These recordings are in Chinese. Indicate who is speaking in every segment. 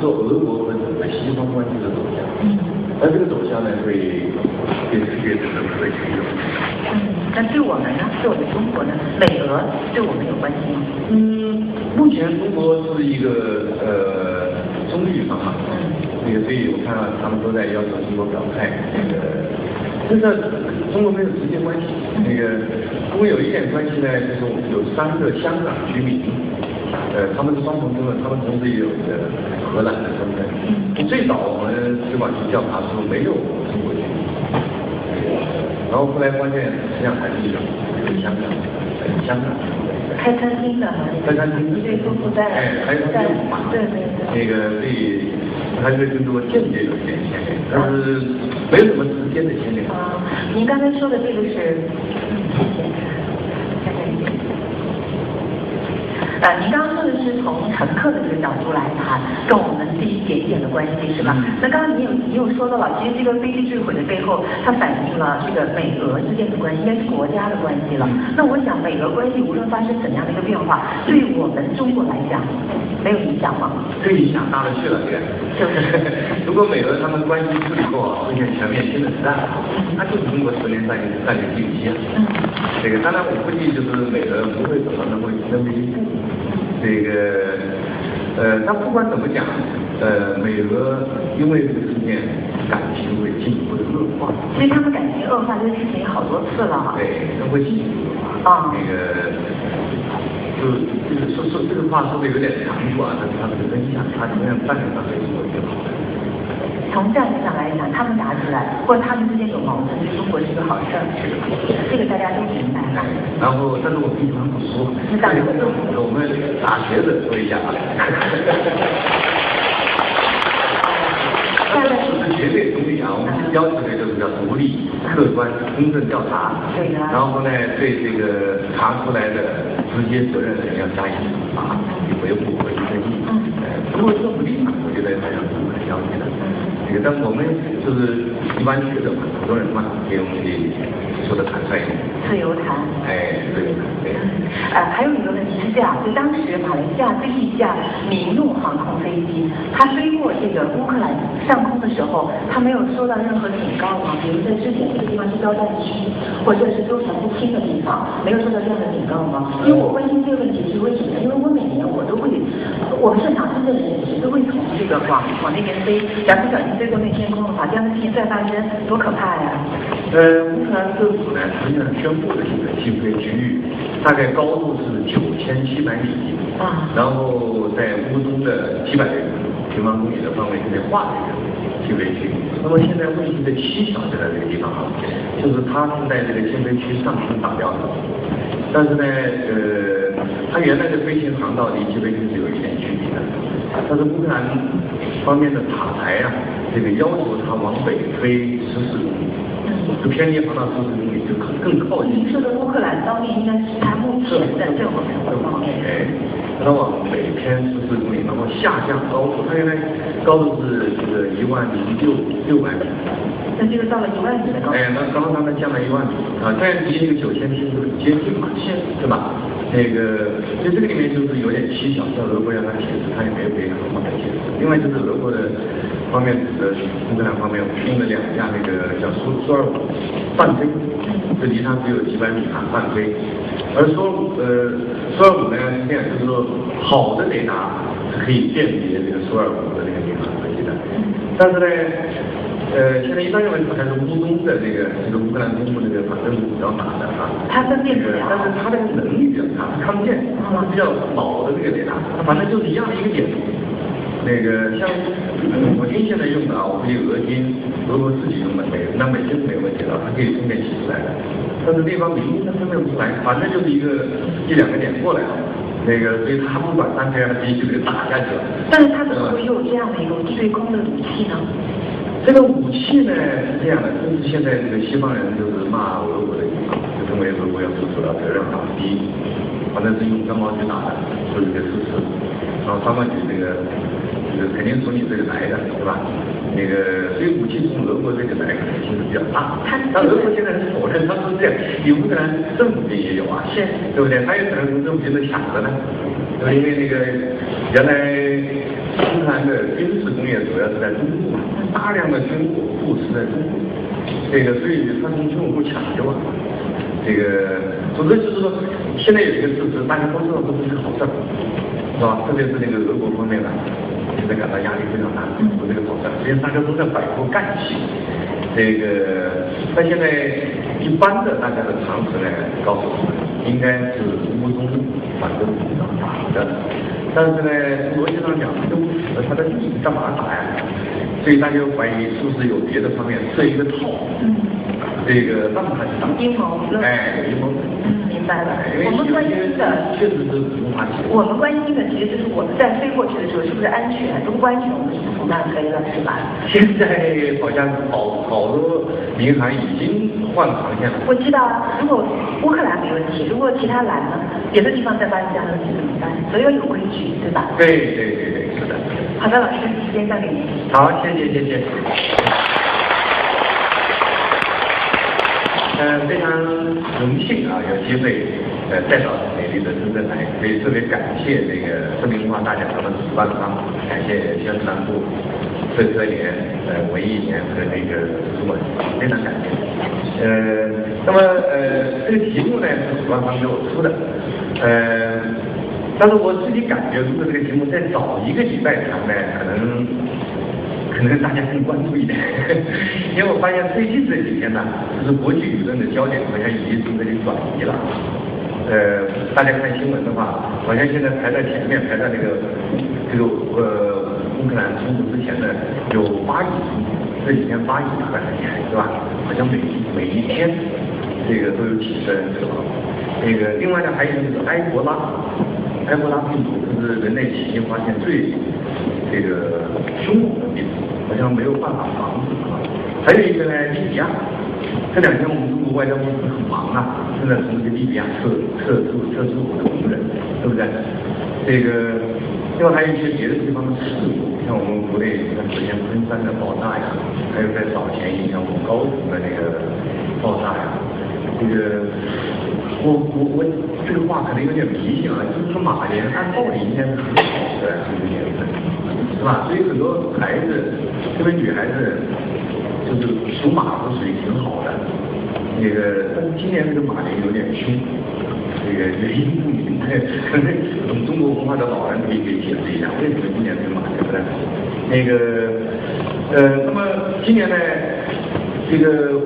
Speaker 1: 说俄国和整个西方关系的走向。嗯。而这个走向呢，会对世界产生特别重要。
Speaker 2: 嗯，那对我们呢？对我们中国呢？美俄对我们有关系吗？
Speaker 1: 嗯，目前中国是一个呃中立方嘛。嗯。那个，所以我看到他们都在要求中国表态。那个，但是中国没有直接关系。那个，不过有一点关系呢，就是我们有三个香港居民。呃，他们是双重身份，他们同时也有个荷兰的身份。最早我们去管去调查的时候没有中国籍，然后后来发现实际上还是一个香港，香港。
Speaker 2: 开餐厅的，
Speaker 1: 开餐厅，
Speaker 2: 一对夫妇在，
Speaker 1: 哎，还有
Speaker 2: 在嘛，对对对。那
Speaker 1: 个所以还是跟中国间接有一点牵连，但是没有什么直接的牵连。
Speaker 2: 啊，您刚才说的这个是。呃，您刚刚说的是从乘客的这个角度来谈，跟我们这一点点的关系是吧？那刚刚您有您有说到了，其实这个飞机坠毁的背后，它反映了这个美俄之间的关系，应该是国家的关系了。那我想，美俄关系无论发生怎样的一个变化，对我们中国来讲，没有影响吗？
Speaker 1: 这影响大了去了，这个。
Speaker 2: 是不是？
Speaker 1: 如果美俄他们关系处理过，出现全面新的时代，那就是中国十年战战略地期啊。嗯。这个当然，我估计就是美俄不会走到那么那么一步。这个，呃，但不管怎么讲，呃，美俄因为这个事件感情会进一步的恶化。
Speaker 2: 所以他们感情恶化这个事情好多次了哈。
Speaker 1: 对，都会进一步恶化。啊。那个，就就是说说这个话说的有点残酷啊，但是他这个真相，他同样扮演上是做一个好的。
Speaker 2: 从战略上来讲，他们打起来，或者他们之间有矛盾，对中国是个好事儿，这个大家都明白。
Speaker 1: 然后，但是我平常不说，我们打学者说一下啊。绝对独立啊！我们要求的就是叫独立、客观、公正调查。
Speaker 2: 对的。
Speaker 1: 然后呢，对这个查出来的直接责任人要加以处罚，以维护国际正义。嗯。呃，如果说不立场，我觉得大家是很消极的。这个，但我们就是一般学者嘛，普通人嘛，给我们的说的坦率一点。
Speaker 2: 自由谈。
Speaker 1: 哎，自由谈。对。
Speaker 2: 呃，还有一个问题是这样，就当时马来西亚这一架民用航空飞机，它飞过这个乌克兰上空的时候，它没有收到任何警告吗？比如在之前这个地方是交战区，或者是舟船不清的地方，没有收到这样的警告吗？因为我关心这个问题是为什么？因为我每年我都会，我们现场深圳人也是都会从这个往往那边飞，假如不小心。飞过那天空的话，这样的事情再发生，多可怕呀！
Speaker 1: 呃，乌克兰政府呢，实际上宣布了这个禁飞区域，大概高度是九千七百米，啊，然后在乌东的几百平方公里的范围之内划了一个禁飞区。那么现在问题的蹊跷就在这个地方啊，就是它是在这个禁飞区上空打掉的，但是呢，呃，它原来的飞行航道离禁飞区是有一点距离的，但是乌克兰。方面的塔台啊，这个要求它往北飞十四公里，就偏离航道十四公里就更更靠近。
Speaker 2: 您说的乌克兰方面应该是它目前的政府方面。
Speaker 1: 哎，它往北偏十四公里，然后下降高度，它原来高度是这个一万零六六百米。
Speaker 2: 那这个到了一万米的高度。哎，那
Speaker 1: 刚刚它降到一万米啊，但离那个九千米很接近嘛，是吧？那个，就这个里面就是有点蹊跷，像俄国让他解释，他也没有给很好的解释。另外就是俄国的方面指的乌克兰方面我们用了两架那个叫苏苏二五半飞，这离它只有几百米啊，半飞。而苏呃苏二五呢现在，就是说好的雷达是可以辨别这个苏二五的那个民航飞机的，但是呢。呃，现在一般认为它还是乌东的这个这个乌克兰东部这个反政府比较打的啊。
Speaker 2: 它分辨不了，
Speaker 1: 但是它的能力比较差，看不见，它比较老的这个雷达，它反正就是一样的一个点。那个像我军现在用的啊，我们有俄军，俄国自己用的，美那美军是没有问题的，它可以分辨起出来的。但是那帮民兵他分辨不出来，反正就是一个一两个点过来了，那个所以他不管三天二十一就给打下去了。
Speaker 2: 但是他怎么会有这样的一个对空的武器呢？
Speaker 1: 这个武器呢是这样的，就是现在这个西方人就是骂俄国的，就认为俄国要负主要责任啊。第一，反正是用三毛去打的，说这个事实，然后三毛局这个这个肯定从你这里来的，对吧？那个所以武器从俄国这里来可能性是比较大。但俄国现在是否认，他说这样，你乌克兰政府军也有啊，是，对不对？他有可能从政府军都抢着呢，对因为那个原来。乌克兰的军事工业主要是在中部，大量的军火库是在中部，这个所以他从军火库抢救啊。这个总之就是说，现在有一个事实，大家都知道这是一个好事儿，是吧？特别是那个俄国方面呢，现在感到压力非常大，我这个好事儿，实际上大家都在摆脱干系。这个，那现在一般的大家的常识呢，告诉我们，应该是乌中反正比较打的，但是呢，从逻辑上讲，这不符合他的利益，干嘛打呀？所以大家怀疑是不是有别的方面设一个套？嗯。这个让他去打。
Speaker 2: 阴谋。
Speaker 1: 哎，阴谋。
Speaker 2: 白了。我们关心的
Speaker 1: 确实是无法解。
Speaker 2: 我们关心的其实就是我们在飞过去的时候是不是安全？如果不安全，我们就不乱飞了，是吧？
Speaker 1: 现在好像好好多民航已经换航线了。
Speaker 2: 我知道啊，如果乌克兰没问题，如果其他来呢？别的地方在巴基斯坦问题怎么办？所有有规矩，对吧？
Speaker 1: 对对对对，是的。
Speaker 2: 好的，老师，时间交给您。
Speaker 1: 好，谢谢谢谢。呃，非常荣幸啊，有机会呃带到美丽的深圳来，所以特别感谢这个森林文化大讲堂的主办方，感谢宣传部、社科联、呃文艺联和那个主管，非常感谢。呃，那么呃这个题目呢是主办方给我出的，呃。但是我自己感觉，如果这个题目再早一个礼拜谈呢，可能可能大家更关注一点，因为我发现最近这几天呢，就是国际舆论的焦点好像已经从这里转移了。呃，大家看新闻的话，好像现在排在前面，排在那个这个呃乌克兰冲突之前呢，有巴以这几天巴以打的很厉害，是吧？好像每每一天这个都有几十人死亡。那个另外呢，还有就是埃博拉。埃博拉病毒是人类迄今发现最这个凶猛的病毒，好像没有办法防止啊。还有一个呢，利比亚，这两天我们中国外交部很忙啊，正在从这个利比亚撤撤出撤出我的工人，对不对？这个另外还有一些别的地方的事故，像我们国内像昨天昆山的爆炸呀，还有在早前影响我们高层的那个爆炸呀，这个。我我我这个话可能有点迷信啊，就是说马连按道理应该是很好的，这个年份，是吧？所以很多孩子，因为女孩子，就是属马的属于挺好的。那个，但是今年这个马年有点凶，这个原因不明，可能我们中国文化的老人可以给解释一下，为什么今年这个马年不太好？那个，呃，那么今年呢，这个。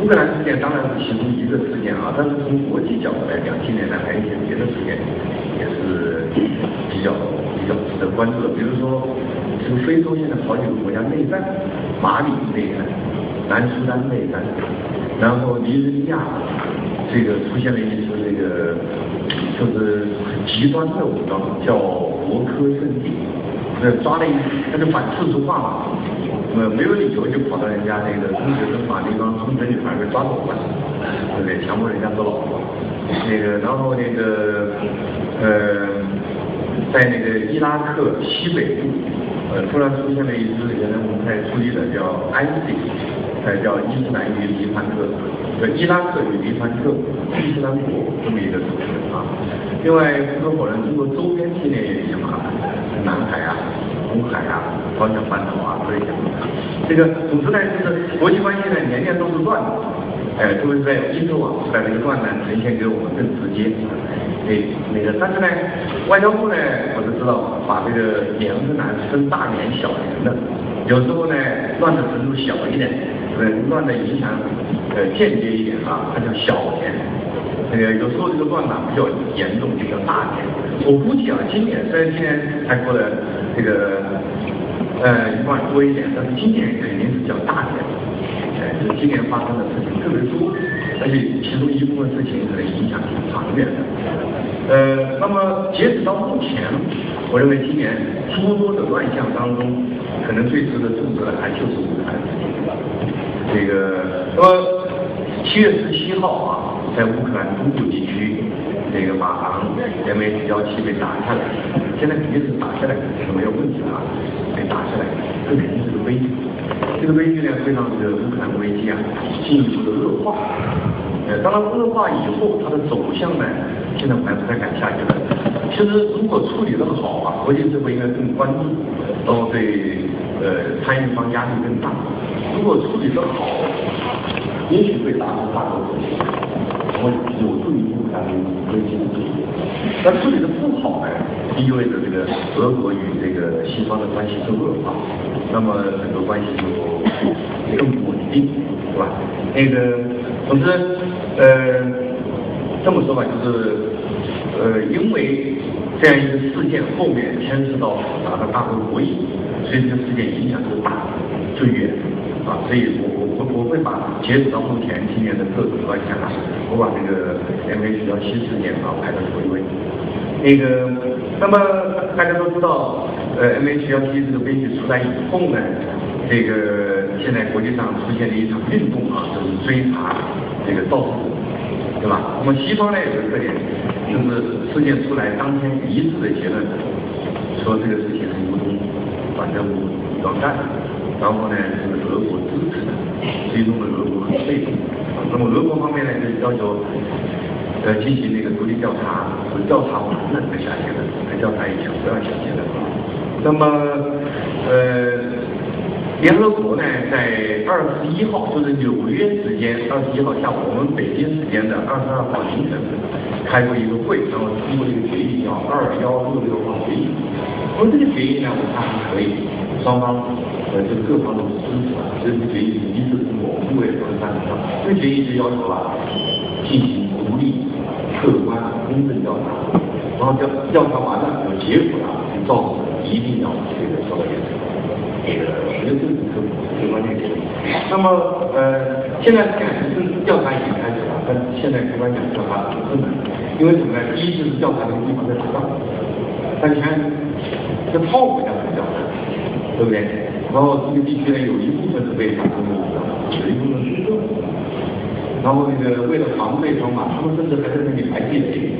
Speaker 1: 乌克兰事件当然是其中一个事件啊，但是从国际角度来讲，今年呢还有一些别的事件也是比较较值得关注的。比如说，这个非洲现在好几个国家内战，马里内战、南苏丹内战，然后尼日利亚这个出现了一次这个就是很极端的武装，叫博科圣地，那抓了一他就反世俗化嘛。呃，没有理由就跑到人家那个中学生把那帮中学女孩给抓走了，对不对？强迫人家做老婆。那个，然后那个，呃，在那个伊拉克西北部，呃，突然出现了一支原来我们太注意的叫 ISIS，呃，叫伊斯兰与黎凡特，呃，伊拉克与黎凡特伊斯兰国这么一个组织啊。另外，不可否认，中国周边境内也影响很大，南海啊。红海啊，朝鲜半岛啊，这些，这个总之呢，就是国际关系呢，年年都是乱的，哎，特别是在伊斯网把这个乱呢呈现给我们更直接，哎，那个，但是呢，外交部呢，我就知道把这个年份呢分大年小年的，有时候呢乱的程度小一点，呃，乱的影响呃间接一点啊，它叫小年，那个有时候这个乱呢比较严重，就叫大年。我估计啊，今年虽然今年才过了。这个呃一万多一点，但是今年肯定是叫大年，是今年发生的事情特别多，而且其中一部分事情可能影响挺长远的。呃，那么截止到目前，我认为今年诸多的乱象当中，可能最值得注视的还就是武汉。这个那么七月十七号啊，在乌克兰东部地区。这个马航 MH 幺七被打下来，现在肯定是打下来是没有问题的，被打下来，这肯定是个悲剧。这个悲剧呢，会让这个乌克兰危机啊进一步的恶化。呃，当然恶化以后，它的走向呢，现在我还不太敢下结论。其实如果处理得好啊，国际社会应该更关注。然后对呃参与方压力更大。如果处理得好，也许会达成大和解，然后有助于乌克兰危机的解决。但处理的不好呢，意味着这个俄国与这个西方的关系更恶化，那么整个关系就更不稳定，是吧？那个，总之，呃，这么说吧，就是，呃，因为这样一个事件后面牵涉到复杂的大国博弈，所以这个事件影响就大，就远。啊，所以我我我我会把截止到目前今年的各种关卡，我把这个 M H 幺七事件啊排到头一位。那个，那么大家都知道，呃，M H 幺七这个悲剧出来以后呢，这个现在国际上出现了一场运动啊，就是追查这个肇事者，对吧？那么西方呢有个特点，就是事件出来当天一致的结论，说这个事情是乌东反政府武装战。然后呢，这个俄国支持的，最终的俄国很被动。那么俄国方面呢，就要求呃进行那个独立调查，调查完了才下结论，还调查以前不要下结论。那么呃，联合国呢，在二十一号，就是纽约时间二十一号下午，我们北京时间的二十二号凌晨开过一个会，然后通过一个决议叫二幺六六号决议。那么这个决议呢，我看还可以，双方。呃，这个各方的支持啊，这个决议一致通过，部委都是赞成。这个决议就要求啊，进行独立、客观、公正调查，然后调调查完了有结果了，造成一定要这个受到严惩。这个这个政治科普最关键点。那么呃，现在感觉是调查已经开始了，但是现在客观讲调查很困难，因为什么呢？第一就是调查这个地方在哪上，但你看这炮火下怎么调查，对不对？然后这个地区呢，有一部分是被打成的，有一部分是政府。然后那个为了防备方嘛，他们甚至还在那里排地雷，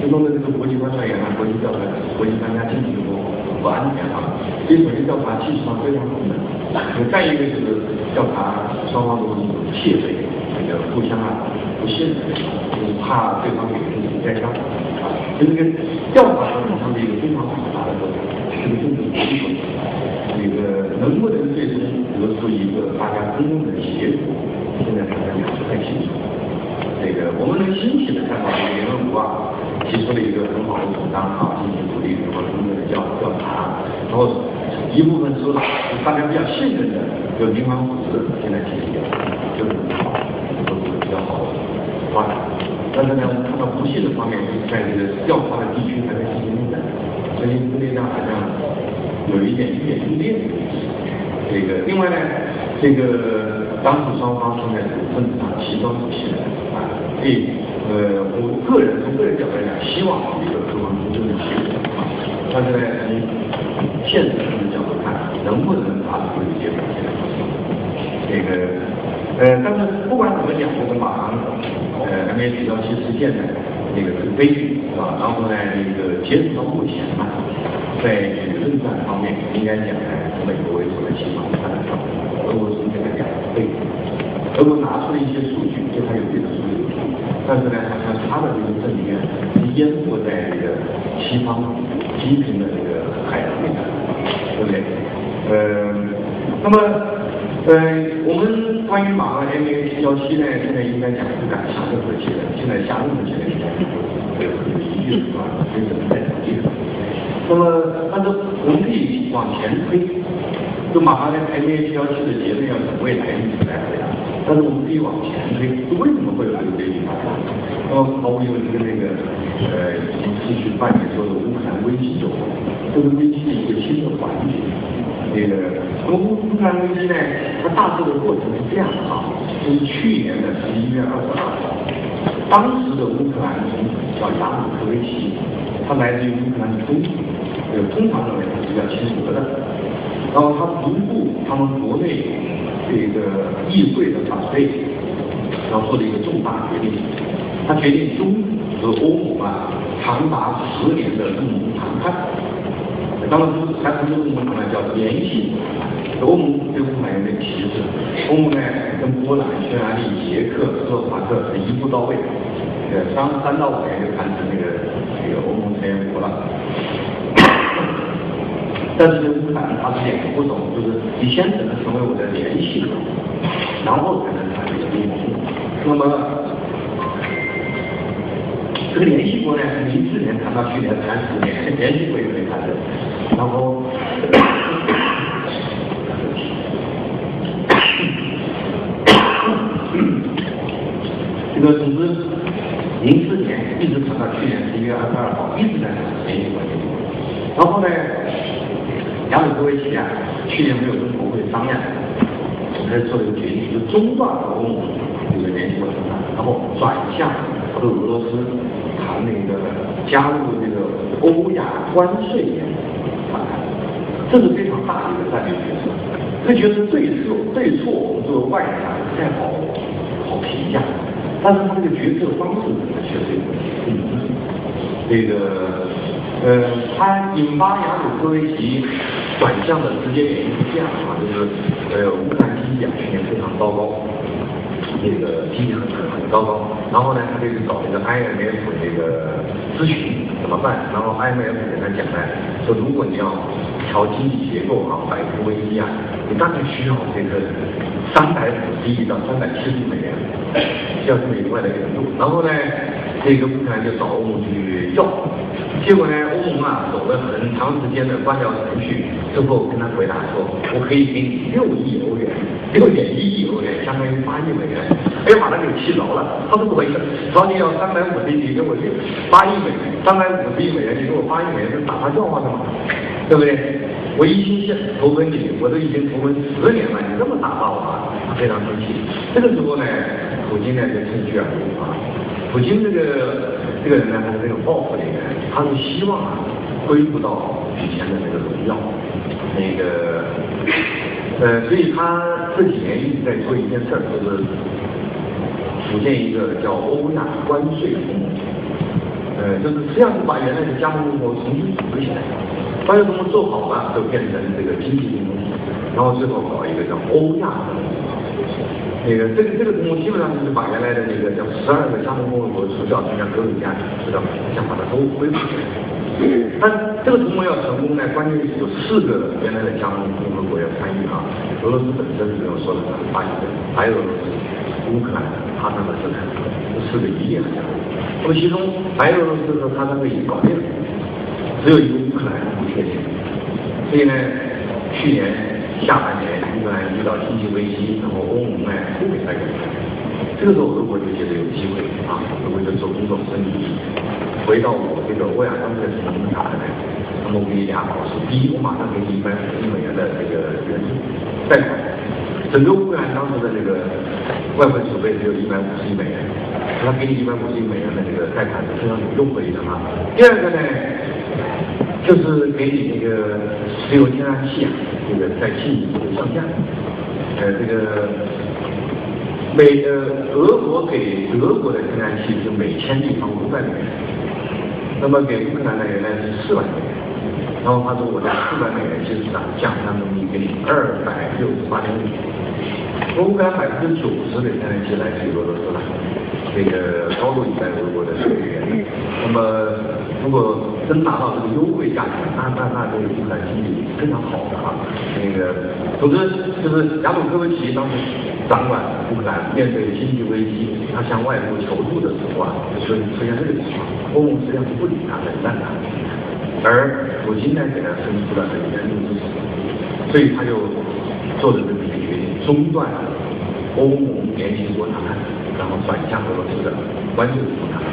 Speaker 1: 就弄得这个国际观察员啊、国际调查、国际专家进去不不安全啊。所以首先调查技术上非常困难。再一个就是调查双方都是窃贼，那个互相啊不信任，就是怕对方给自己栽赃啊。就这个调查上面它是一个非常复杂的过程，是个政治结构。这个能不能最终得出一个大家公认的结果，现在大家讲不太清楚。这个我们能欣喜的看到，这个联合国啊提出了一个很好的主张啊，进行独立和公正的调调查，然后一部分说大家比较信任的，就民防组织现在进行就是好，都是比较好的发展。但是呢，我们看到不幸的方面，在这个调查的地区还在进行进展，所以这力量好像。有一点愈演愈烈的意思。这个，另外呢，这个当时双方现在是政治上齐装出席啊，所以呃，我个人从个人角度来讲，希望有一个客观公正的结果啊。但是呢，从现实的角度看，能不能达成这个结果，这个呃，但是不管怎么讲，这个马航呃 M H 幺七事件呢，那个是悲剧是吧？然后呢，这个截止到目前呢。在舆论战方面，应该讲呢，美国为首的西方看得上，俄国是这个两倍。俄国拿出了一些数据，就还有这个数据，但是呢，好像他的这个证据是淹没在这个西方批评的这个海洋里面，对不对？呃，那么呃，我们关于马航 M H 幺七呢，现在应该讲不敢下任何结论，现在下任何结论应该会有很多疑虑是吧？所以只能在等结论。那么，但是我们可以往前推，就马上呢，M H 幺七的结论要等未来一直来回答。但是我们可以往前推，为什么会有这个悲剧发生？那么毫无疑问跟那个呃，已经继续半年多的乌克兰危机有关。这个危机是一个新的环节。那个，那么乌乌克兰危机呢，它大致的过程是这样的啊，就是去年的十一月二十二号，当时的乌克兰总统叫亚努科维奇。他来自于乌克兰的中部，呃，通常认为他是比较亲俄的。然后他不顾他们国内这个议会的反对，然后做了一个重大决定，他决定终止和欧盟啊长达十年的欧盟谈判。当然，谈判这个欧盟谈判叫联系欧盟对乌克兰有点歧视，欧盟呢跟波兰、匈牙利、捷克、斯洛伐克一步到位，呃，三三到五年就谈成那个。这个欧盟成员国了，但是乌克兰他是两个不同，就是你先只能成为我的联系国，然后才能谈成为联盟。那么这个联系国呢，从零四年谈到去年谈十年，联系国也没谈成。然后这个总之，零四年一直谈到去年十一月二十二号，一直在联系关系。然后呢？亚努科维奇啊，去年没有跟国会商量，他做了一个决定，就中断了欧盟这个联系国谈判，然后转向和俄罗斯谈那个加入这个欧亚关税谈判，这是非常大的一个战略决策。这决策对错对错，我们作为外人不太好好评价，但是他这个决策方式确实有问题。这个呃，他引发亚努科维奇。转向的直接原因是这样的啊，就是呃乌克兰经济啊去年非常糟糕，这个经济很很糟糕，然后呢他就去找这个 IMF 这个咨询怎么办，然后 IMF 跟他讲呢，说如果你要调经济结构啊摆脱危机啊，你大概需要这个三百五十亿到三百七十亿美元，需要这么一个外来援助，然后呢这个乌克兰就找欧盟去要。结果呢，欧盟啊走了很长时间的官僚程序之后，跟他回答说，我可以给你六亿欧元，六点一亿欧元，相当于八亿美元。哎，把他给气着了。他说不好意思，说你要三百五十亿，给我六八亿美元，三百五十亿美元，你给我八亿美元，是打发笑话的吗？对不对？我一心想投奔你，我都已经投奔十年了，你这么打发我，他非常生气。这个时候呢，普京呢就趁虚而入啊。普京这个这个人呢，他是很有抱负的一个人。他是希望啊，恢复到以前的那个荣耀，那个，呃，所以他这几年一直在做一件事儿，就是组建一个叫欧亚关税同盟，呃，就是实际上是把原来的加盟国重新组织起来，关税同盟做好了，就变成这个经济共同体，然后最后搞一个叫欧亚同盟，那个这个这个同盟基本上就是把原来的那个叫十二个加盟共和国除掉，剩下哥伦比亚，除掉。想把它都恢复，但这个同盟要成功呢，关键是有四个原来的加盟共和国要参与啊，俄罗斯本身是我说的八几个，还有乌克兰、哈萨克斯坦这四个一定要加入。那么其中白俄罗斯和哈萨克已经搞定了，只有一个乌克兰不确定。所以呢，去年下半年乌克兰遇到经济危机，然后欧盟呢不给他援助。这个时候，俄国就觉得有机会啊，俄国就做工作升级，回到我这个欧亚关税是怎么打的呢？那么我给你俩好处：第一，我马上给你一百五十亿美元的这个援助贷款，整个乌克兰当时的这个外汇储备只有一百五十亿美元，他给你一百五十亿美元的这个贷款是非常有诱惑力的啊。第二个呢，就是给你这个石油天然气啊，这个再进一步的降价，呃，这个。美呃，俄国给德国的天然气是每千立方五百美元，那么给乌克兰的原来是四百美元，然后他说我在四百美元基础上降三分之一，给你二百六十八点五。乌克兰百分之九十的天然气来自于俄罗斯了，这个高度依赖俄国的能源。那么如果真拿到这个优惠价钱，那那那对乌克兰经济非常好的啊。那个总之就是亚努科维奇当时。掌管乌克兰面对经济危机，他向外部求助的时候啊，就出现这个情况，欧盟实际上是不理他、冷淡他，而普京呢给他伸出了这个援助之手，所以他就做了这么一个决定，中断欧盟联系国谈判，然后转向俄罗斯的关税谈判。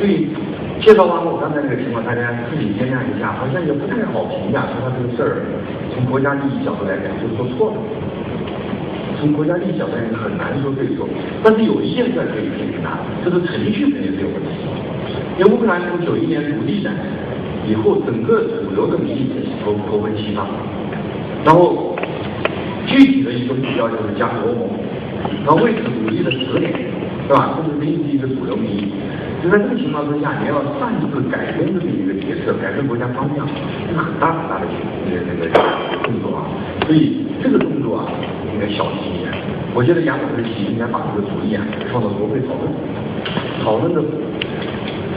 Speaker 1: 所以介绍完我刚才这个情况，大家自己掂量一下，好像也不太好评价，说他这个事儿从国家利益角度来讲就做错了。从国家利益角度来讲很难说对错，但是有一件事可以批评他，就是程序肯定是有问题。因为乌克兰从九一年独立的以后，整个主流的民意投投奔西方，然后具体的一个目标就是加入欧盟，然后为此努力了十年，对吧？这是第一个主流民意。就在这个情况之下，你要擅自改变这么一个决策，改变国家方向，是很大很大的那个那个动作啊。所以这个动作啊。应该小心一点。我觉得亚努科维奇应该把这个主意啊放到国会讨论，讨论的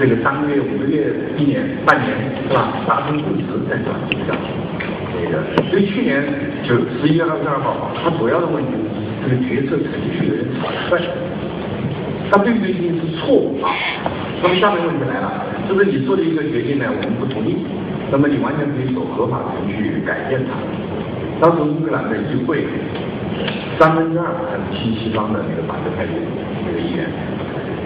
Speaker 1: 这个三个月、五个月、一年、半年，是吧？达成共识再转下去。那个，所以去年就十一月二十二号，他主要的问题这个决策程序有点草率，他对不对一定是错误啊？那么下面问题来了，就是你做的一个决定呢，我们不同意，那么你完全可以走合法程序改变它。当时乌克兰的议会三分之二还是亲西方的那个反对派那个议员，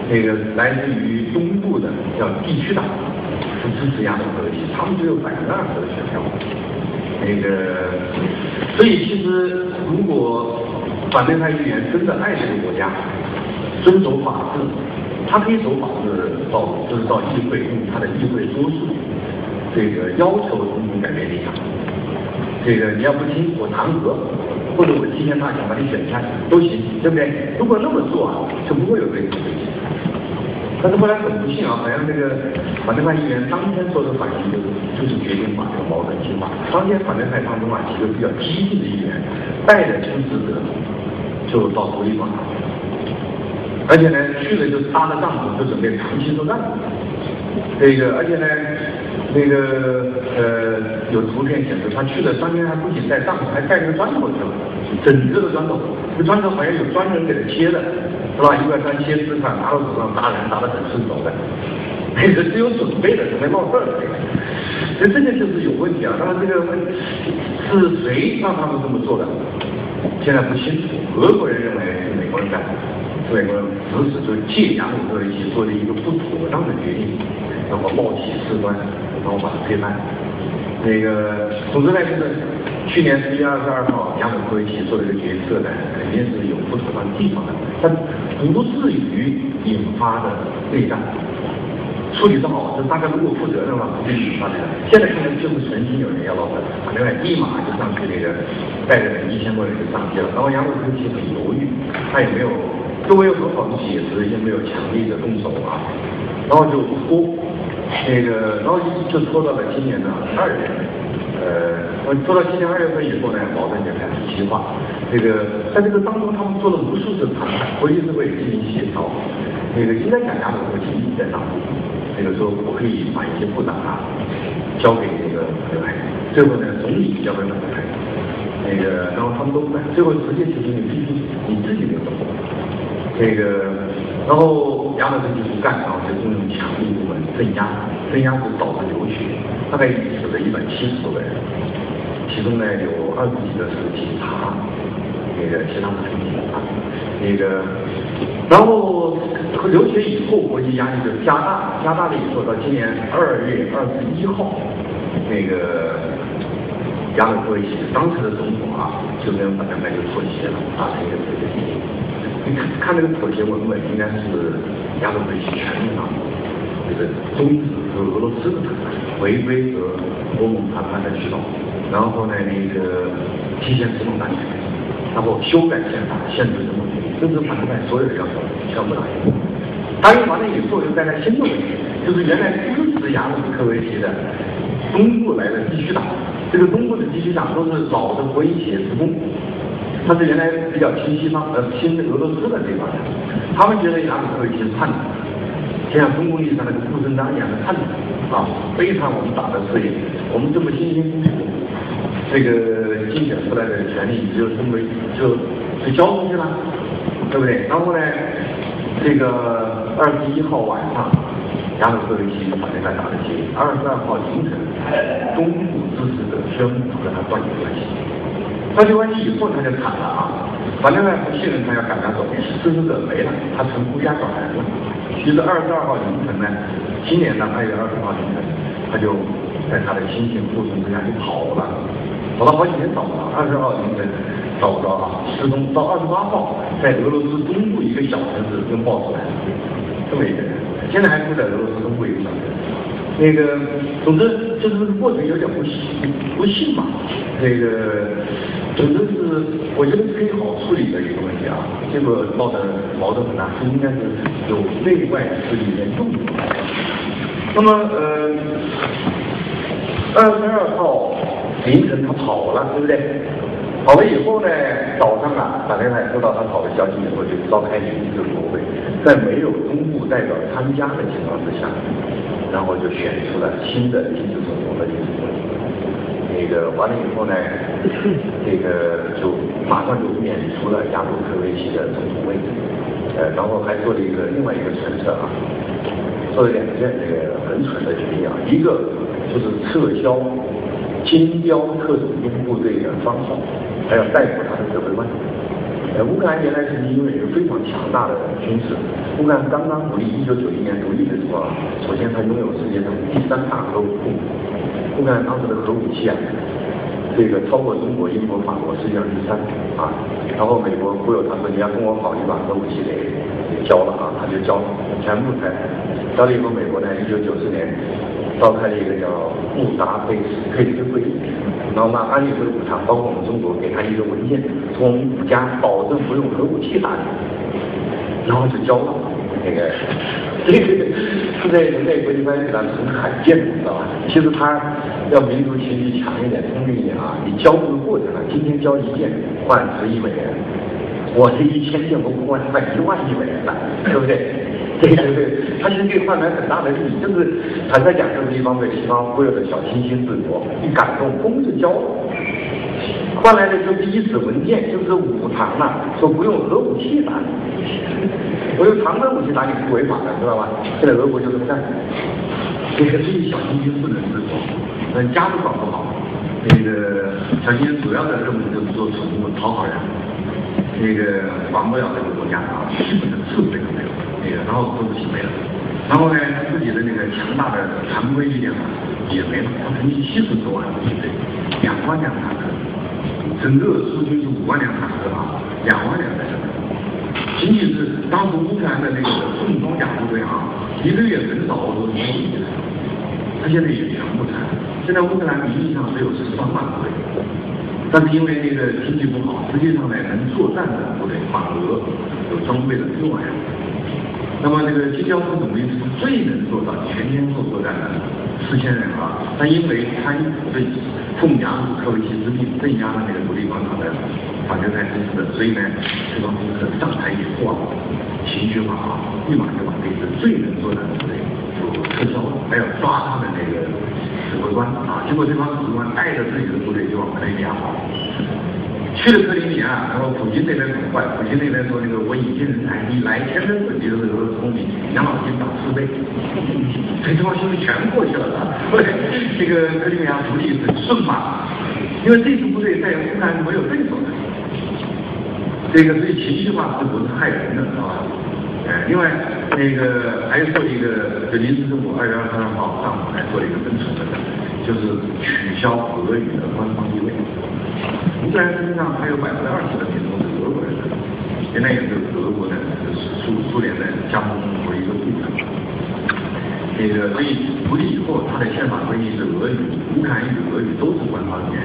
Speaker 1: 那个来自于东部的叫地区党。是支持亚努科维奇，他们只有百分之二十的选票。那个，所以其实如果反对派议员真的爱这个国家，遵守法治，他可以走法治到，就是到议会用他的议会多数，这个要求总统改变立场。这个你要不听我弹劾，或者我今天大选把你选下去都行，对不对？如果那么做啊，就不会有这个危机。但是后来很不幸啊，好像这个反对派议员当天做的反应就是就是决定把这个矛盾激化。当天反对派当中啊几个比较激进的议员带着支持者就到独立广场，而且呢去了就搭了帐篷就准备长期作战。这个而且呢那个呃有图片显示他去了当天还不仅带帐篷还带着砖头去了，整个的砖头，这砖头好像有专人给他切的。是吧？一块砖切四块，拿到手上打人，打得很顺手的，那个是有准备的，准备冒事儿的。所以这个就是有问题啊。当然，这个问是谁让他们这么做的，现在不清楚。俄国人认为是美国人干的，美国人指使，就借亚努科维奇做了一个不妥当的决定，然后冒起事端，然后把他推翻。那个，总之呢，就是去年十一月二十二号，亚努科维奇做这个决策呢，肯定是有不妥当的地方的。他不至于引发的内战，处理的好，就大概如果负责任的话，不会引发内战。现在看来就是曾经有人要闹事，另外立马就上去那个带着一千多人就上街了。然后杨伟科其实很犹豫，他也没有周围有很好的解释，也没有强力的动手啊，然后就拖那个，然后就拖到了今年的二月份。呃，拖到今年二月份以后呢，矛盾就开始激化。这个在这个当中，他们做了无数次谈判，国际社会进行协调。那个应该讲亚洲国际在上部，那个说我可以把一些部长啊交给那个反对派，最后呢总理交给反对派。那个然后他们都不干，最后直接提出你必须你自己得走。这个然后亚洲国际不干，然后就动用强力部门镇压，镇压就导致流血。大概死了一百七十多个人，其中呢有二十几个是警察，那个其他的是警察，那个，然后流血以后，国际压力就加大，加大了以后，到今年二月二十一号，那个亚努科维奇当时的总统啊，就跟反对派就妥协了，达成一个这个协议。你看看那个妥协文本，应该是亚努科维奇全面上这个终止和俄罗斯的谈判。回归和欧盟谈判的渠道，然后呢，那个提前自动谈判，然后修改宪法，限制人民这是反对派所有的要求，全部答应。答应完了以后，又带来新的问题，就是原来支持亚努科维奇的东部来的地区党，这个东部的地区党都是老的国营企业职工，他是原来比较亲西方呃亲俄罗斯的这帮人，他们觉得亚努科维奇是叛徒，就像中共意义上那个顾顺章一样的叛徒。啊，非常我们打的事业，我们这么辛辛苦苦，这个竞选出来的权利就这么就就交出去了，对不对？然后呢，这个二十一号晚上，亚努科维奇反对派打的结，二十二号凌晨，中部支持者宣布和他断绝关系，断绝关系以后他就惨了啊，反正呢不信任他要赶他走，支持者没了，他成孤家寡人了。其实二十二号凌晨呢。今年的二月二十号凌晨，他就在他的亲戚护送之下就跑了，跑了好几天找不到。二十二号凌晨找不到啊，失踪。到二十八号，在俄罗斯东部一个小城市又冒出来，这么一个人，现在还住在俄罗斯东部一个小城市。那个，总之就是这个过程有点不幸，不幸嘛。那个，总之是我觉得是可以好处理的一个问题啊。结果闹得矛盾很大，是应该是有内外势力在动。那么呃，二十二号凌晨他跑了，对不对？跑了以后呢，早上啊，反对派收到他跑的消息以后，就召开临时国会，在没有中部代表参加的情况之下，然后就选出了新的民主总统和临时总理。那个完了以后呢，这个就马上就免除了亚努科维奇的总统位置，呃，然后还做了一个另外一个政策啊，做了两件这个很蠢的决定啊，一个就是撤销金标特种兵部队的装备，还要逮捕他的指挥官。呃，乌克兰原来是拥有一个非常强大的军事。乌克兰刚刚独立，一九九一年独立的时候啊，首先它拥有世界上第三大核武库。乌克兰当时的核武器啊，这个超过中国、英国、法国，世界上第三啊。然后美国忽悠他说你要跟我好，你把核武器给交了啊，他就交了，全部才交了以后，美国呢，一九九四年召开了一个叫布达佩斯佩斯会议。然后呢，安理会的五常，包括我们中国，给他一个文件，从我们五家保证不用核武器打你，然后就交了。那个，这个是在人类国际关系上很罕见的，知道吧？其实他要民族情绪强一点、聪明一点啊，你交这个过程啊，今天交一件换十亿美元，我这一千件我换换一万亿美元了，对不对？对对对，他其实可以换来很大的利益，就是坦白讲，就是一帮被西方忽悠的小清新治国，一感动，嘣就交了，换来的就第一纸文件，就是武堂了，说不用核武器打你，我用常规武器打你是违法的，知道吧？现在俄国就这么干，这个是小清新不能治国，嗯，家都管不好，那个小清新主要的任务就是做宠物讨好人，那个管不了这个国家啊，基本的智慧都没有。那个，然后都不行没了，然后呢，自己的那个强大的常规力量也没了，他曾经七十多万军队，两万辆坦克，整个苏军是五万辆坦克啊，两万辆在这仅仅是当时乌克兰的那个重装甲部队啊，一个月很少欧洲多一点，他现在也全部参，现在乌克兰名义上只有十三万部队，但是因为那个经济不好，实际上呢，能作战的部队反而有装备的六万辆。那么这个金标特种兵是最能做到全天候作战的四千人啊，但因为参与对奉亚努科维奇之命镇压了那个独立广场的反对派支持的，所以呢，这帮兵是上台以后啊，情绪化啊，立马就把这个最能作战的部队就撤销了，还要抓他的那个指挥官啊，结果这帮指挥官带着自己的部队就往克里米亚跑。去了克里米亚，然后普京那边很坏，普京那边说那个我引进人才，你来千分之几的时候聪明，养老金涨四倍，所以这帮兄弟全过去了，对，这个克里米亚独立很顺嘛，因为这支部队在乌克兰是没有对手的，这个所以情绪化是不是害人的，知道吧？哎，另外那个还做了一个，就临时政府二月二十二号上午还做了一个很蠢的，就是取消俄语的官方地位。乌克兰实际上还有百分之二十的民众是俄国人，现在也是俄国的苏苏联的加盟国一个部分。那个所以独立以后，它的宪法规定是俄语、乌克兰语、俄语都是官方语言。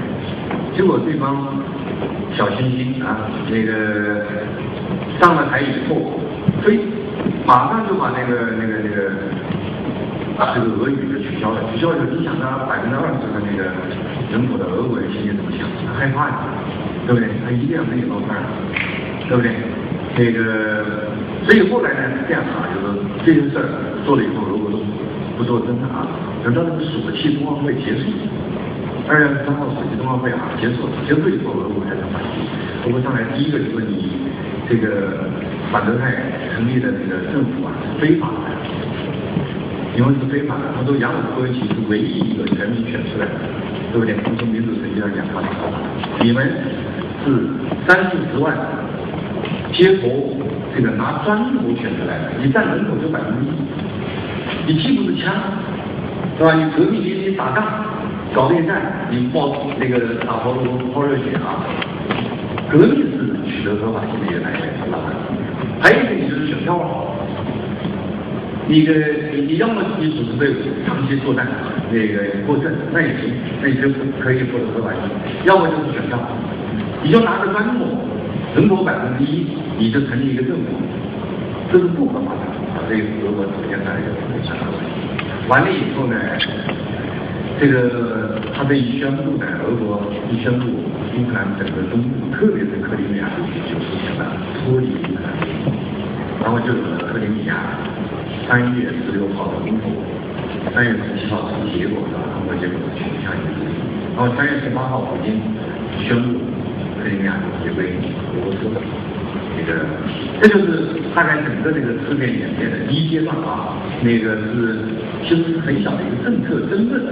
Speaker 1: 结果这帮小清新啊，那个上了台以后，所以马上就把那个那个那个把这个俄语就取消了，取消以后，你想他百分之二十的那个。人口的俄国人心里怎么想？他害怕呀，对不对？他一定要跟你闹翻，对不对？那个，所以后来呢是这样啊，就是这件事儿做了以后，俄国都不做侦查，等到这个索契冬奥会结束，二月三号索契冬奥会啊结束，结束以后，俄国开始反击。俄国上来第一个就说你这个反德派成立的那个政府啊是非法的，因为是非法的。他说亚努科维奇是唯一一个全民选出来的。对不对？从民主程序上讲，他。你们是三四十万街头这个拿砖头选出来的，你占人口就百分之一，你既不是枪，是吧？你革命你打仗搞内战，你爆那个打抛抛热血啊！革命是取得合法性的越来越大。还有一点就是选票啊。你的你你要么自己组织队伍长期作战，那个获胜，那也行，那你就可以获得合法性；要么就是选票，你就拿着专利，人口百分之一，你就成立一个政府，这是不合法的啊！这个俄国首先来一个选票。完了以后呢，这个他这一宣布呢，俄国一宣布乌克兰整个东部，特别是克里米亚地区就出现了脱离乌克兰，然后就有了克里米亚。三月十六号的公投，三月十七号出结果是吧？通过结果取消一个然后三月十八号，普京宣布克里米亚回归俄罗斯。这个，这就是大概整个这个事变演变的第一阶段啊。那个是其实是很小的一个政策争论，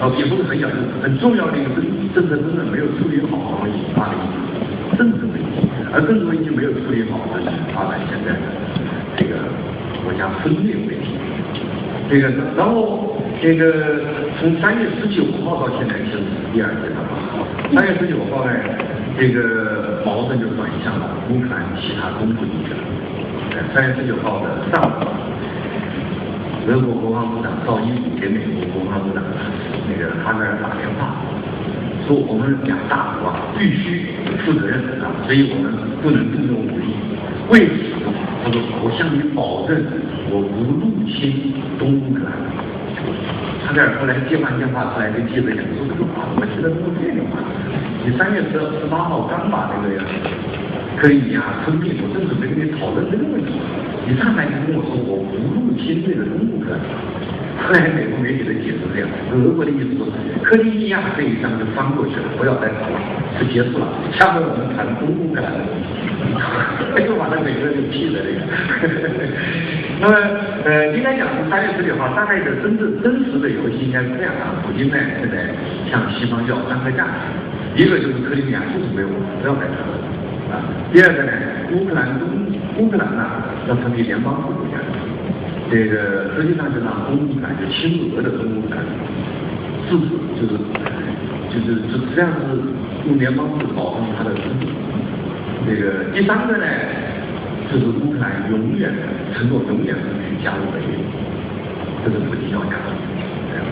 Speaker 1: 哦，也不是很小，很重要的一个政政策真的没有处理好而引发的一个政治危机，而政治危机没有处理好，就引发了现在的这个国家分裂问题。这个，然后这个从三月十九号到现在就是第二阶段了。三月十九号呢，这个矛盾就转向了乌克兰其他东部地区。三月十九号的上午，德国国防部长赵伊古给美国国防部长那个哈格尔打电话，说我们两大国啊必须负责任啊，所以我们不能动用武力。为此，他说我向你保证，我不入侵东乌克兰。哈格尔后来接完电话出来跟记者讲说这个话，我觉得不对的嘛。你三月十二十八号刚把那个克里米亚吞并，我正准备跟你讨论这个问题，你上来就跟我说我不入侵这个东乌克兰。后来美国媒体的解释这样，俄国的意思是克里米亚这一仗就翻过去了，不要再谈了，就结束了。下面我们谈东乌克兰的问题，就把那美国人就气的这个。那么呃，应该讲是三月十九号，大概的真正真实的游戏应该是这样啊，普京呢现在向西方要三个价。一个就是克里米亚就是归我，不要再谈了啊。第二个呢，乌克兰东乌克兰呢要成立联邦制国家，这个实际上就让东乌克兰就亲俄的东乌克兰自治，就是就是实际上是用联邦制保证它的自治。这个第三个呢，就是乌克兰永远承诺永远不许加入北约，这是普京要加的。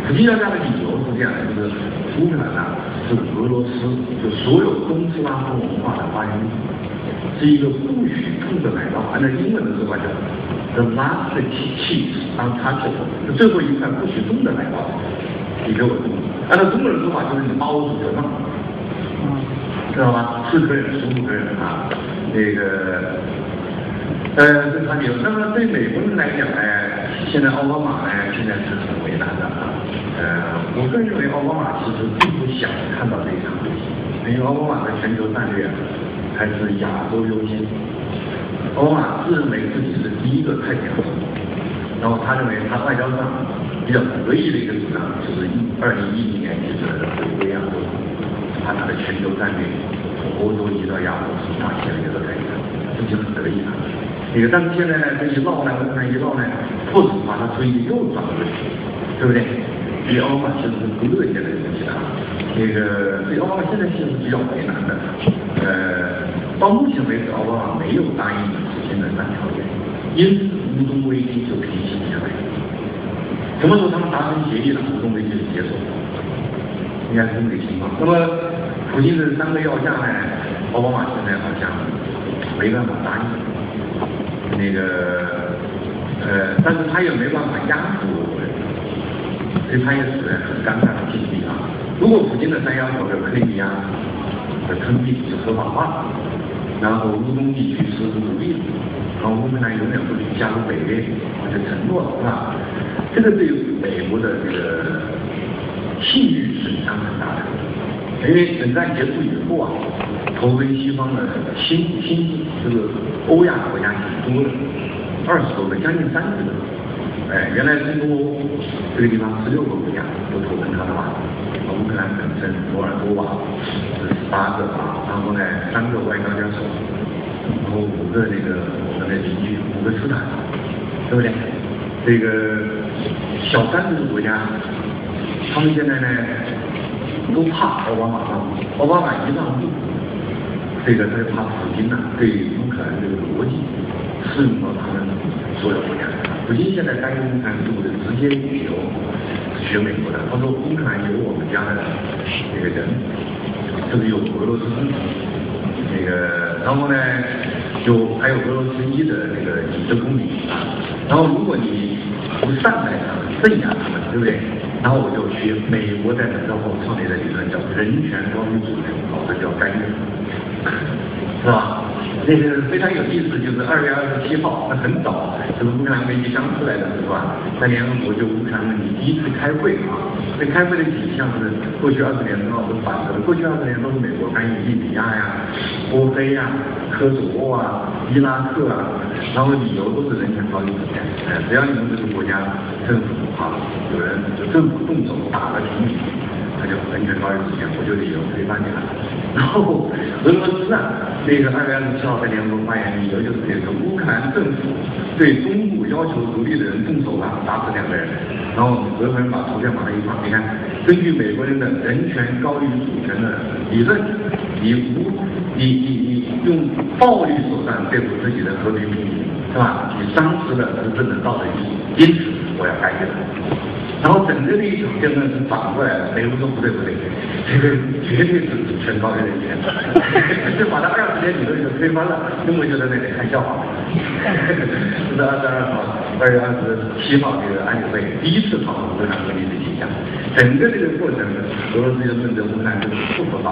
Speaker 1: 普京要加的理由是这样的，就是乌克兰呢。是俄罗斯，就所有东斯拉夫文化的发源地，是一个不许碰的奶酪。按照英文的说法叫 the last cheese untouchable，是最后一块不许动的奶酪，你给我动。按照中国人说法就是你把我煮成了，知道吗？是可以，是不可以啊？那个，呃，这他有。那么对美国人来讲呢，现在奥巴马呢，现在是很为难的啊。呃，我个人认为奥巴马其实并不想看到这一场游戏，因为奥巴马的全球战略还是亚洲优先。奥巴马自认为自己是第一个太平洋，然后他认为他外交上比较得意的一个主张就是一二零一零年就是回归亚洲，把他的全球战略从欧洲移到亚洲是发现了一个太平洋，这就很得意了。那个但是现在呢，这一闹呢，乌克兰一闹呢，迫使把他出一个右转问题，对不对？对奥巴马其实是不乐见的东西啊，那个所以奥巴马现在其实是比较为难的，呃，到目前为止奥巴马没有答应现的三条件，因此乌东危机就平息下来。什么时候他们达成协议了，乌东危机就结束，应该是这么个情况。那么普京的三个要价呢，奥巴马现在好像没办法答应，那个呃，但是他也没办法压服。所以他也处在很尴尬的境地啊！如果普京的三要求的克里米亚的吞并是合法化，然后乌东地区实施独立，然后乌克兰永远不许加入北约，我就承诺是吧？这个对美国的这个信誉损伤很大的。因为冷战结束以后啊，投奔西方的新新这个欧亚国家挺多的，二十多个，将近三十个。哎，原来中国这个地方十六个国家都投奔他的吧，乌克兰本身、摩尔多瓦是十八个啊，然后呢三个外交家手，然后五个那个的邻居五个斯坦，对不对？这个小三十个国家，他们现在呢都怕奥巴马，奥巴马一让步，这个他就怕普京呐对乌克兰这个逻辑适用到他们所有国家。普京现在担忧乌克兰是不是直接学学美国的？他说乌克兰有我们家的那个人，就是有俄罗斯公民，那个然后呢，就还有俄罗斯一的那个几十公里啊。然后如果你不善待他们、镇压他们，对不对？然后我就学美国在冷战后创立的理论，叫人权高于主权，或者叫干预，是吧？那个非常有意思，就是二月二十七号，那很早，就是乌克兰危机刚出来的时候啊？在联合国就乌克兰问题第一次开会啊，那开会的景象是过去二十年中啊都反着的，过去二十年都是美国干预利比亚呀、波黑呀、科索沃啊、伊拉克啊，然后理由都是人权高于主权，哎，只要你们这个国家政府啊有人就政府动手打了平民，他就人权高于主权，我就理由推翻你了。然后俄罗斯啊，那个二月二十七号在联合国发言，理由就是这个乌克兰政府对中部要求独立的人动手了，打死两个人。然后俄国人把图片往那一放，你看，根据美国人的人权高于主权的理论，你无你你你用暴力手段对付自己的和平民，是吧？你丧失了真正的道德意义，因此我要改革。然后整个的一场辩论是反过来的，美国说不对不对，这个绝对是主权高于人权，就把他二十年理论就推翻了，中国就在那里看笑话。这是二十二号，二月二十七号这个安理会第一次讨论乌克兰问题的现象，整个这个过程，俄罗斯就顺着乌克兰这个复合法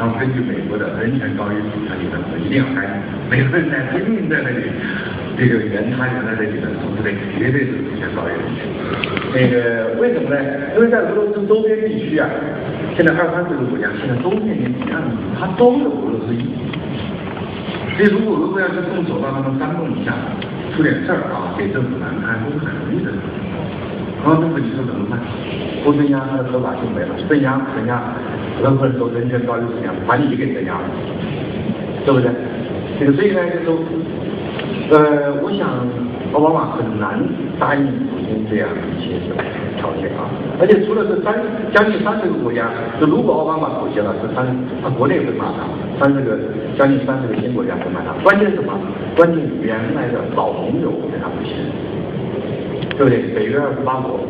Speaker 1: 然后根据美国的人权高于主权理论，一定要开，美国人在拼命在那里。这个原他原来的这个统治的绝对是主权高于人权。那个为什么呢？因为在俄罗斯周边地区啊，现在二三十个国家现在都面临一样的，它都有俄罗斯裔。所以如果俄国要是动手让他们煽动一下，出点事儿啊，给政府难堪都是很容易的。然后政府你说怎么办？不镇压他的合法性没了，镇压镇压，俄国人说人权高于主权，把你给镇压了，对不对？这个所以呢，就说。呃，我想奥巴马很难答应普京这样一些条件啊，而且除了这三将近三十个国家，就如果奥巴马妥协了，这三他国内会骂他，三十个将近三十个新国家会骂他。关键是什么？关键原来的老盟友对他不信任，对不对？北约二十八国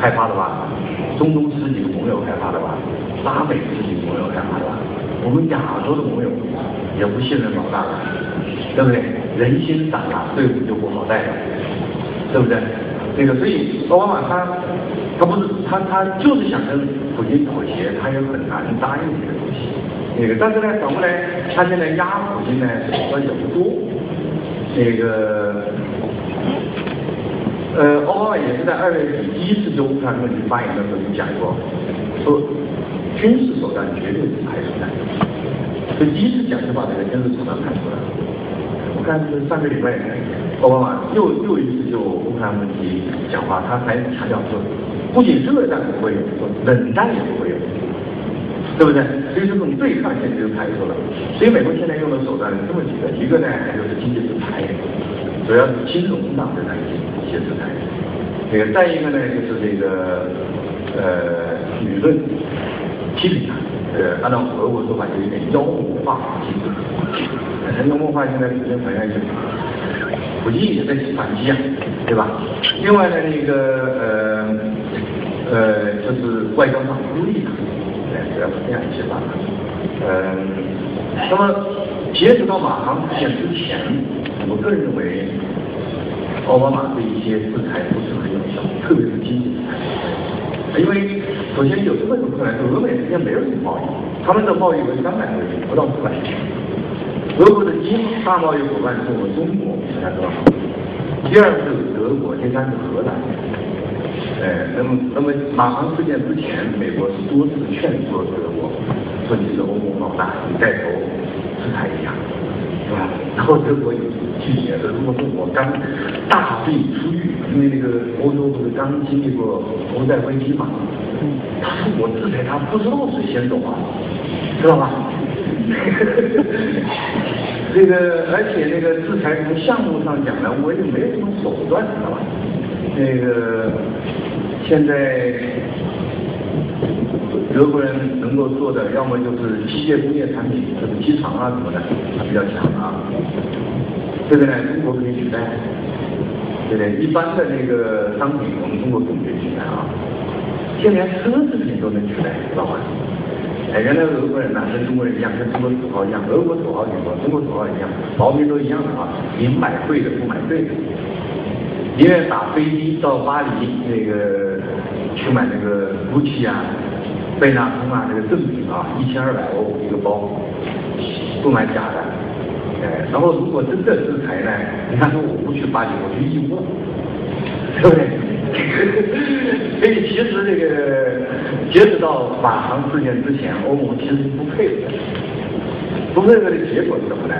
Speaker 1: 害怕的吧？中东十几个盟友害怕的吧？拉美十几个盟友害怕的吧？我们亚洲的盟友也不信任老大了，对不对？人心散了，队伍就不好带了，对不对？那个，所以奥巴马他他不是他他就是想跟普京妥协，他也很难答应这个东西。那个，但是呢，反过来他现在压普京呢手段也不多。那个，呃，奥巴马也是在二月底第一次就乌克兰问题发言的时候就讲过，说军事手段绝对是排除的，所以第一次讲就把这个军事手段排除了。但是上个礼拜，奥巴马又又一次就乌克兰问题讲话，他还强调说，不仅热战不会有，冷战也不会有，对不对？所以这种对抗性就排除了。所以美国现在用的手段这么几个，一个呢就是经济制裁，主要是金融上的那一些制裁。这个再一个呢就是这个呃舆论批评他，呃按照俄国说法就有点妖魔化机制。很多文化现在普京好像也，普京也在反击啊，对吧？另外呢，那个呃呃，就是外交上孤立他，主要是这样一些办法。嗯，那么截止到马航事件之前，我个人认为，奥巴马对一些制裁不是很有效，特别是经济制裁。因为首先有这么一个困难，俄美之间没有什么贸易，他们的贸易为三百多亿，不到四百亿。俄国的第一大贸易伙伴是我们中国，大家知道吗？第二是德国，第三是荷兰。哎，那么那么马航事件之前，美国是多次劝说德国，说你是欧盟老大，你带头制裁一下，是吧？然后德国有拒绝了，如果说我刚大病初愈，因为那个欧洲不是刚经历过欧债危机嘛，他说我制裁他不知道谁先走啊，知道吧？这个，而且那个制裁从项目上讲呢，我也没有什么手段，知道吧？那个现在德国人能够做的，要么就是机械工业产品，就是机床啊什么的，它比较强啊。这个呢，中国可以取代，对？一般的那个商品，我们中国总结起来啊。现在连奢侈品都能取代，知道吧？哎，原来俄国人呢，跟中国人一样，跟中国土豪一样。俄国土豪也多，中国土豪一样，毛病都一样的啊。你买贵的，不买对的。宁愿打飞机到巴黎那个去买那个 GUCCI 啊、贝纳通啊这个正品啊，一千二百欧一个包，不买假的。然后如果真的制裁呢，你看说我不去巴黎，我去义乌，对不对？所以其实这个截止到马航事件之前，欧盟其实不配合，不配合的结果是什么呢？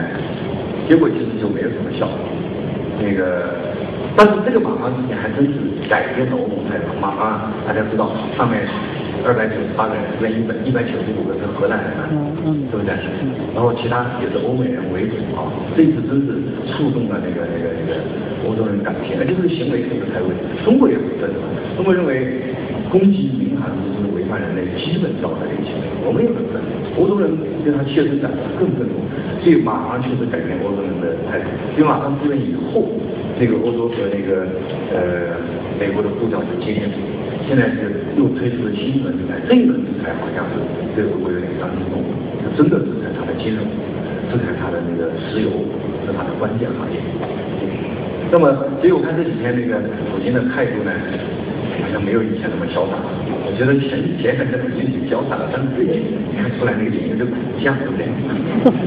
Speaker 1: 结果其实就没有什么效果。那个，但是这个马航事件还真是改变了欧盟态度。马航大家知道上面。二百九十八个人，那一百一百九十五个是荷兰人，对不对？然后其他也是欧美人为主啊。这次真是触动了那个那个那个欧洲人感情，而且这个行为确实太危险。中国也不认，中国认为攻击民航是违反人类基本道德的行为，我们也愤怒。欧洲人对他切身感受更愤怒，所以马上就是改变欧洲人的态度。因为马上出院以后，这个欧洲和那个呃美国的部长就接连。现在是又推出了新一轮制裁，这一轮制裁好像是对我国有点伤筋动骨，就真的是在它的金融，制裁它的那个石油是它的关键行业。那么，所以我看这几天那个普京的态度呢？好像没有以前那么潇洒了。我觉得前前两天已经挺潇洒了，但是最近你看出来那个脸有点苦相，对不对？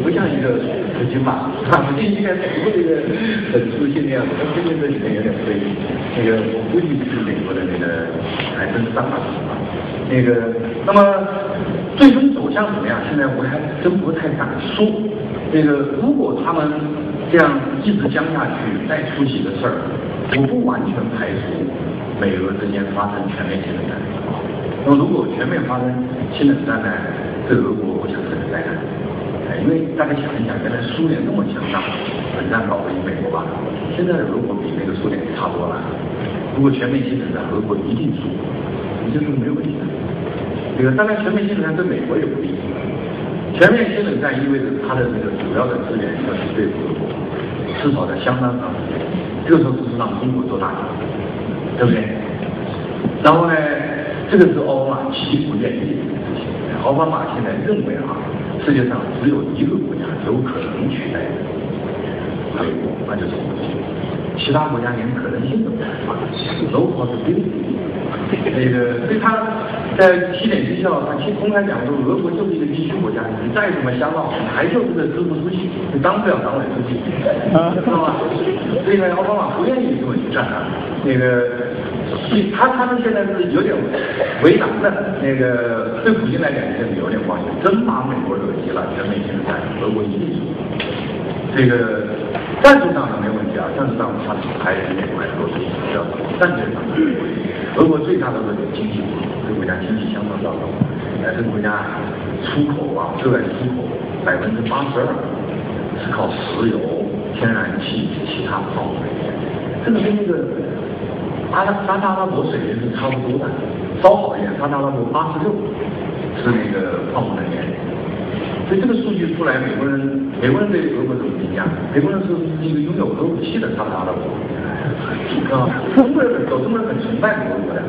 Speaker 1: 不像一个普京嘛，普京应该是不这个很自信的样子，但最近这几天有点灰。那个我估计是美国的那个还真是大法师啊。那个，那么最终走向怎么样？现在我还真不太敢说。那个，如果他们这样一直僵下去，再出几个事儿，我不完全排除。美俄之间发生全面性的战争，那么如果全面发生新冷战呢？对俄国我想是个灾难。哎，因为大家想一想，原来苏联那么强大，冷战搞不赢美国吧？现在的俄国比那个苏联差多了。如果全面性冷战，俄国一定输，你这是没有问题的。这个当然，全面性冷战对美国也不利。全面性冷战意味着它的这个主要的资源要去对付俄国，至少在相当长时间。这个时候是让中国做大。对不对？然后呢，这个是奥巴马极不愿意的事情。奥巴马现在认为啊，世界上只有一个国家有可能取代美国，那就是中国。其他国家连可能性都没有，都靠是兵。那个，所以他在起点军校，他去公开讲说，俄国就是一个地区国家，你再怎么瞎闹，还就是个支部书记，你当不了党委书记，知道吧？所以呢，奥巴马不愿意这么去干啊。那个，他他们现在是有点为难的。那个对普京来讲，现在有点关系，真把美国惹急了，全面性的战，俄国一定输。这个战术上是没问题啊，战术上他还是美国还是多是比较战略上的。俄国最大的问题经济，这个国家经济相当糟糕，呃，这个国家出口啊，对外出口百分之八十二是靠石油、天然气、其他的矿物。这个跟那个阿拉沙特阿拉伯水平是差不多的，稍好一点，沙特阿拉伯八十六是那个矿物能源。所以这个数据出来，美国人美国人对俄国怎么评价？美国人是一个拥有核武器的沙特阿拉伯。啊，中国人都中国人很崇拜俄国的，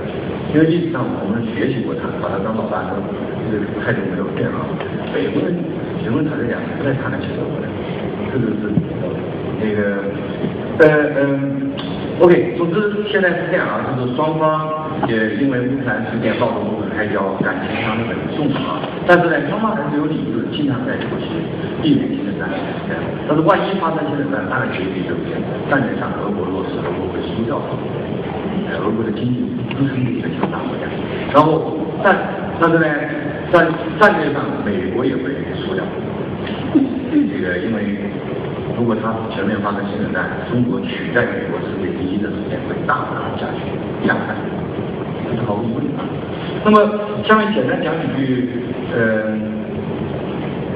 Speaker 1: 因为历史上我们学习过他，把他当老大哥，这个态度没有变啊。美国人，美国人坦白讲不太看得起俄国的，这个是那个呃嗯，OK，总之现在是这样啊，就是双方也因为乌克兰事件暴露开交，感情上很重啊。但是呢，双方还是有理智，尽量在妥协，避免新的战。但是万一发生新的战，大概结局就是战略上俄国弱势，俄国会输掉。俄国的经济支撑力一个强大国家。然后战，但是呢，战战略上美国也会输掉。这个因为如果它全面发生新冷战，中国取代美国世界第一的时间会大大下去，下看，这是毫无疑问的。那么下面简单讲几句，呃，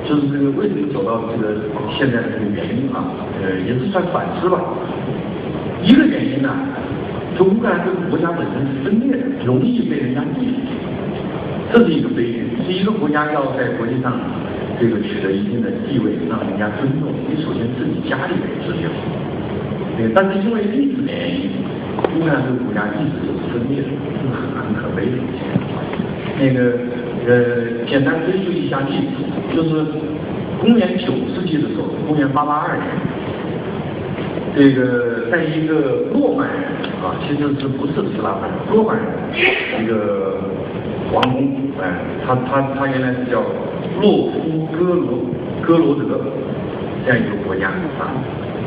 Speaker 1: 就是这个为什么走到这个现在的这个原因啊，呃，也是算反思吧。一个原因呢，就乌克兰这个国家本身是分裂的，容易被人家记住，这是一个悲剧。是一个国家要在国际上这个取得一定的地位，让人家尊重，你首先自己家里面是这样。对，但是因为历史原因，乌克兰这个国家一直就是分裂的，是很很可悲的一件。那个呃，简单追溯一下历史，就是公元九世纪的时候，公元八八二年，这个在一个诺曼人啊，其实是不是斯拉夫人，诺曼人一个王公，哎，他他他原来是叫洛夫哥罗哥罗德，这样一个国家啊。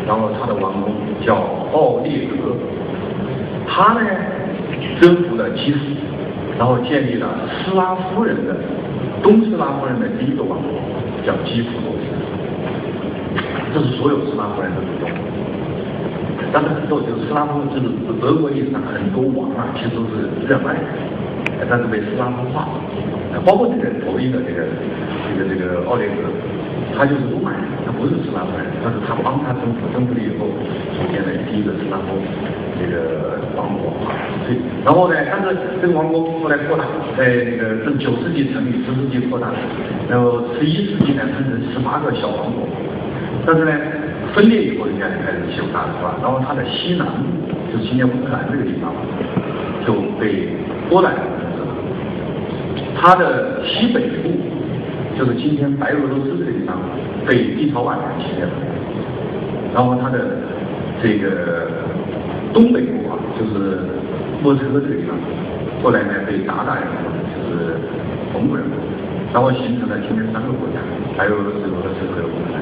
Speaker 1: 然后他的王公叫奥列格，他呢征服了基辅，然后建立了斯拉夫人的东斯拉夫人的第一个王国，叫基辅罗斯。这是所有斯拉夫人的祖宗。但是很多就是斯拉夫，就是德国历史上很多王啊，其实都是日耳曼人，但是被斯拉夫化，包括这个头一个这个这个这个奥列格。他就是罗马人，他不是斯拉夫人，但是他帮他征服，征服了以后，组建了第一个斯拉夫这个王国啊。所以，然后呢，但是这个王国后来扩大，在那个是九世纪成立，十世纪扩大，然后十一世纪呢分成十八个小王国。但是呢，分裂以后人家就开始修大了，是吧？然后它的西南部，就是今天乌克兰这个地方，就被波兰。它的西北部。就是今天白俄罗斯这个地方被立陶宛人侵略了，然后它的这个东北部啊，就是莫斯科这个地方，后来呢被鞑靼人就是蒙古人，然后形成了今天三个国家，白俄罗斯、俄罗斯和乌克兰。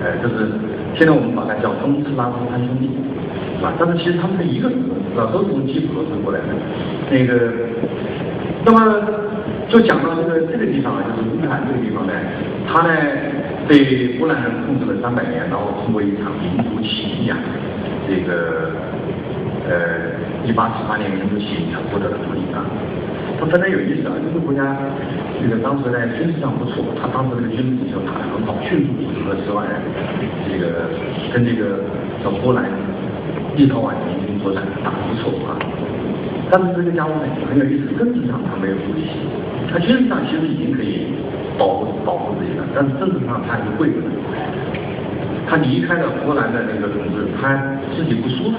Speaker 1: 呃，就是现在我们把它叫东斯拉夫三兄弟，是吧？但是其实他们是一个族，是吧？都是从基辅罗斯过来的。那个，那么。就讲到这个这个地方啊，就是乌克兰这个地方呢，它呢被波兰人控制了三百年，然后通过一场民族起义啊，这个呃一八四八年民族起义才获得了独立啊。它非常有意思啊，这个国家这个当时呢军事上不错，他当时这个军事就打得很好，迅速组织了十万人，这个跟这个叫波兰、立陶宛联军作战，打得不错啊。但是这个家伙呢很有意思，政治上他没有出息。他军事上其实已经可以保护保护自己了，但是政治上他还是跪着的。他离开了波兰的那个统治，他自己不舒服，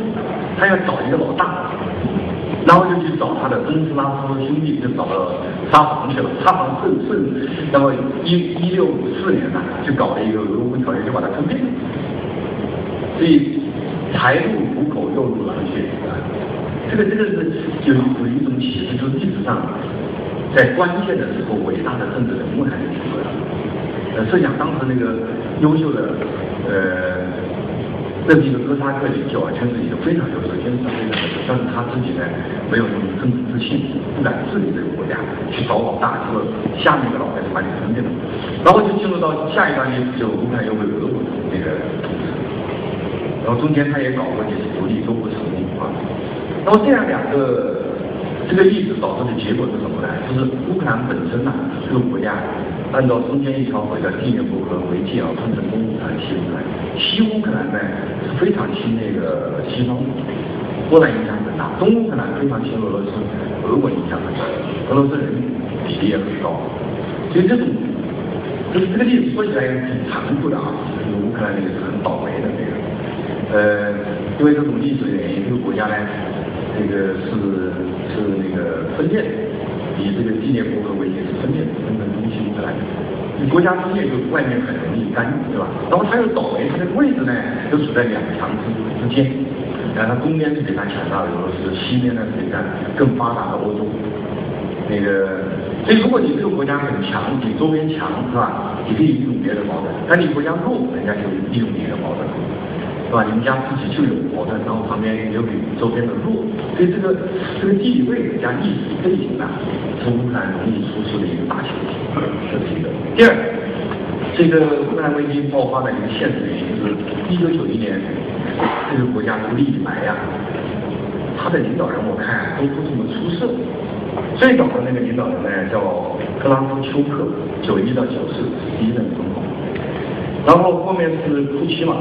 Speaker 1: 他要找一个老大，然后就去找他的东斯拉夫兄弟，就找到沙皇去了。沙皇顺顺，那么一一六五四年呢，就搞了一个俄乌条约，就把他吞并了。所以财入虎口，肉入狼血啊！这个这个是有有一种启示，就是历史上。在关键的时候，伟大的政治人物还是挺多的。呃，设想当时那个优秀的呃，这几个哥萨克领袖啊，全自己非常优秀，军事上非常优秀，但是他自己呢，没有那种政治自信，不敢治理这个国家，去找老大，说下面一个老大就把你吞并了。然后就进入到下一段历史，就乌克兰又被俄国那个统治，然后中间他也搞过几次独立，都不成功啊。那么这样两个。这个例子导致的结果是什么呢？就是乌克兰本身呢，这个国家按照中间一条河叫第聂伯河为界啊，分成东乌克兰、西乌克兰。西乌克兰呢是非常亲那个西方，波兰影响很大；东乌克兰非常亲俄罗斯，俄国影响很大，俄罗斯人比例也很高。所以这种，就是这个例子说起来也挺残酷的啊，就是乌克兰那个是很倒霉的那个。呃，因为这种历史原因，这个国家呢。这个是是那个分裂，以这个纪念伯河为界是分裂，分成东西乌克兰。你国家分裂就外面很容易干预，对吧？然后它又倒霉，它这个位置呢就处在两强之之间。然后它东边是比它强大的俄罗斯，西边呢是比它更发达的欧洲。那个，所以如果你这个国家很强，比周边强，是吧？你可以利用别的矛盾；但你国家弱，人家就利用你的矛盾。是吧？你们家自己就有矛盾，然后旁边有比周边的弱，所以这个这个地理位置加历史背景呢，是乌克兰容易出事的一个大前提。这是一个。第二，这个乌克兰危机爆发的一个现实原因是，一九九一年这个国家独立以来呀，他的领导人我看都不怎么出色。最早的那个领导人呢叫克拉夫丘克，九一到九四第一任总统，然后后面是库奇马。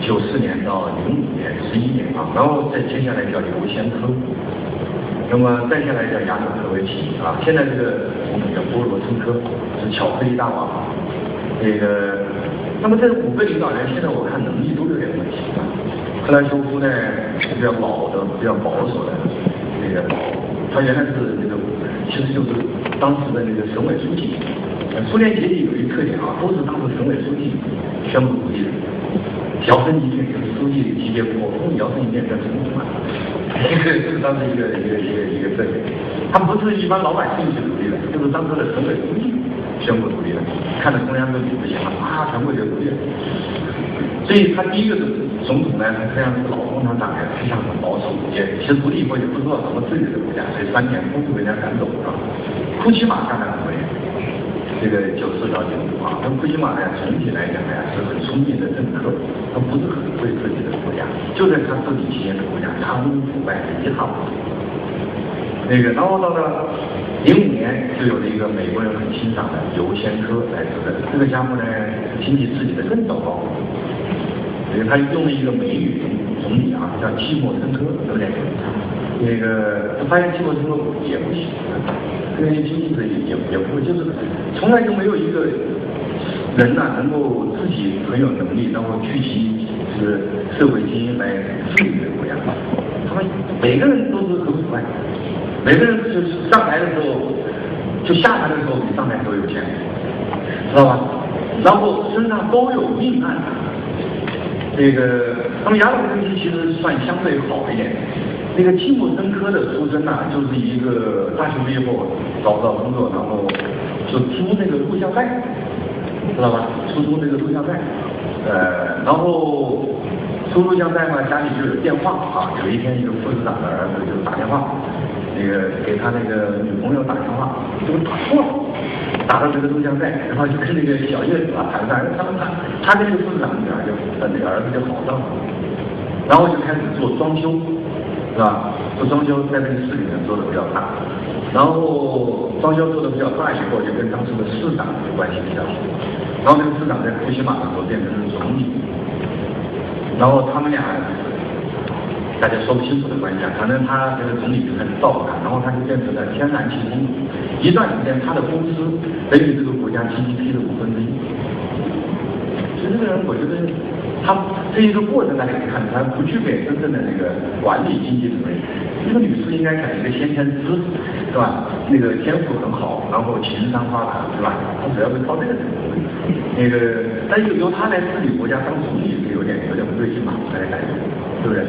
Speaker 1: 九四年到零五年，十一年啊，然后再接下来叫刘先科，那么再下来叫亚努科维奇啊，现在这个我们叫波罗申科，是巧克力大王。那个，那么这五个领导人现在我看能力都有点问题啊。克兰丘夫呢是比较老的，比较保守的那个，他原来是那个，其实就是当时的那个省委书记。苏联解体有一特点啊，都是当时省委书记宣布独立的。摇身一变就是书记级别过，从摇身一变成总统了，这个这是当时一个一个一个一个特点。他不是一般老百姓去独立的，就是当时的省委书记宣布独立了，看着中央政府不行了，啊，全部就独立了。所以他第一个总统呢，他实际上是老共产党员，非常很保守，也其实独立以后也不知道怎么治理这个国家，所以三年风被人家赶走了。库奇马干的很对，这个九四到九五啊，那库奇马呢，总体来讲呢是很聪明的政客，他不是很会自己的国家，就在他自己期间的国家贪污腐败的一塌糊涂。那个，然后到了零五年，就有了一个美国人很欣赏的尤先科来执政。这个家伙呢，经济治理的更糟糕。所以他用了一个美女总理啊，叫基莫申科，对不对？那个他发现基莫申科也不行，这个经济治理也也不会，就是从来就没有一个人呐，能够自己很有能力，然后聚集是社会精英来治理这个国家。他们每个人都是很腐败。每个人就是上台的时候，就下台的时候比上台都有钱，知道吧？然后身上都有命案。这个他们雅鲁公司其实算相对好一点。那个季姆森科的出身呐，就是一个大学毕业后找不到工作，然后就租那个录像带，知道吧？出租那个录像带，呃，然后出录像带嘛，家里就有电话啊。有一天，一个副市长的儿子就打电话。那个给他那个女朋友打电话，结果打错了，打到这个录像带，然后就跟那个小叶子啊谈谈，他们他他那个副市长女儿就呃那个儿子就好上了，然后就开始做装修，是吧？做装修在这个市里面做的比较大，然后装修做的比较大以后，就跟当时的市长有关系比较好，然后那个市长在福西马的时候变成了总理，然后他们俩。大家说不清楚的关系啊，反正他这个总理就开始照顾他，然后他就变成了天然气公司。一段时间，他的公司等于这个国家 GDP 的五分之一。其实这个人，我觉得他这一个过程来看，他不具备真正的那个管理经济能力。一个女士应该讲一个先天知识，是吧？那个天赋很好，然后情商发达，是吧？她主要是靠这个。那个，但由由她来治理国家当总理是有点有点不对劲嘛，大家感觉，对不对？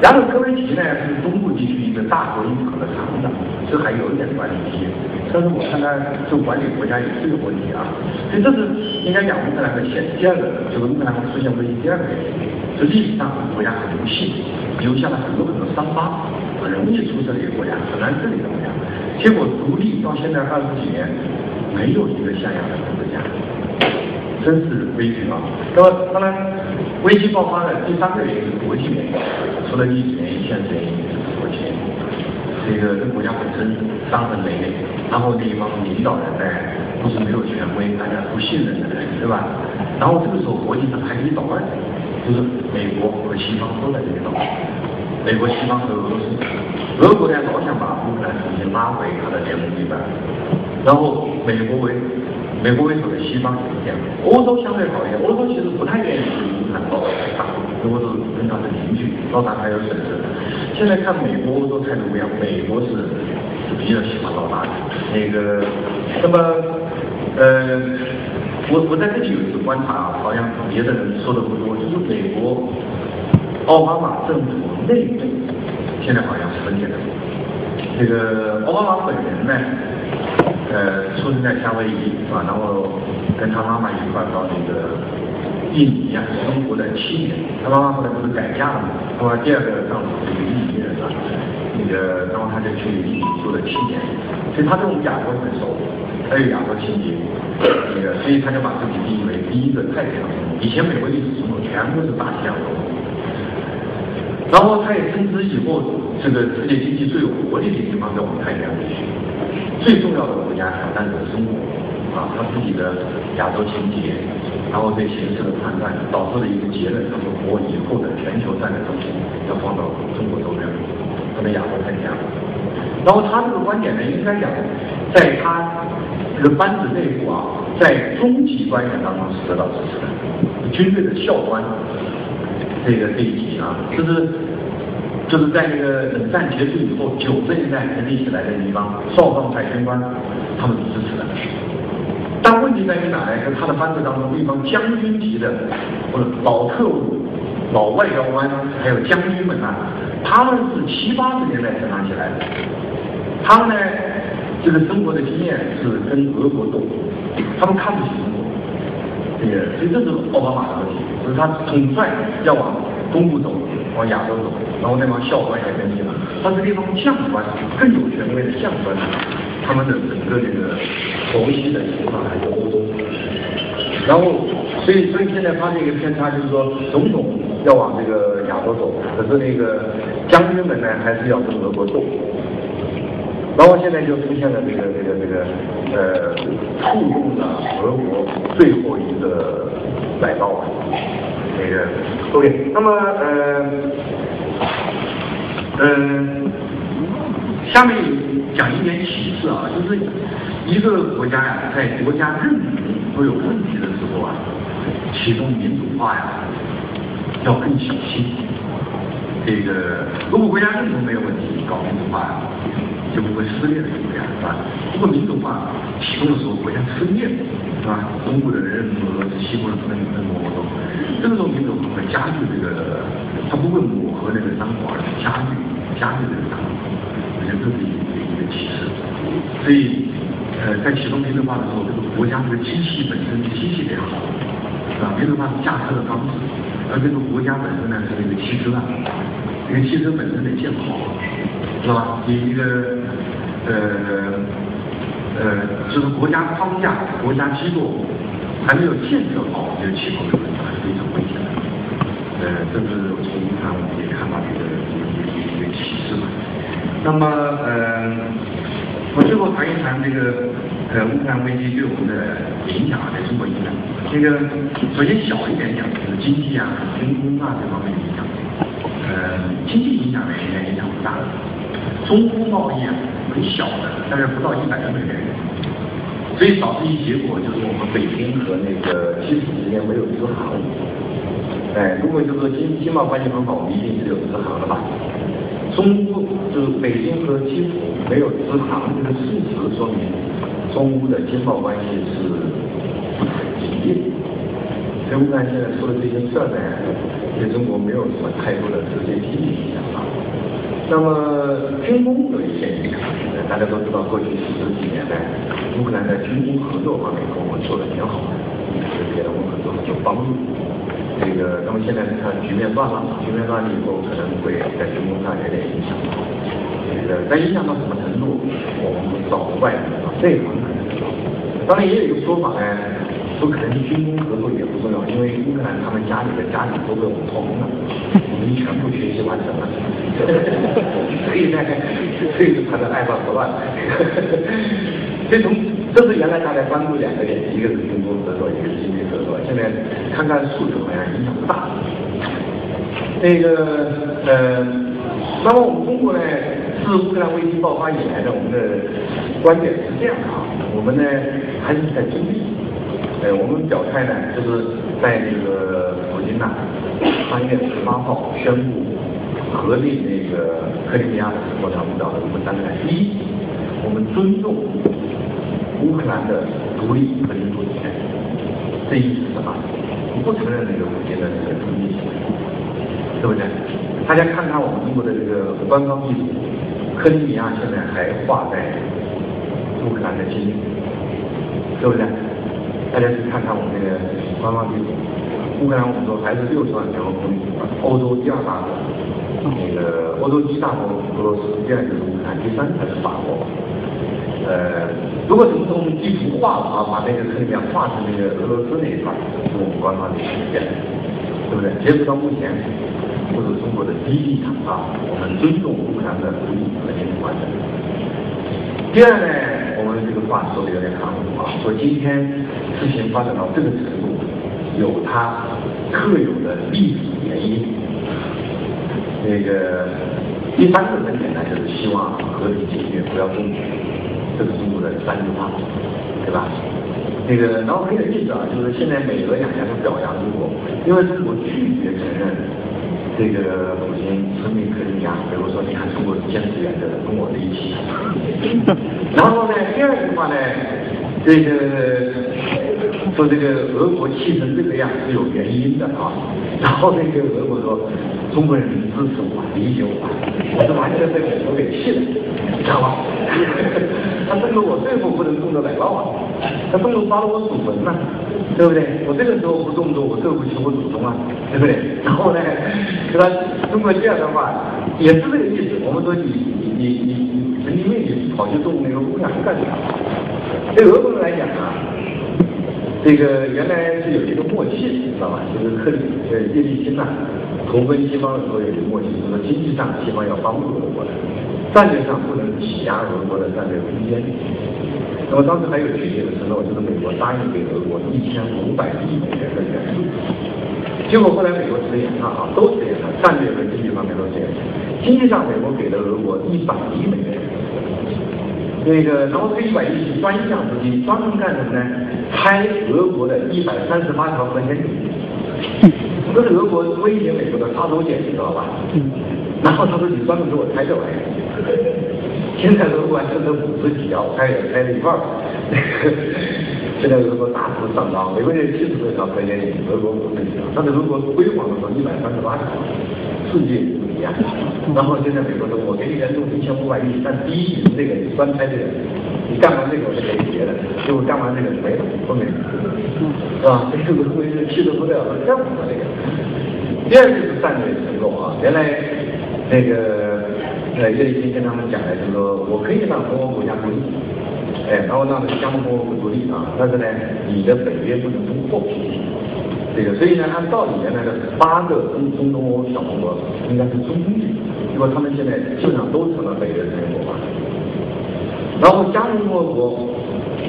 Speaker 1: 然后科威奇呢是东部地区一个大国银行的厂长，这还有一点管理经验，但是我看他这管理国家也是有问题啊，所以这是应该讲乌克兰的前第二个，就是乌克兰会出现危机第二个原因，是历史上国家很不幸，留下了很多很多伤疤，很容易出事的一个国家，很难治理的国家，结果独立到现在二十几年，没有一个像样的国家。真是悲剧啊！那么当然，危机爆发的第三个原因是国际原因，除了历史原因、现实原因，是国际原因。这个跟国家本身伤痕累累，然后这一帮领导人呢，都是没有权威、大家不信任的人，对吧？然后这个时候国际上还可以捣乱，就是美国和西方都在这里捣乱。美国、西方和俄罗斯，俄国呢老想把乌克兰重新拉回他的联盟里边，然后美国为。美国为首的西方也是这样，欧洲相对好一点，欧洲其实不太愿意去乌克兰造大，如果是跟他的邻居造大还有损失。现在看美国、欧洲态度不一样，美国是比较喜欢老大的。那个，那么，呃，我我在这里有一次观察啊，好像别的人说的不多，就是美国奥巴马政府内部现在好像是分裂的。这个奥巴马本人呢？呃，出生在夏威夷是吧？然后跟他妈妈一块到那个印尼啊生活了七年。他妈妈后来不是改嫁了嘛？他妈第二个丈夫是一个印尼人啊，那个然后他就去印尼住了七年。所以他对我们亚洲很熟，他有亚洲情节。那个所以他就把自己定义为第一个太平洋。以前美国历史总统全部是大西洋。然后他也深知以后这个世界经济最有活力的地方在我们太平洋地区。最重要的国家挑战者生活啊，他自己的亚洲情节，然后对形势的判断，导致了一个结论，就是我以后的全球战略中心要放到中国周边，放在亚洲太平洋。然后他这个观点呢，应该讲，在他这个班子内部啊，在中级官员当中是得到支持的，军队的校官这个这一级啊，就是。就是在那个冷战结束以后，九十年代成立起来的一帮少壮派军官，他们支持的。但问题在于哪呢？就他的班子当中，一帮将军级的或者老特务、老外交官，还有将军们啊，他们是七八十年代成长起来的。他们呢，这个生活的经验是跟俄国斗，他们看不起中国，这个所以这是奥巴马的问题，就是他统帅要往东部走，往亚洲走，然后那帮校官也跟进了，他是地方将官更有权威的将官，他们的整个这个熟悉的情况还是欧洲，然后所以所以现在发现一个偏差，就是说总统要往这个亚洲走，可是那个将军们呢还是要跟俄国斗。然后现在就出现了这个这个这个呃，触动了俄国最后一个宰刀啊，那个 OK，那么呃嗯，下面讲一点启示啊，就是一个国家呀，在国家认同都有问题的时候啊，启动民主化呀，要更小心。这个如果国家认同没有问题，搞民主化呀。就不会撕裂的一个国家，是吧？如果民主化启动的时候，国家分裂，是吧？东部的人认同俄罗斯，西部的人认同俄罗斯，这个时候民主化会加剧这个，它不会抹合那个脏话，加剧加剧这个脏话。我觉得这是一个一个启示。所以，呃，在启动民主化的时候，这个国家这个机器本身机器得好，是吧？民主化是驾车的方式，而这个国家本身呢是那个汽车啊，因为汽车本身得建好。是吧？你一个呃呃，就是国家框架、国家机构还没有建设好，就启动这个还是非常危险的。呃，这是从看我们也看到这个一个一个启示嘛。那么呃，我最后谈一谈这个呃乌克兰危机对我们的影响啊，在中国影响。这个首先小一点讲，就是经济啊、军工啊这方面的影响。呃，经济影响呢，应该影响不大。中欧贸易啊很小的，但是不到一百个美元，所以导致一结果就是我们北京和那个基辅之间没有直航。哎，如果就是说经经贸关系很好，我们一定是有直航的吧？中乌就是北京和基辅没有直航，这个事实说明中乌的经贸关系是紧密。所以乌克兰现在出的这些事儿呢，对中国没有什么太多的直接经济影响啊。那么军工有一些影响，大家都知道，过去十几年来，乌克兰在军工合作方面跟我们做的挺好的，给了我们很多很多帮助。这个，那么现在看局面乱了，局面乱了以后，可能会在军工上有点影响。这个，但影响到什么程度，我们不知道，外行内行可能。当然也有一个说法呢。不可能军工合作也不重要，因为乌克兰他们家里的家底都被我们掏空了，我们全部学习完成了，可以在可以他的爱发不乱。所以从这是原来大家关注两个点，一个是军工合作，一个是经济合作。现在看看数字好像影响不大。那个呃，那么我们中国呢，自乌克兰危机爆发以来呢，我们的观点是这样的啊，我们呢还是在经历。呃，我们表态呢，就是在这个普京呐，三月十八号宣布核定那个克里米亚的时候呢，我们表示我们站在第一，我们尊重乌克兰的独立和领土主权，这意思是什么？不承认那个普京的这个独立性，对不对？大家看看我们中国的这个官方地图，克里米亚现在还画在乌克兰的境内，对不对？大家去看看我们那个官方地图，乌克兰我们说还是六十万平方公里，欧洲第二大国，那个欧洲第一大国俄罗斯，第二就是乌克兰，第三才是法国。呃，如果从从地图画的话，把那个克里米亚画成那个俄罗斯那一块，是我们官方的曲线，对不对？截止到目前，这是中国的第一立场啊，我们尊重乌克兰的独立和领土完整。第二呢？我们这个话说的有点含糊啊，说今天事情发展到这个程度，有它特有的历史原因。那个第三个很简单，就是希望和平解决，不要动武，这是中国的三句话，对吧？那个，然后很有意思啊，就是现在美俄两家都表扬中国，因为中国拒绝承认。这个普京生命克里米亚，比如说，你看中国是坚持原则的，跟我在一起。然后呢，第二句话呢，这个说这个俄国气成这个样是有原因的啊。然后那个俄国说，中国人支持我，理解我，我是完全被美国给气的，你知道吧？他这个我最后不能动的奶酪啊，他动作发了我祖坟呢，对不对？我这个时候不动作，我对不起我祖宗啊，对不对？然后呢，给他中国这样的话，也是这个意思。我们说你你你你你神经病，你跑去动那个乌克兰干啥？对俄国人来讲啊，这个原来是有一个默契，你知道吧？就是克里呃叶利钦呐，投奔西方的时候有一个默契，就是经济上西方要帮助俄国的。战略上不能挤压俄国的战略空间。那么当时还有决议的承诺，就是美国答应给俄国一千五百亿美元的援助。结果后来美国迟延了啊，都迟延了，战略和经济方面都迟延。经济上，美国给了俄国一百亿美元。那个，然后这一百亿是专项资金，专门干什么呢？拆俄国的一百三十八条核潜艇。这是俄国威胁美国的杀手锏，你知道吧？然后他说你专门给我拆这玩意儿。现在俄国剩的五十几条，拆也拆了一半儿。现在俄国大幅上涨，美国人七十多条核潜艇，俄国五十几条，但是俄国辉煌的时候一百三十八条，世界然后现在美国说，我给你援助一千五百亿，但第一你这个你专开这个，你干完这个我就给你别的，结果干完这个没了，后面是吧？这个后面就气得不得了，干不了这个。第二就是战略承诺啊，原来。那个呃，叶利钦跟他们讲的，就是说我可以让东欧国家独立，哎，然后让加盟共和国独立啊，但是呢，你的北约不能突破。这个，所以呢，按道理原来的八个中中东欧小盟国应该是中立，结果他们现在基本上都成了北约成员国。然后加盟共和国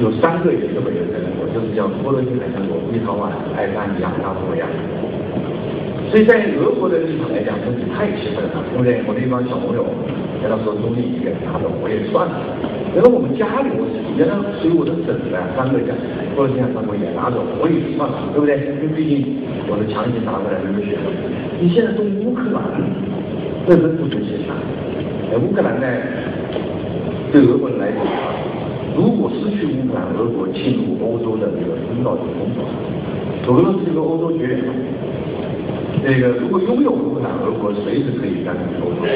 Speaker 1: 有三个也是北约成员国，就是叫波罗的海三国：立陶宛、爱沙尼亚、拉脱维亚。所以在俄国的立场来讲，真是太气愤了，对不对？我那帮小朋友跟他说中立一点，他说我也算了。因为我们家里我原来所以我的省的三个家，或者这样三个也拿走，我也算了，对不对？因为毕竟我是强行拿过来的血。你现在说乌克兰，这是不足为奇。哎，乌克兰呢，对俄国人来讲，如果失去乌克兰，俄国进入欧洲的这个通道就封锁了。俄罗斯是一个欧洲绝缘。那个如果拥有乌克兰，俄国随时可以占领欧洲。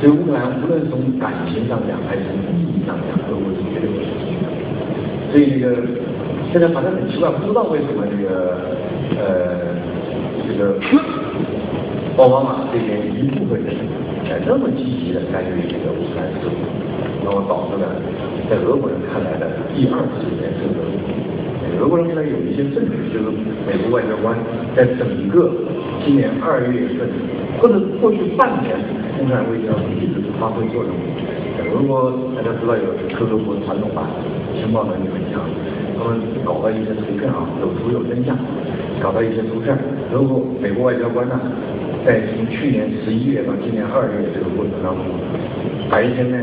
Speaker 1: 所以乌克兰无论从感情上讲，还是从意义上讲，俄国是绝对不行。所以这个现在反正很奇怪，不知道为什么这个呃这个奥巴马这边一部分人呃那么积极的干预这个乌克兰事务，然后导致了在俄国人看来的第二次世界大战。俄国人现在有一些证据，就是美国外交官在整个今年二月份或者过去半年，乌克兰外交一直是发挥作用。俄国大家知道有克格勃传统吧，情报能力很强，他们搞到一些图片啊，有图有真相，搞到一些图片。然后美国外交官呢，在从去年十一月到今年二月的这个过程当中，白天呢。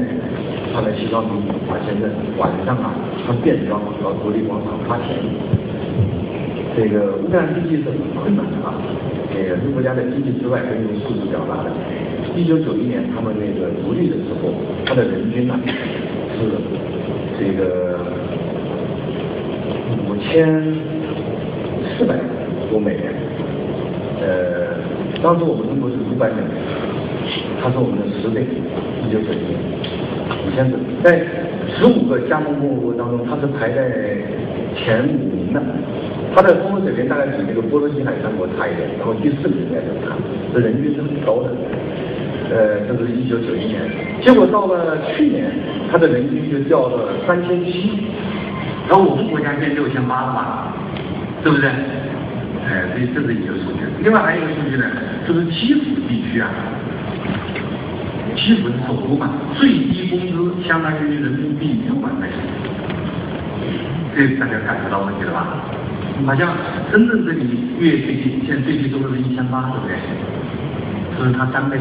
Speaker 1: 他在西装笔挺发签证，晚上啊穿便装到独立广场发钱。这个乌克兰经济是很困难的啊，这个是国家的经济之外，可以用数字表达的。一九九一年他们那个独立的时候，它的人均呢是这个五千四百多美元。呃，当时我们中国是五百美元，它是我们的十倍。一九九一年。五千多，在十五个加盟共和国当中，它是排在前五名的。它的生活水平大概比那个波罗的海三国差一点，然后第四名应该是它，这人均是很高的。呃，这是一九九一年，结果到了去年，它的人均就掉了三千七，然后我们国家现在六千八了嘛，对不对？哎，所以这是一个数据。另外还有一个数据呢，就是基辅地区啊。基辅是首都嘛，最低工资相当于人民币六万块钱，这大家感觉到问题了吧？好像深圳这里月最低现在最低工资是一千八，对不对？这是它三倍。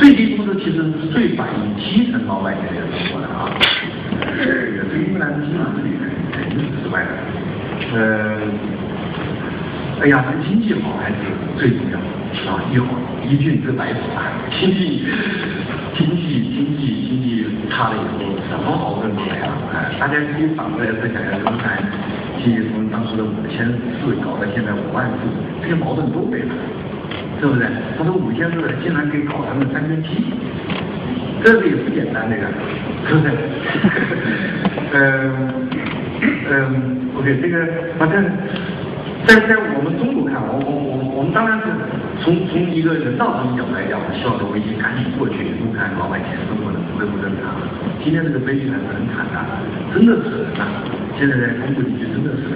Speaker 1: 最低工资其实是最反映基层老百姓的生活的啊。这个对乌克兰的经济里肯定是失败的。呃，哎呀，咱经济好还是最重要的啊！一好一俊遮百丑啊，经济。经济经济经济差了以后，什么好处都没了。哎，大家可以反过来再想想，刚才经济从当时的五千字搞到现在五万字，这些矛盾都没了，是不是？他说五千多人竟然可以搞成了三千七，这个也不简单，这个，是不是？嗯嗯，OK，这个反正。在在我们中国看，我我我我们当然是从从一个人道主义角度来讲，我希望这危机赶紧过去，不看老百姓生活的不正不正常。今天这个悲剧还是很惨的，真的是啊！现在在中部地区真的是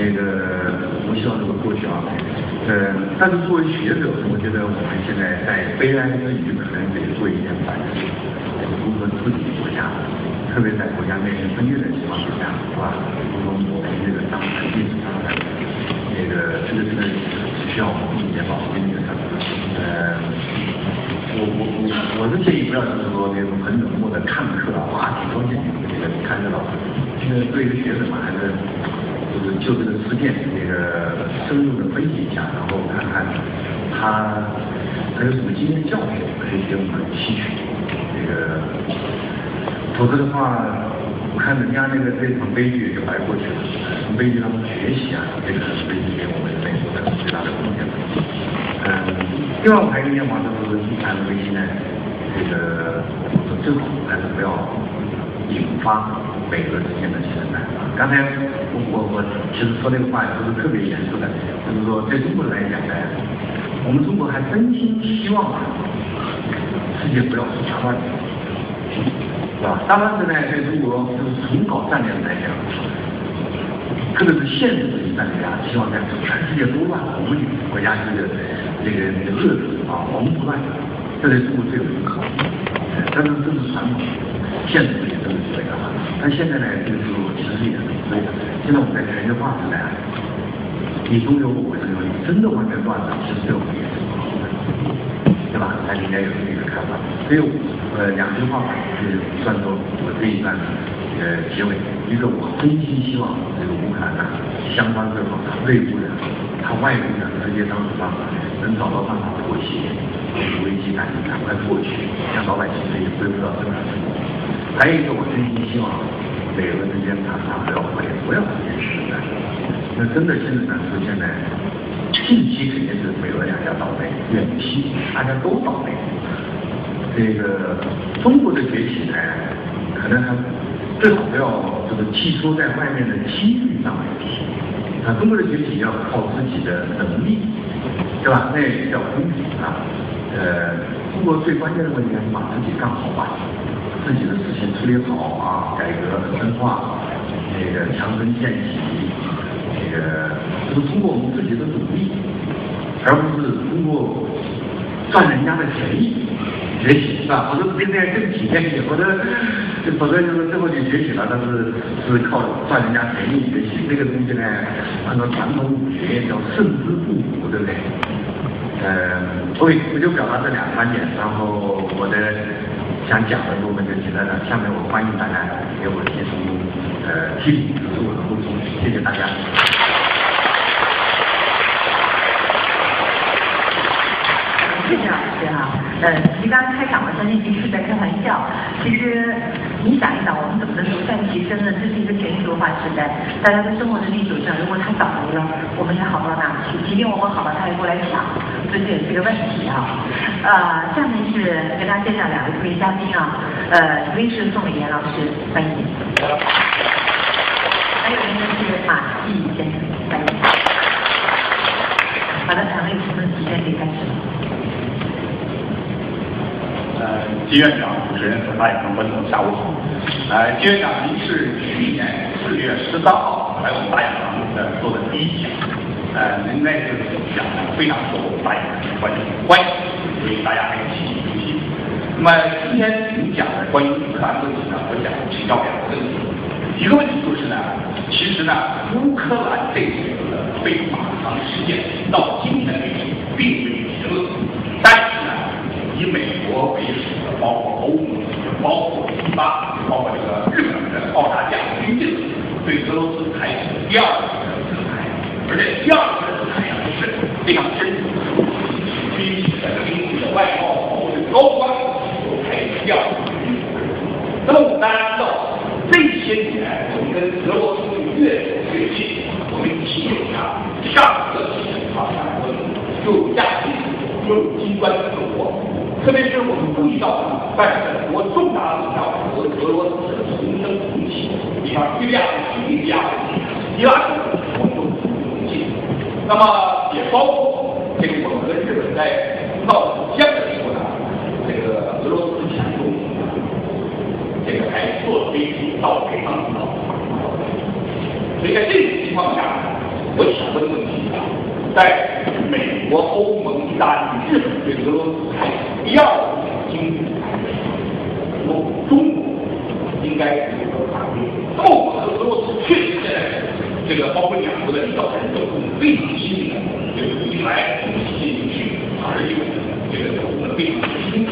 Speaker 1: 那个，我希望这个过去啊。呃，但是作为学者，我觉得我们现在在悲哀之余，可能得做一点反思，如何自己国家，特别在国家面临分裂的情况之下，是吧？如何抹平这个伤痕、历史伤痕。这个这个这个需要我们一点保护的事呃，我我我我是建议不要就是说那种很冷漠的看客啊，挺高兴这个看热闹。因为对一个学生嘛，还是就是就这个事件这个深入的分析一下，然后看看他他有什么经验教训可以给我们吸取。这个否则的话。我看人家那个这场悲剧就白过去了，从悲剧当中学习啊，这个悲剧给我们人类带来最大的贡献。嗯，另外我还有一个愿望就是，谈危机呢，这个最好还是不要引发美俄之间的战争。刚才我我我其实说那个话也不是特别严肃的，就是说对中国人来讲呢，我们中国还真心希望，世界不要出大乱。是吧？当然是呢，对中国就是从搞战略来讲，特别是现实主义战略啊，希望在全世界都乱，我们国家这个这个这个遏制啊，我们不乱，这对中国最有利可。但是这是传统，现实主义主义这个是这个。但现在呢，这个是其实也是所以现在我们在全球化时代，你中有我，我中有你，真的完全断了，其实对我们也是不好的，对吧？那应该有这么一个看法。所以。呃，两句话吧，就是算作我这一段呃结尾。一个，我真心希望这个乌克兰呢，相关各方内部的、他外部的这些当事方能找到办法妥协，危机赶紧赶快过去，让老百姓可以恢复到正常生活。还有一个，我真心希望美俄之间谈判不要破裂，不要出现实战。那真的现在呢出现在近期肯定是美俄两家倒霉，远期大家都倒霉。这个中国的崛起呢，可能还最好不要就是寄托在外面的机遇上面。啊，中国的崛起要靠自己的能力，对吧？那也比较公平啊。呃，中国最关键的问题还是把自己干好吧，自己的事情处理好啊，改革深化，那个强身健体，这个就是通过我们自己的努力，而不是通过赚人家的便宜。崛起是吧？否则今天更体现一点，否则否则就是最后就崛起了，但是是靠赚人家便宜崛起。这个东西呢，按照传统武学叫胜之不武，对不对？呃，所以我就表达这两个观点，然后我的想讲的部分就提到这。下面我欢迎大家给我提出呃批评，指出我的不足。谢谢大家。
Speaker 2: 谢谢老师啊，呃，其实刚刚开场我相信其实是在开玩笑。其实你想一想，我们怎么能独善其身呢？这是一个全球化时代，大家的生活的地球上，如果他倒霉了，我们也好不到哪去。即便我们好了，他也过来抢，这这也是个问题啊。呃，下面是给大家介绍两位特别嘉宾啊，呃，一位是宋伟岩老师，欢迎。还有一位是马季先生，欢迎。好的，两位同志，时间可以开始。
Speaker 3: 呃，金院长、主持人和大家观众，下午好。呃，金院长，您是去年四月十三号来我们大雅堂的做的第一讲，呃，您那次讲的非常受大雅的观众欢迎，所以大家还有积极出席。那么今天您讲的关于乌克兰问题呢，我想请教两个问题。一个问题就是呢，其实呢，乌克兰这特别是我们注意到，在很多重大的国和俄罗斯的重生重启，比方叙利亚、叙利亚、伊拉克，我们都重启。那么也包括这个我们和日本在闹首相的时候呢，这个俄罗斯强动，这个还坐飞机到北方去闹。所以在这种情况下，我想问问题啊，在美国、欧盟、意大利、日本对俄罗斯第二经济态势，那中国应该如何反应？那么我们和俄罗斯确实现在这个包括两国的领导人都非常亲密，这个一来我们进行去，而且这个我们非常亲密。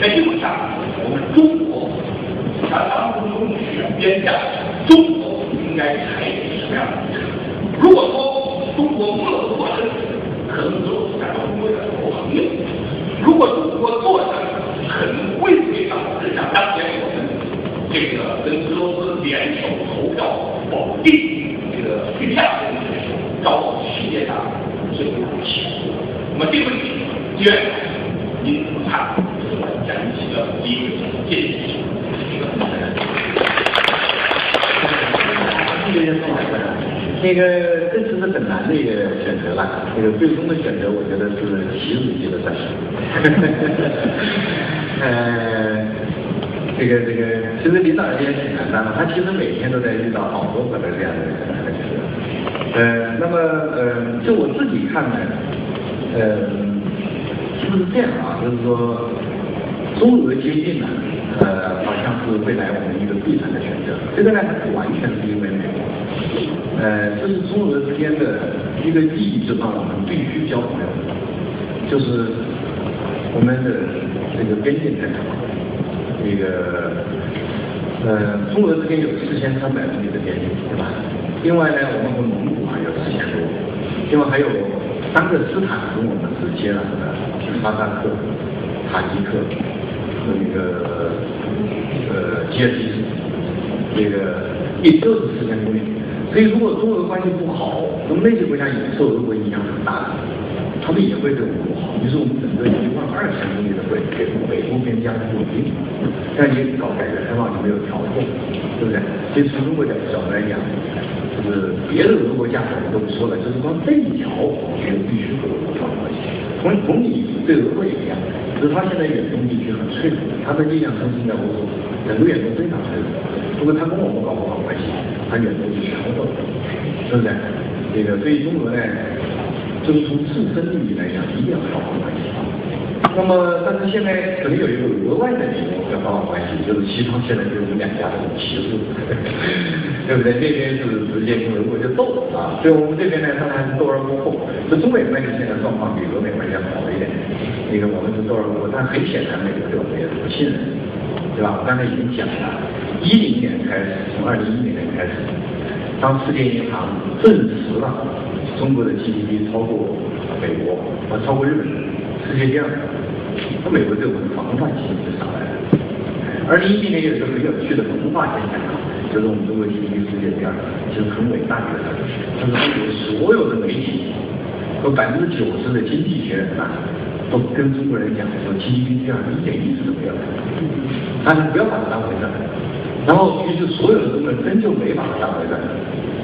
Speaker 3: 在这种下，我们中国他当中选边站，中国应该采取。什么样的如果说中国不能做，可能俄罗斯感到中国的好朋友；如果中国做成，可能会会导致像当年我们这个跟俄罗斯联手投票否定这个叙利亚问题的时候，遭到世界上最大的起伏。那么这个问题，既然
Speaker 1: 那个这次是很难的一个选择了，那个最终的选择，我觉得是习主席的事。呃，这个这个，其实领导人也挺难当的，他其实每天都在遇到好多个的这样的人。呃，那么呃，就我自己看呢，呃，是不是这样啊？就是说，中俄接近呢，好像是未来我们一个必然的选择。这个呢，不完全是因为美国。呃，这是中俄之间的一个利益之上，我们必须交朋友，就是我们的这个边境在哪？这个呃，中俄之间有四千三百公里的边境，对吧？另外呢，我们和蒙古啊有四千多，另外还有三个斯坦跟我们是接壤的，哈萨克、塔吉克那个呃吉尔吉斯，这个也就是四千公里。所以，如果中俄关系不好，那么那些国家也受俄国影响很大的，他们也会对我们不好。于是，我们整个一万二千公里的北北北部边疆不稳定，这样你搞改革开放就没有调控，对不对？所以，从中国角度来讲，就是别的俄国家长都不说了，就是光这一条，我觉得必须和俄国搞关系。同同理，对俄国也一样，就是他现在远东地区很脆弱，他的力量中心在欧洲，整个远东非常脆弱。如果他跟我们搞不好关系，他远东就全部都是不是？这个对于中国呢，就是从自身利益来讲，一定要搞好关系。那么，但是现在可能有一个额外的理由要搞好关系，就是西方现在对我们两家的歧视，对不对？这边是直接跟俄国就斗啊，所以我们这边呢，当然是斗而不破。这中美关系现在状况比俄美关系要好一点。那个我们是斗而不破，但很显然美国对我们也是不信任，对吧？我刚才已经讲了。一零年开始，从二零一零年开始，当世界银行证实了中国的 GDP 超过美国，啊超过日本，世界第二，那美国对我们的防范性就上来了。二零一七年有一个很有趣的文化现象，就是我们中国 GDP 世界第二，其实很伟大的一个事就是中国所有的媒体和百分之九十的经济学人呐，都跟中国人讲说 GDP 第二一点意思都没有，但是不要把它当回事。然后，于是所有的中国人真就没把它当回事，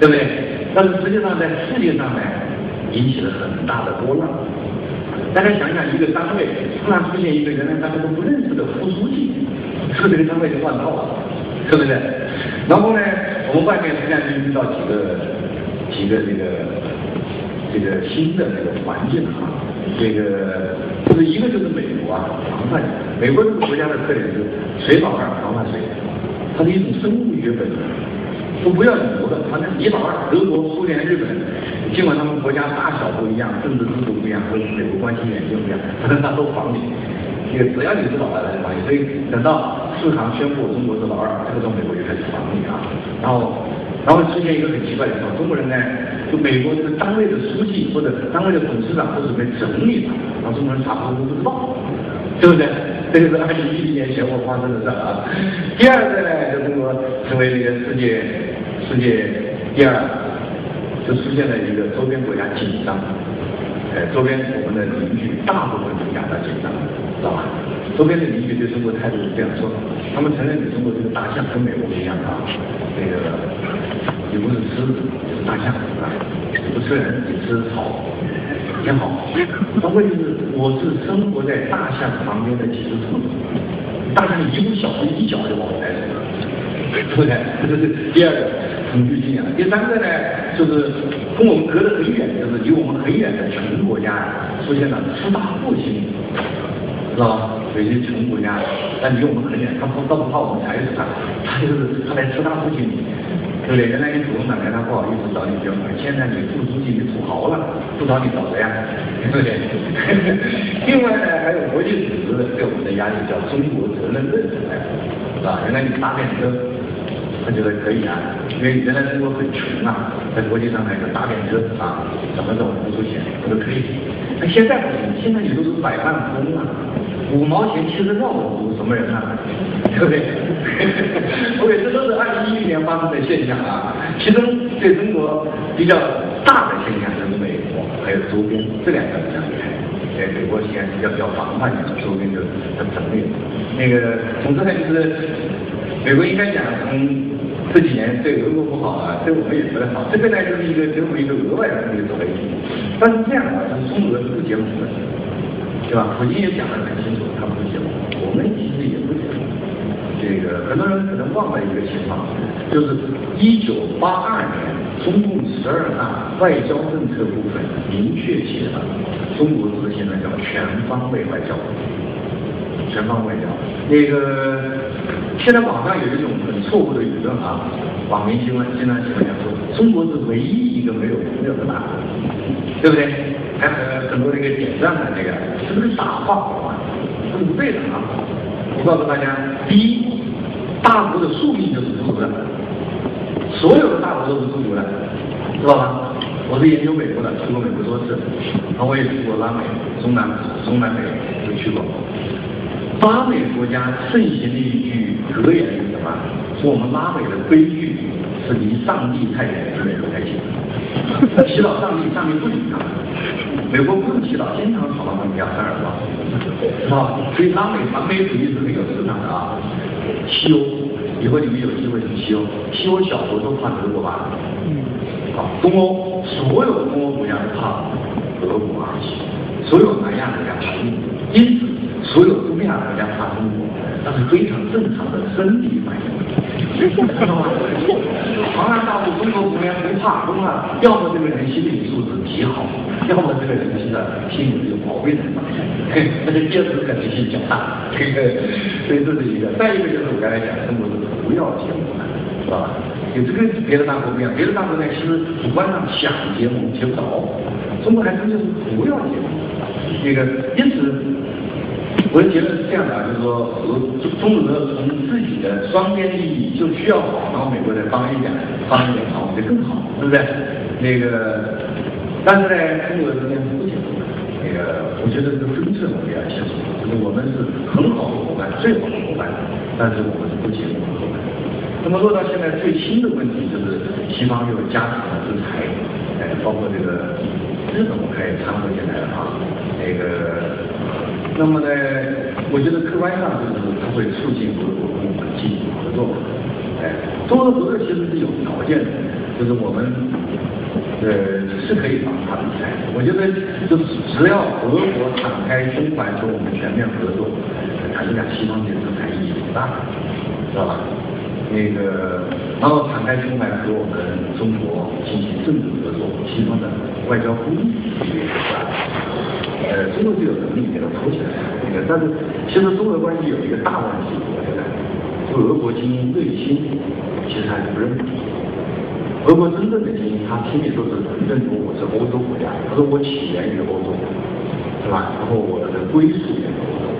Speaker 1: 对不对？但是实际上在世界上呢，引起了很大的波浪。大家想想，一个单位突然出现一个原来大家都不认识的副书记，是这个单位就乱套了，是不是？然后呢，我们外面实际上就遇到几个几个这个这个新的这个环境啊，这个就是一个就是美国啊，防范美国这个国家的特点是谁老二防范谁。它是一种生物学本能，都不要理由的。反正你老二，德国、苏联、日本，尽管他们国家大小不一样，政治制度不一样，和美国关系远近不一样，反正他都防你。这个只要你是老二，他就防你。所以等到市场宣布中国是老二，这个时候美国就开始防你啊。然后，然后出现一个很奇怪的情况，中国人呢，就美国这个单位的书记或者单位的董事长都准备整理，然后中国人差不多都不知道，对不对？这个是二零一零年前后发生的事儿啊。第二个呢，就中国成为这个世界世界第二，就出现了一个周边国家紧张，呃，周边我们的邻居大部分都感到紧张，知道吧？周边的邻居对中国态度是这样说，他们承认你中国这个大象跟美国不一样啊，那个你不是狮子，你是大象啊，你不吃人，你吃草，挺好。那问题是，我是生活在大象旁边的几只兔子，大象一不小心一脚就把我踩死了，对不对？这是第二个。恐惧心啊。第三个呢，就是跟我们隔得很远，就是离我们很远的穷国家出现了吃大户心理，知道吧？有些穷国家，但离我们很远，他不倒不怕我们踩死他，他就是他来吃大户心理，对不对？原来你土共产党他不好意思找你交朋现在你副书记你土豪了，不找你找谁呀？对不对？另外呢，还有国际组织对我们的压力，叫中国责任认识，是吧？原来你搭便车。他觉得可以啊，因为原来中国很穷啊，在国际上还有搭便车啊，怎么怎么不出钱，他说可以。那现在不行，现在你都是百万富翁啊，五毛钱骑着绕都什么人啊？对不对？OK，这都是二零一一年发生的现象啊。其中对中国比较大的现象是美国还有周边这两个比较厉害。哎，美国现在比较比较防范你周边就很整理。那个，总之呢就是，美国应该讲从。这几年对俄国不好啊，对我们也不太好。这个呢，就是一个给我们一个额外的一个推力。但是这样啊，就是中俄是不结盟的，对吧？普京也讲得很清楚，他不结盟，我们其实也不结盟。这个很多人可能忘了一个情况，就是一九八二年中共十二大外交政策部分明确写了，中国执行的叫全方位外交。全方位的，那个现在网上有一种很错误的舆论啊，网民新闻经常喜欢讲说，中国是唯一一个没有朋友的大国，对不对？还有很多那个点赞的那个，是不是傻话？是不对的啊！我告诉大家，第一，大国的宿命就是孤独的，所有的大国都是孤独的，知道吗？我是研究美国的，去过美国多次，然后我也去过拉美、中南、中南美都去过。拉美国家盛行的一句格言是什么？说我们拉美的悲剧是离上帝太远，离美国太近。祈祷上帝，上帝不理他。美国不用祈祷，经常吵到他们家三耳光，啊？所以拉美反美主义是很有市场的啊。西欧，以后你们有机会去西欧，西欧小国都怕德国吧？好，东欧所有的东欧国家都怕德国啊，所有南亚国家怕印度，因此。所有东亚国家怕中国，那是非常正常的生理反应，知道吗？庞然大物，中国不连不怕，不怕，要么这个人心理素质极好，要么这个人是心里有毛病的，那个第二种可能性较大，所以这是一个。再一个就是我刚才讲，中国是不要结盟的，是吧？有这个别的大国不一样，别的大国呢其实主观上想结盟结不着，中国还真就是不要结盟，那个因此。我的结论是这样的，就是说，中中俄从自己的双边利益就需要好，然后美国再帮一点，帮一点好，就更好，对不对？那个，但是呢，中俄之间是不结盟的。那个，我觉得这个分寸我们要清楚，就是我们是很好的伙伴，最好的伙伴，但是我们是不结盟的伙伴。那么落到现在最新的问题就是西方又加强了制裁，哎，包括这个日本我看也掺和进来了啊，那个。那么呢，我觉得客观上就是它会促进俄国跟我们进行合作，哎，中俄合作其实是有条件的，就是我们呃是可以帮他比赛。我觉得就是只要俄国敞开胸怀跟我们全面合作，它应该，西方的制裁意义不大，知道吧？那个，然后敞开胸怀和我们中国进行政治合作，西方的外交工具也不大。呃，中国就有能力给它扶起来，那个，但是其实中俄关系有一个大问题，我觉得，俄国精英内心其实还是不认同。俄国真正的精英，他心里都是认同我是欧洲国家，他说我起源于欧洲，是吧？然后我的归属于欧洲。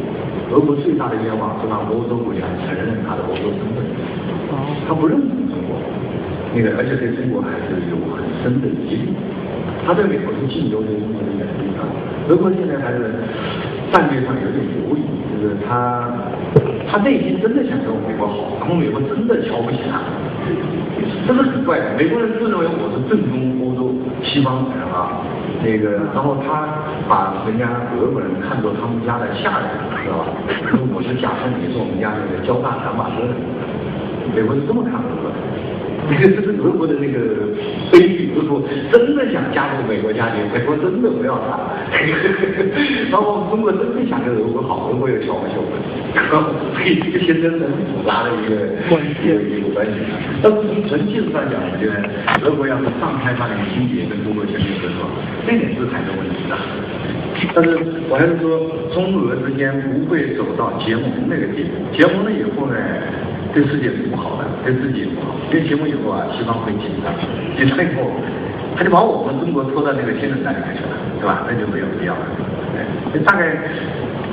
Speaker 1: 俄国最大的愿望是让欧洲国家承认他的欧洲身份，他不认同中国，那个，而且对中国还是有很深的疑虑。他在美国是进优对中国的远虑啊，德国现在还是战略上有点犹豫，就是他他内心真的想跟美国好，然后美国真的瞧不起他，这是很怪的。美国人自认为我是正宗欧洲西方人啊，那个，然后他把人家俄国人看作他们家的下人，知道吧？我是假设你是我们家那个交大两把车，美国是这么看俄国的。那 个这是俄国的那个悲剧之处，真的想加入美国家庭，美国真的不要他。然后中国真的想跟俄国好，俄国又瞧不起我们，所以这个现在很复杂的一个关系一个关系。但是从纯技术上讲，我觉得俄国要是放开他的经济跟中国全面合作，这点是谈的问题的。但是我还是说，中俄之间不会走到结盟那个地步，结盟了以后呢？对世界是不好的，对自己也不好。因为结盟以后啊，西方会紧张，紧张以后，他就把我们中国拖到那个新冷战里面去了，对吧？那就没有必要了。哎，大概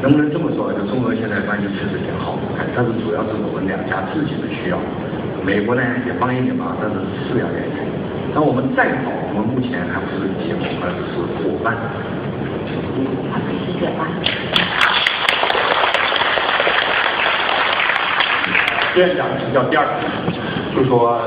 Speaker 1: 能不能这么说？就中俄现在关系确实挺好，但是主要是我们两家自己的需要。美国呢也帮一点忙，但是次要原因。那我们再好，我们目前还不是结盟，而是伙伴。
Speaker 2: 谢谢。
Speaker 3: 这样讲是叫第二个，就是说，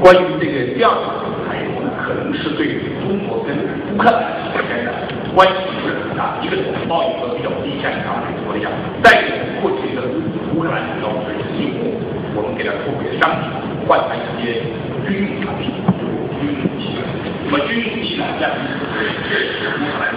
Speaker 3: 关于这个第二个还有呢，可能是对中国跟乌克兰之间的关系是很大。一个是贸易和比较低，像你刚才说的一样；再一个过去的乌克兰主要是进口我们给他出口的商品，换来一些军用产品，军用武器。那么军用武器呢，这样乌克兰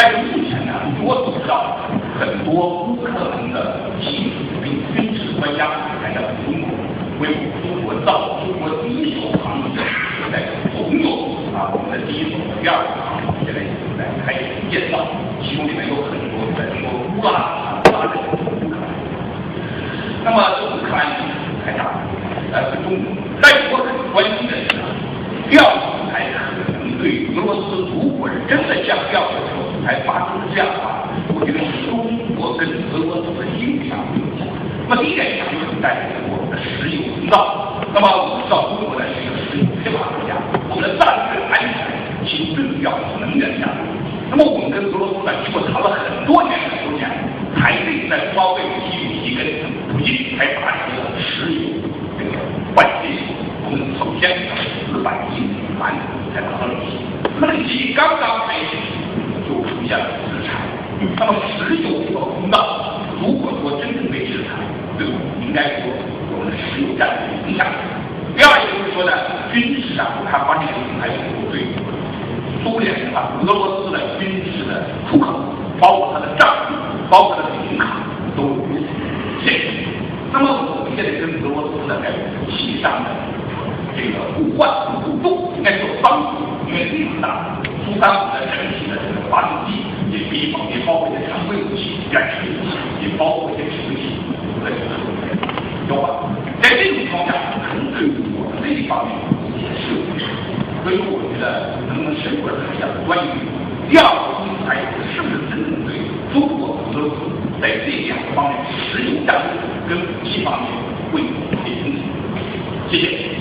Speaker 3: 但是目前呢，我所知道很多乌克兰的技术跟军事专家还在中国为中国造中国第一艘航母，在总有啊我们的第一艘、第二艘航母，现在已经在开始建造，其中里面有很多在说乌拉啊乌拉克乌克兰。那么这乌克兰太大，呃，中国，但是我很关心的是，第二艘还可能对俄罗斯如果真的想要的时候。才发生这样的话，我觉得中国跟俄罗斯的影响影响。那么第一点影响就是在于我们的石油通道。那么我们知道中国呢是一个石油开发国家，我们的战略安全其最主要是能源价格。那么我们跟俄罗斯呢经过谈了很多年的时间，还是在花费基础跟普京才达成了石油这个换协议。我们首先四百亿美元才达到利息，那么利息刚刚开始。就出现了制裁。那么石油这个通道，如果说真正被制裁，对我们应该说我们的石油战略影响。第二个就是说呢，军事上我看关键性还是对苏联啊、俄罗斯的军事的出口，包括它的账户，包括它的银卡，都有限制。那么我们现在跟俄罗斯的在武器上的这个互换互动，应该说帮助，因为力度大。苏三五的整体的这个发动机也可以也包括一些常规武器、远程武器，也包括一些轻武器的这个优化。在这种情况下，可能对我们这一方面也是有影响。所以说，我觉得能不能深入的谈一下关于第二个制裁是不是真正对中国俄罗斯在这两个方面石油价格跟武器方面会有些影响？谢谢。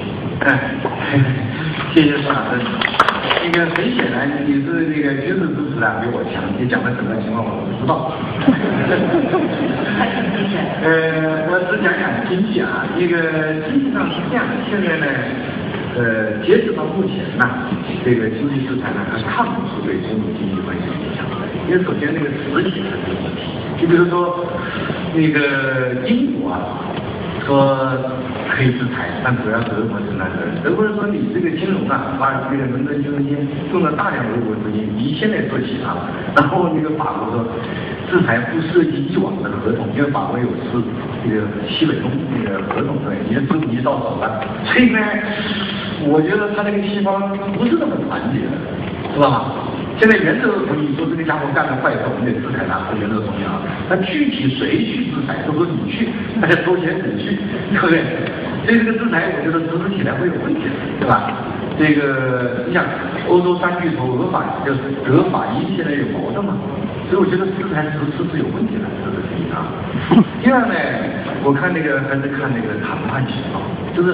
Speaker 1: 谢谢孙老师。那个很显然你是那个军事知识啊比我强，你讲的什么情况我不知道。呃，我只讲讲经济啊，那个经济上是这样的，现在呢，呃，截止到目前呢，这个经济制裁呢还看不出对中美经济关系影响先那个实体是个问题，你比如说那个英国啊，说。可以制裁，但主要德国承担责任。德国人说你这个金融啊，把这个伦敦金融金用了大量俄国资金，你现在做起它了。然后那个法国说，制裁不涉及以往的合同，因为法国有是这个西北通那个合同对，你的资你到手了。所以呢，我觉得他那个西方不是那么团结，是吧？现在原则同意，说这个家伙干了坏事，我们得制裁他，原则同意啊。那具体谁去制裁，都说你去，大家说钱你去，对不对？所以这个制裁，我觉得实施起来会有问题，对吧？这个你想，欧洲三巨头，俄法就是德法英现在有矛盾嘛，所以我觉得制裁实施是有问题的，这是第一啊。第二呢，我看那个还是看那个谈判情况。就是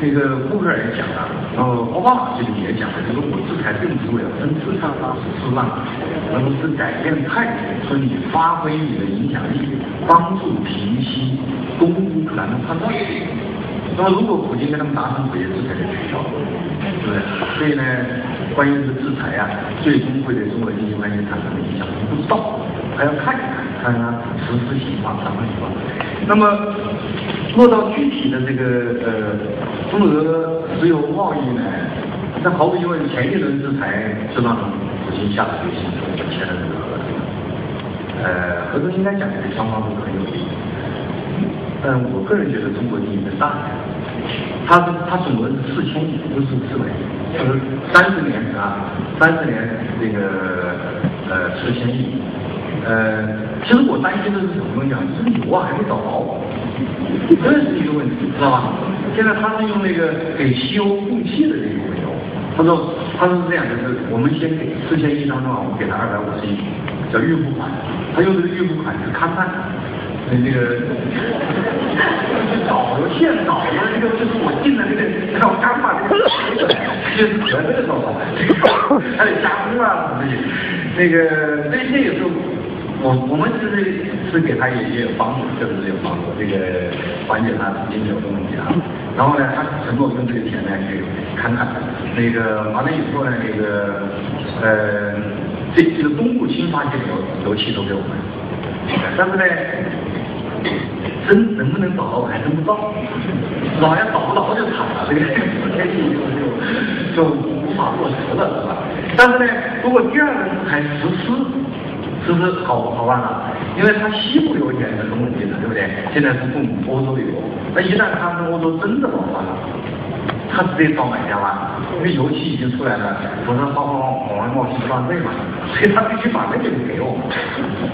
Speaker 1: 那个布克尔也讲了，然后奥巴马这里也讲了，就是我制裁并不是为了政治上是让，而是改变态度，说你发挥你的影响力，帮助平息东乌克兰的叛乱。那么如果普京跟他们达成协议，制裁就取消，对不对？所以呢，关于这个制裁啊，最终会对中国经济关系产生的影响，我们不知道，还要看一看，看看实施情况，谈判情况。那么落到具体的这个呃中俄石油贸易呢，那毫无疑问，前一轮制裁是让普京下了决心，签了这个合同。呃，合同应该讲对双方都很有利。但我个人觉得中国利益更大，他他总额是四千亿，不是四百亿，就是三十年啊，三十年这个呃四千亿，呃，其实我担心的是什么东西啊？就是油啊还没找着，这是一个问题，知道吧？现在他是用那个给西欧供气的这个油，他说他说是这样的，是我们先给四千亿当中啊，我们给他二百五十亿，叫预付款，他用这个预付款去看淡。那个导游现导游，这个就是我进了那个，让我刚把这个就是全这个时候，还得加工啊什么的。那个那那个时候，我我们是是给他也也有帮助，确实是有帮助，这个缓解他经济有的问题啊。然后呢，他承诺用这个钱呢去看看，那个完了以后呢，那个呃，这这个东部新发现的油油气都给我们，但是呢。真能不能找到我还真不知道，老爷找不着就惨了，这个天气就就就无法落实了，是吧？但是呢，如果第二个还实施，是不是好好办了？因为他西部有点什么问题的，对不对？现在是供欧洲油，那一旦他们欧洲真的搞完了，他直接找买家吧？因为油气已经出来了，不是花花往外冒气不浪费嘛，所以他必须把那个给我们，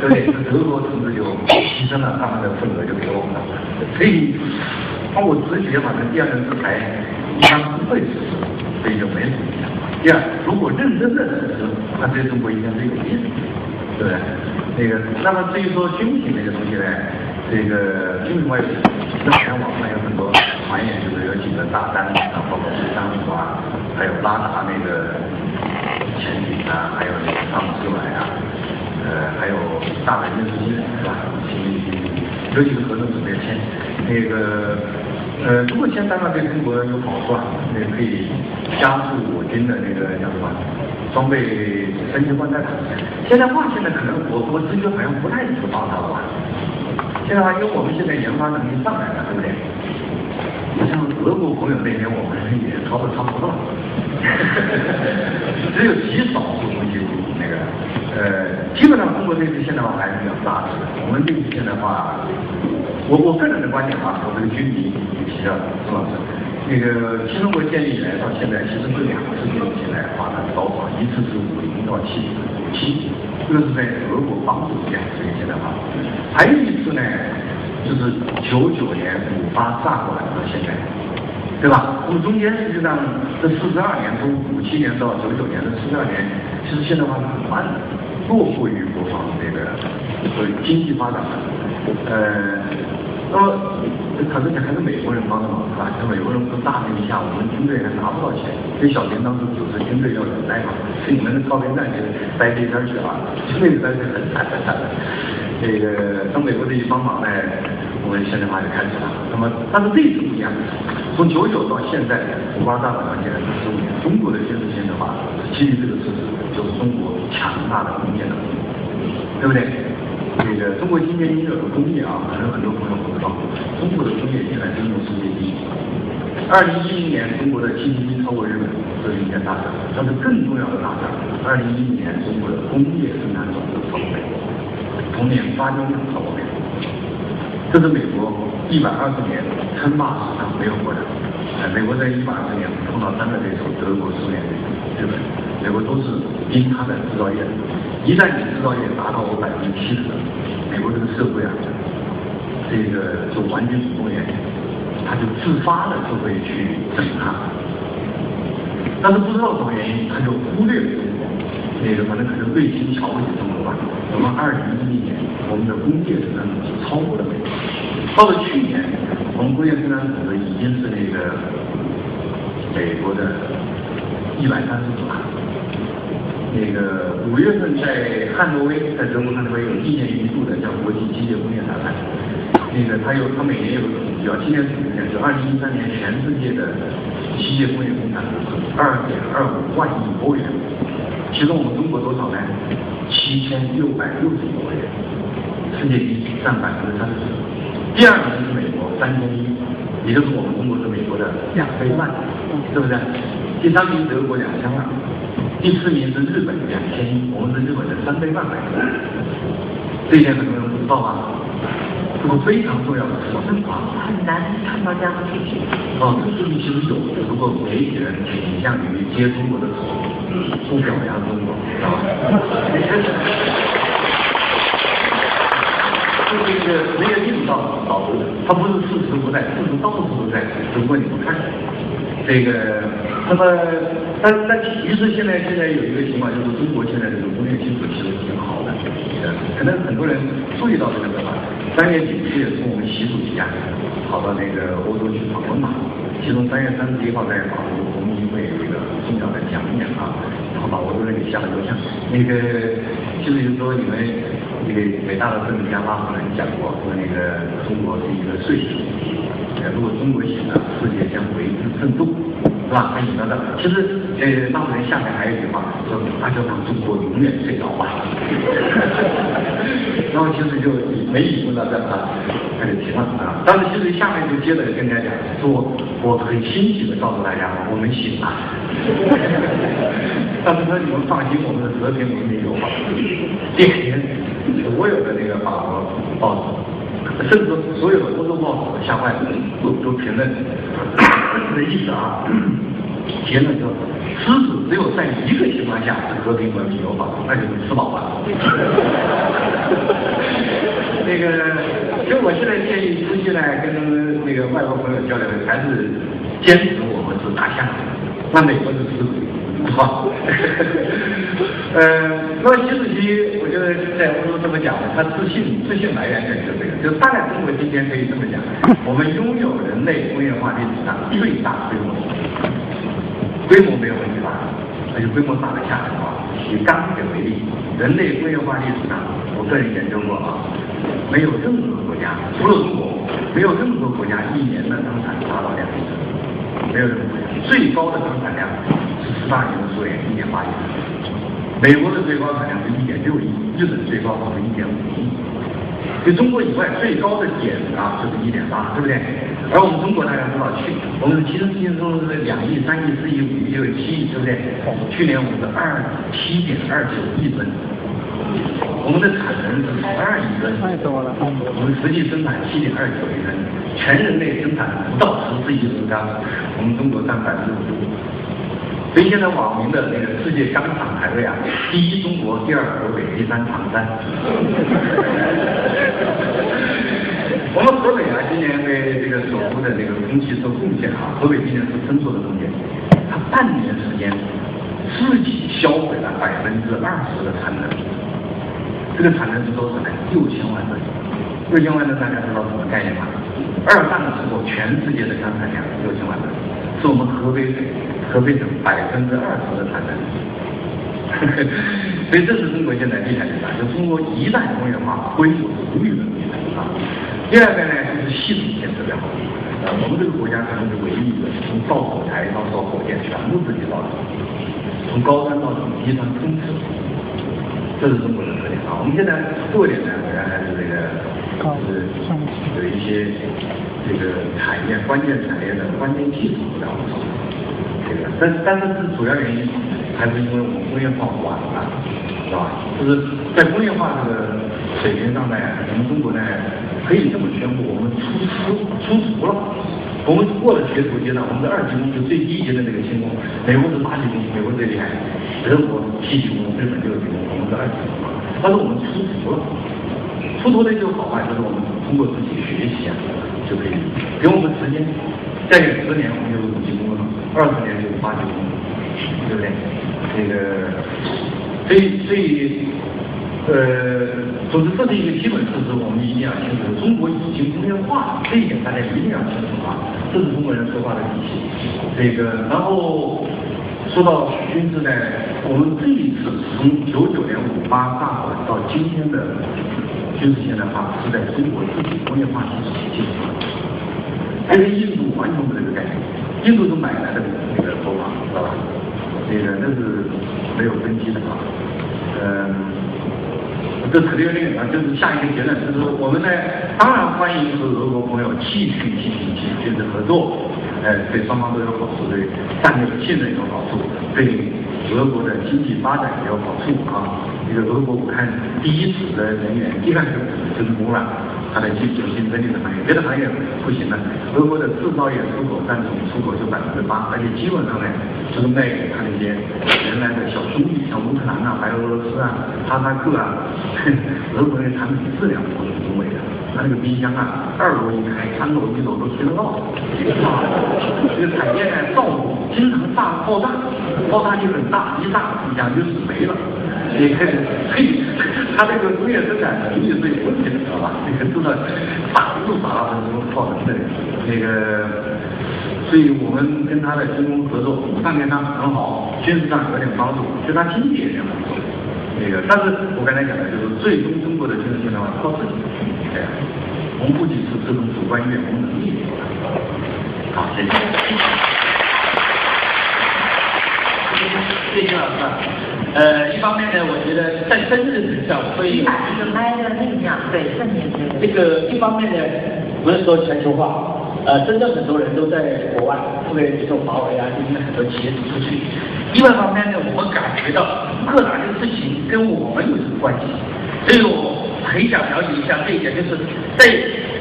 Speaker 1: 对不对？德国同志就牺牲了他们的份额就给我们了，所以按我直觉，反正第二轮制裁一般不会实施，所以就没什么影响。第二，如果认真的实施，那对中国应该是有利的，对不对？那个，那么至于说军品那个东西呢？这个军品外，之前网上有很多传言，就是有几个大单啊，包括苏三五啊，还有拉达那个潜艇啊，还有那个汤姆斯莱啊，呃，还有大的运输机是吧？有几个合同准备签，那个呃，如果签单了对中国有好处啊，那可以加速我军的那个叫什么装备升级换代。现在话现在可能我我直觉好像不太知道了吧？现在，因为我们现在研发能力上来了，对不对？像俄国朋友那边，我们也操作差不多了，只有极少数东西那个，呃，基本上中国这次现代化还是比较扎实的。我们这次现代化，我我个人的观点啊，我这个军迷比较朱老师，那个新中国建立以来到现在，其实是两次这种现代化的高潮，一次是五零到七七。这个是在俄国帮助下实现的哈，还有一次呢，就是九九年五八炸过来到现在，对吧？那么中间实际上这四十二年，从五七年到九九年的四十二年，其实现代化是很慢的，落后于国防这个和经济发展的，呃，那么可能还是美国人帮的忙是吧？那美国人不大力一下，我们军队还拿不到钱，所以小平当时组织军队要忍耐嘛。你们的靠边站就待这边去了，那个待是很惨很惨。这个当美国这一帮忙呢，我们现代化就开始了。那么，但是这次不一样，从九九到现在，五八大到现在十五年，中国的军事现代化基于这个事实，就是中国强大的工业能力，对不对？这个中国今年应有的工业啊，可能很多朋友不知道，中国的工业现在进入世界第一。二零一零年，中国的 GDP 超过日本，这是一件大事。但是更重要的大事，二零一零年，中国的工业生产总值超过美国，同年发电量超过美国。这是美国一百二十年称霸史上没有过的。哎，美国在一百二十年碰到三个对手：德国、苏联、日本。美国都是因它的制造业。一旦你制造业达到百分之七十，美国这个社会啊，这个就完全主动业。他就自发的就会去整他，但是不知道什么原因，他就忽略了那个，反正可能瑞金瞧不起中国吧。我们二零一一年，我们的工业生产总值超过了美国。到了去年，我们工业生产总值已经是那个美国的一百三十多了。那个五月份在汉诺威，在德国汉诺威有一年一度的叫国际机械工业大赛。那个他有他每年有个统计啊，今年统计呢是二零一三年全世界的机械工业生产二点二五万亿欧元，其中我们中国多少呢？七千六百六十亿欧元，世界第一，占百分之三十。第二名是美国三千一，也就是我们中国是美国的两倍半，是不是？第三名德国两千万，第四名是日本两千亿，我们是日本的三倍半百分。这一点很多人不知道吧？这个非常重要的事情
Speaker 2: 啊。很难看到这样的数据。
Speaker 1: 哦，这数据其实有，只不过媒体人倾向于接中国的手，不表扬中国，知道吧？这是一个职业病导导致的，它不是事实不在，事实到处都在，只不过你不看。这个，那么，但但其实现在现在有一个情况，就是中国现在这个工业基础其实挺好的，呃，可能很多人注意到这个什么？三月底是从我们习主席啊，跑到那个欧洲去访问嘛，其中三月三十一号在法国国民议会有一个重要的讲演啊，然后把欧洲人给吓得够呛。那个，其实就说你们那个伟大的政治家拉夫人讲过，说那个中国是一个税体。如果中国行了，世界将为之震动，是吧？他引到这，其实呃，那夫人下面还有一句话，说他就让中国永远睡着吧。然后其实就没引用到这啊，他就停了啊。但是其实下面就接着跟大家讲，说我很欣喜的告诉大家，我们醒了。但是说你们放心，我们的和平文明友好，今天所有的那个法国报纸。甚至所有的欧洲报纸吓坏了，都都评论，这意思啊，结论说，狮子只有在一个情况下是和平文明友好，那就是吃饱了。那个，其实我现在建议出去呢，跟那个外国朋友交流，还是坚持我们是大象，那美国是狮子。是吧，呃，那么习主席，我觉得在欧洲这么讲的，他自信，自信来源就是这个，就大概中国今天可以这么讲，我们拥有人类工业化历史上最大规模，规模没有问题吧？而且规模大的吓人啊！以钢铁为例，人类工业化历史上，我个人研究过啊，没有任何国家，除了中国，没有任何国家一年的生产达到两亿吨，没有任何国家最高的生产量是。十八年的苏联一点八亿，美国的最高产量是一点六亿，日本最高是一点五亿。就中国以外最高的点啊，就是一点八，对不对？而我们中国大家知道，去我们其中其中是两亿、三亿、四亿、五亿、六亿、七亿，对不对？去年我们是二七点二九亿吨，我们的产能是十二亿吨，太多了。我们实际生产七点二九亿吨，全人类生产不到十四亿吨钢，我们中国占百分之五十五。所以现在网民的那个世界钢厂排位啊，第一中国，第二河北，第三唐山。我们河北啊，今年为这个首都的这个空气做贡献啊，河北今年是真做的贡献，它半年时间自己销毁了百分之二十的产能，这个产能是多少呢？六千万吨，六千万吨大家知道什么概念吗？二战的时候全世界的钢产量六千万吨，是我们河北省。合肥省百分之二十的产能，所以这是中国现在厉害的地方。就中国一旦工业化，规模是无与伦比的啊。第二个呢，就是系统建设良好。呃，我们这个国家可能是唯一一个从造火柴到造火箭全部自己造的，从高端到中低端通吃，这是中国的特点啊。我们现在弱点呢，仍然还是这个，就是有一些这个产业关键产业的关键技术不了但但是是主要原因，还是因为我们工业化晚了，是吧？就是在工业化这个水平上呢，我们中国呢可以这么宣布，我们出出出除了，我们过了学徒阶段，我们的二级工是最低级的那个轻工，美国是八级工，美国最厉害，德国七级工，日本六级工，我们是二级工，但是我们出除了，出头的就好嘛，就是我们通过自己学习啊，就可以给我们时间，再有十年我们就五级工了，二十年就。八九公对不对？这个，所以所以，呃，总之这是一个基本事实，我们一定要清楚。中国已经工业化，这一点大家一定要清楚啊！这是中国人说话的底气。这个，然后说到军事呢，我们这一次从九九年五八大火到今天的军事现代化是在中国自己工业化基础上进行的，而且印度完全没这个概念，印度是买来的那个国防，知道吧？那个那是没有根基的啊，嗯。这肯定有点啊，就是下一个结论，就是说我们呢，当然欢迎和俄国朋友继续进行军事合作，呃，对双方都有好处，对战略的信任有好处，对俄国的经济发展也有好处啊。这个俄国我看第一组的人员基本上就是成功了。它的基础性增力的行业，别的行业不行了。俄国的制造业出口占总出口就百分之八，而且基本上呢，就是卖给他那些原来的小兄弟，像乌克兰啊、白俄罗斯啊、哈萨克啊，俄国的产品质量不是很伟的。他那个冰箱啊，二楼一开，三楼一楼都听得到。这个产业呢，造经常大爆炸，爆炸力很大，一炸两就死没了。你看，嘿，他这个工业生产能力是有问题的，知道吧？那个知道大幅度打到什么造成的，那个，所以我们跟他的军工合作，战略上很好，军事上有点帮助，对他经济也有点帮助。那个，但是我刚才讲的就是最终中国的军事现代化靠自己，对，我们不仅是这种主观愿我们能力。好，谢谢。
Speaker 3: 谢谢老师。呃，一方面呢，我觉得在真正的成效，所以
Speaker 2: 是麦的力量，对正面对。
Speaker 3: 这个一方面呢，不是说全球化，呃，真正很多人都在国外，特别比如说华为啊，进行了很多企业走出去。另外一方面呢，我们感觉到乌克兰的事情跟我们有什么关系？所以我很想了解一下这一点，就是在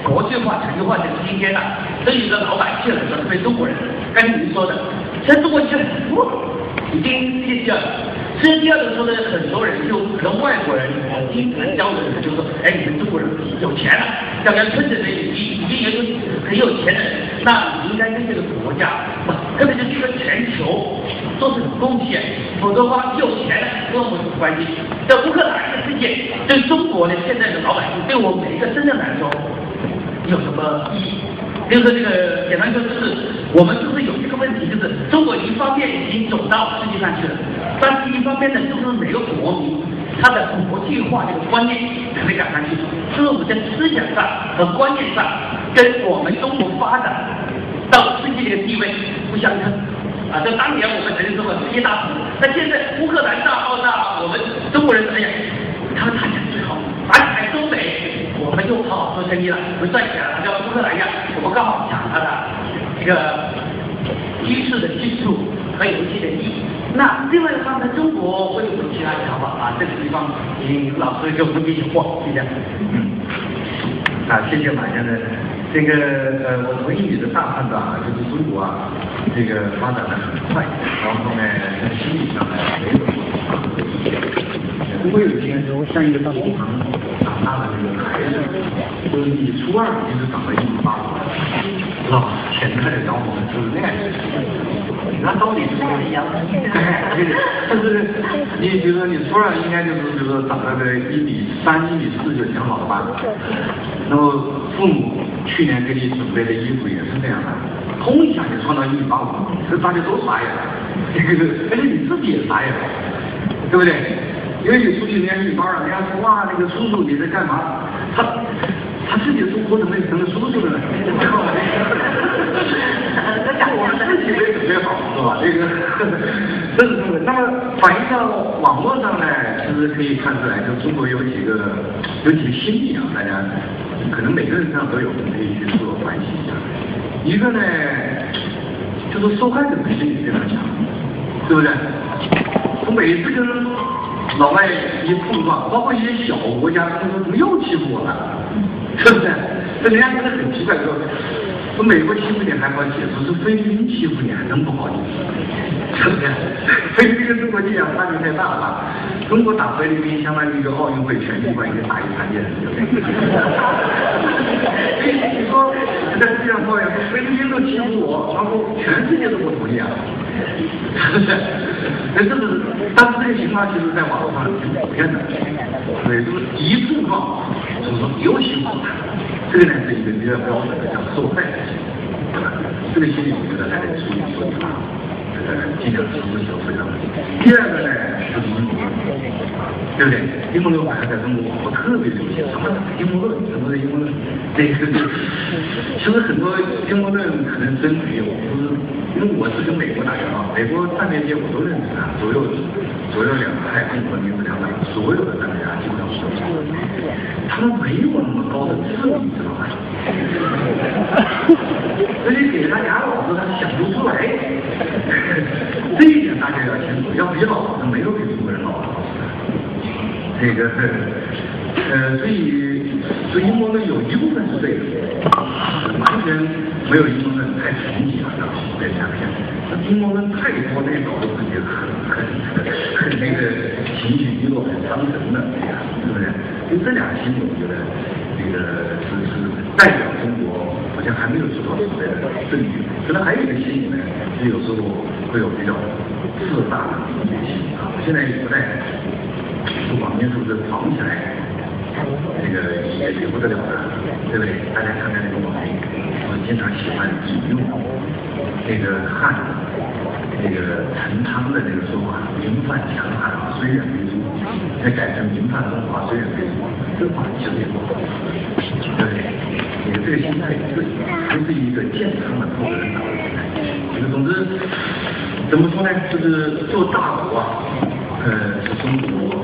Speaker 3: 国际化、全球化的今天呢，对于一个老百姓来说，特别中国人，跟您说的，在中国现在很多已经世界第二。这第二个说的。很多人就可能外国人啊，经常交流的。就说，哎，你们中国人有钱了，要不要趁着这已已经有很有钱人，那你应该跟这个国家，特别是这个全球做出贡献，否则的。话有钱了跟我们有关系。在乌克兰的。事件对中国的。现在的。老百姓，对我们每一个真正来说有什么意义？就是这个简单说，就是我们是不是有一个问题，就是中国一方面已经走到世界上去了，但是一方面呢，是不是每个国民他的国际化这个观念还没赶上去？是不是我们在思想上和观念上跟我们中国发展到世界这个地位不相称？啊，在当年我们曾经说过世界大国，那现在乌克兰大爆炸，我们中国人哎呀，他们谈的最好，而且中美。我们就好好做生意了，我们赚钱了，叫乌克兰一样，我们刚好讲他的这个军事的技术和游戏的意义。那另外一方面，中国会有其他想法啊？这个地方，请老师给我们解解惑，谢谢。
Speaker 1: 嗯，啊，谢谢马先生。这个呃，我同意你的大判断啊，就是中国啊，这个发展的很快，然后呢，在心理上呢没有什么大的意见。中国有些像一个大工厂。大的那个孩子，就是你初二你是长到一米八五，知道吧？现在的小伙子就是那样，那到底是什么？对，就是你比如说你初二应该就是比如说长到个一米三、一米四就挺好的吧？然后父母去年给你准备的衣服也是这样的，轰一下就穿到一米八五，这大家都傻眼了，这个而且你自己也傻眼了，对不对？因为你出去人家一班了，人家说哇，那个叔叔你在干嘛？他他自己说我怎么也成了叔叔了呢？我自己没准备好，是吧？这个这是真的。那么反映到网络上呢，其实可以看出来，就中国有几个有几个心理啊，大家可能每个人身上都有，可以去自我反省一下。一个呢，就是受害者的心理非常强，对不对？我每次跟老外一碰撞，包括一些小国家，他说怎么又欺负我了？是不是？这人家觉得很奇怪，说说美国欺负你还好解释，是菲律宾欺负你还能不好解释？是不是？菲律宾跟中国力量差距太大了吧，中国打菲律宾相当于一个奥运会全运会一个打一场件事，对不对？所以你说在世界上抱怨菲律宾都欺负我，然后全世界都不同意啊？是？那这是，但是这个情况其实在网络上是普遍的，每次一碰撞，就是说又欺负他，这个呢是一个比较标准的叫受害者心理，这个心理我觉得还得处理处理啊，这个尽量实施社会上的。第二个呢，是阴谋论，对不对？阴谋论好像在中国我特别流行，什么阴谋论，什么是阴谋论？这个其实很多阴谋论可能真没有，就是因为我是跟美国打交道，美国战略界我都认识啊，左右左右两派，共和民主两党，所有的战略家基本上都是，他们没有那么高的智力，知道吧？所以给他俩老子他想不出来，这一点大家要清楚。要比老子没有比中国人老的好。这个呃，所以所以阴谋论有一部分是对的，完全没有英国人太纯洁了，被人家骗。英国人太多，那搞得自己很很很那个情绪低落，很伤神的，是不是？就这两心理，我觉得这个是是代表中国。好像还没有收到所谓的证据，可能还有一个心理呢，是有时候会有比较自大的女性啊。我现在也不在，说网民是不是绑起来，这个也也不得了的，对不对？大家看看那个网民，我经常喜欢引用那个汉那个陈汤的那个说法：“名犯强汉，虽远必诛。”再改成“名犯中华，虽远必诛”，这话其实也不好，对？你的这个心态是不是一个健康的投资人打的心态？这个总之怎么说呢？就是做大国啊，呃，是中国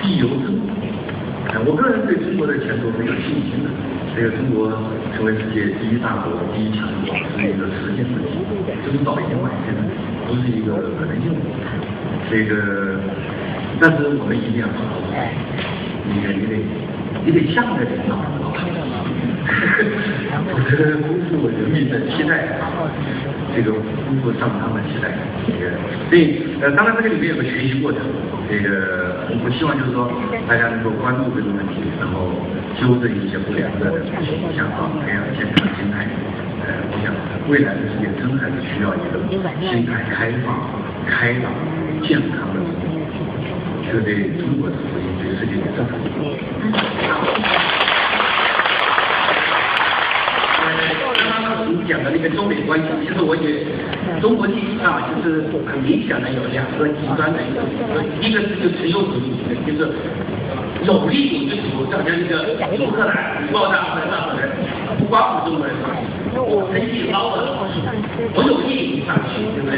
Speaker 1: 必由之路。我个人对中国的前途是有信心的。这个中国成为世界第一大国、第一强国是一个时间问题，就是早已经晚一点，都是一个可能性。这个，但是我们一定要做好，你得你得你得向着领导。我觉得辜负人民的期待啊，这个辜负上苍的期待，这个所以呃，当然这个里面有个学习过程，这个我们希望就是说大家能够关注这个问题，然后纠正一些不良的倾向啊，培养健康心态。呃，我想未来的世界真还是需要一个心态开放、开朗、健康的，这对中国的福音，对世界的正好。你讲的那个中美关系，其实我也中国历史上就是很明显的有两个极端的一个，一个是就持有主义，就是有利于就主，好像那个乌克兰爆炸或者什么的，不光是中国人，我成绩高的，我有利于上去，对不对？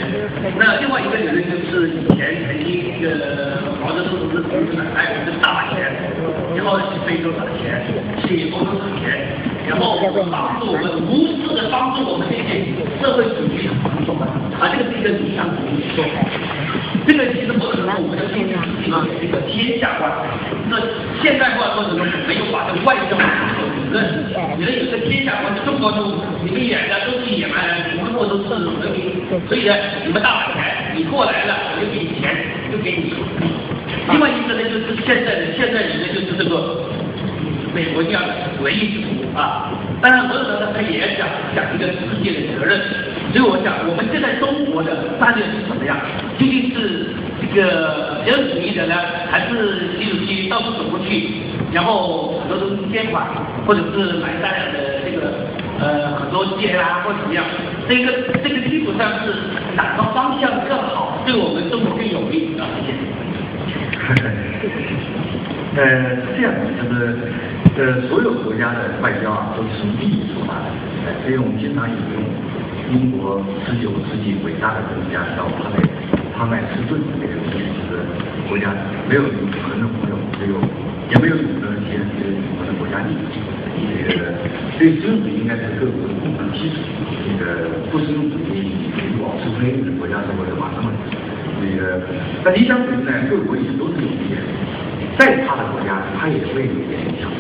Speaker 1: 那另外一个人就是以前曾经这个毛泽东同志同志呢，哎，我们大钱，然后去非洲打钱，去欧洲打钱。然后帮助我们无私的帮助我们这些社会主义的民众啊，这个是一个理想主义说法。这个其实不可能我们的中国啊，这个天下观，那现代化过程中没有把这个外交对，你的有个天下观，中国都你们演的都是野蛮人，中国都是人民，所以呢，你们大把钱，你过来了我就给你钱，就给你。另外一个呢，就是现在的现在人呢，就是这个。美国这样的唯一之徒啊，当然某种程度他也要讲讲一个世界的责任，所以我想我们现在中国的战略是什么样？究竟是这个人主义的呢，还是习主席到处走过去，然后很多都是捐款，或者是买大量的这个呃很多街啊或怎么样？这个这个基本上是哪个方向更好，对我们中国更有利啊？谢谢。呃，这样的，就是。呃，所有国家的外交啊，都是从利益出发的。所以我们经常引用英国十九世纪伟大的政治家叫帕麦帕麦斯顿的那个名言，就是国家没有永恒的朋友，只有也没有永恒的钱，只有永恒的国家利益。这个所以实用主义应该是各国的共同基础。这个不实用主义保持亏，国家社会就马上问题。这个那理想主义呢，各国也都是有利的。再差的国家，它也会有一点影响。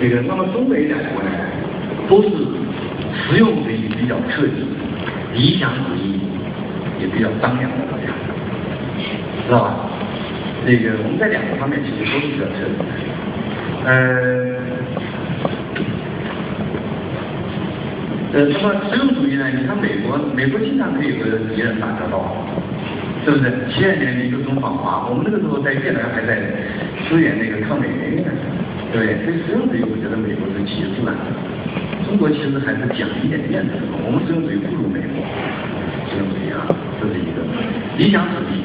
Speaker 1: 这个，那么中美两国呢，都是实用主义比较彻底，理想主义也比较张扬的国家，知道吧？这个我们在两个方面其实都是比较彻底的。呃，呃，那么实用主义呢？你看美国，美国经常可以和敌人打交道。是不是？七二年一个中访华，我们那个时候在越南还在支援那个抗美援呢，对不对？所以实用主义，我觉得美国是其次的，中国其实还是讲一点面子，我们实用主义不如美国实用主义啊。这是一个理想主义，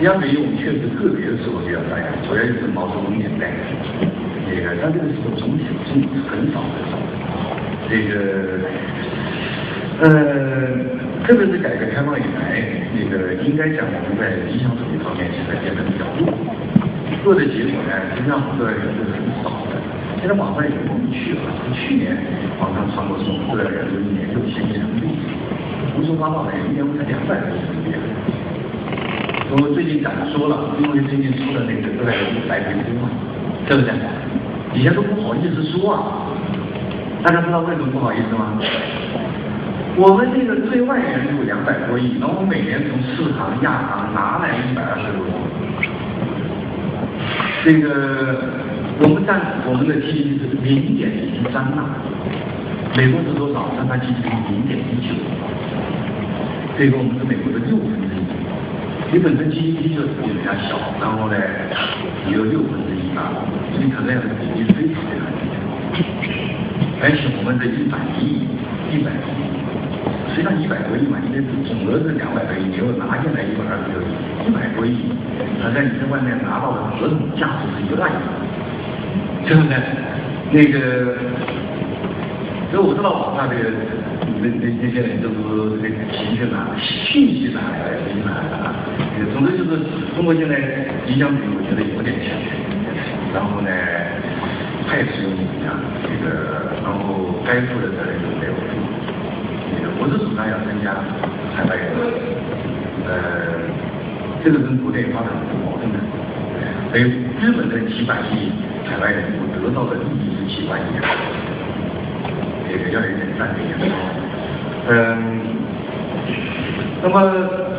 Speaker 1: 理想主义我们确实个别的时候比较大呀，主要就是毛泽东年代，那个但这个时候总体中很少很少。这个，呃。特别是改革开放以来，那个应该讲我们在理想主义方面现在变得比较弱，弱的结果呢，实际上很多人是很少的。现在网上有我们去了，从去年网上传播说我们人一年六千亿人民币，胡说八道的，一年才两百多人民币。我们最近敢说了，因为最近出了那个对外人民白皮书嘛，对不对？以前都不好意思说啊，大家知道为什么不好意思吗？我们这个对外援助两百多亿，然后每年从世行、亚行拿来一百二十多亿。这个我们占我们的 GDP 是零点零三呐，美国是多少？占它 GDP 零点一九，这个我们是美国的六分之一。你本身 GDP 就比人家小，然后呢，你有六分之一啊，你看这样的比例非常非常低。而且我们的一百亿、一百亿。实际上一百多亿嘛，因为总额是两百多亿，你又拿进来一百二十多亿，一百多亿，好在你在外面拿到的合同价值是一万亿，是不是？那个，所以我知道网上这个那那那些人都是这个情绪哪信息哪来的，信息哪来的啊？总之就是中国现在理想主义，我觉得有点欠缺，然后呢，太使用影响这个，然后该负的责任就没有负。我是主张要增加海外援助，呃，这个跟国内发展是矛盾的。所以日本的几百亿海外援助得到的利益是几万亿，这个要有点战略眼光。嗯，那么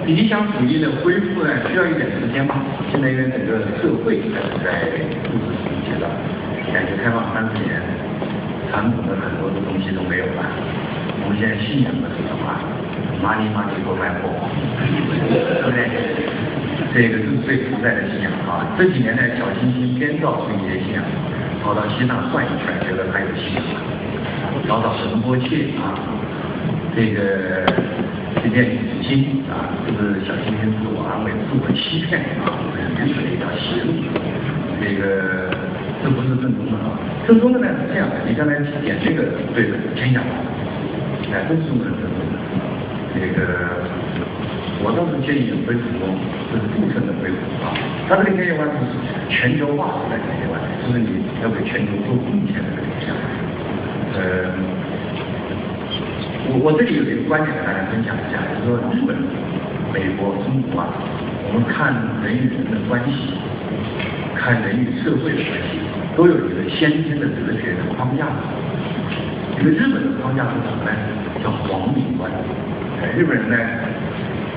Speaker 1: 理想主义的恢复呢，需要一点时间吧。现在因为整个社会还是在物质主义阶段，改革开放三十年，传统的很多的东西都没有了。我们现在信仰的是什么？money money go my home，对不对？这个是最实在的信仰啊！这几年呢，小清新编造出一些信仰，跑到西藏转一圈，觉得还有信仰，找找仁波切啊，这个这念几经啊，就是小心心自我安慰、自我欺骗啊，愚蠢的一条邪路。这个这不是正宗的啊！正宗的呢是这样的，你刚才点这个对的，天下。哎，都是中国人的。这个，我倒是建议恢复中，就是部分的恢复啊。他这个天界观是全球化时代天界观，就是你要给全球做贡献的对象。呃，我我这里有一个观点跟大家分享一下，就是说日本、美国、中国啊，我们看人与人的关系，看人与社会的关系，都有一个先天的哲学的框架。这个日本的框架是什么呢？叫皇民观。日本人呢，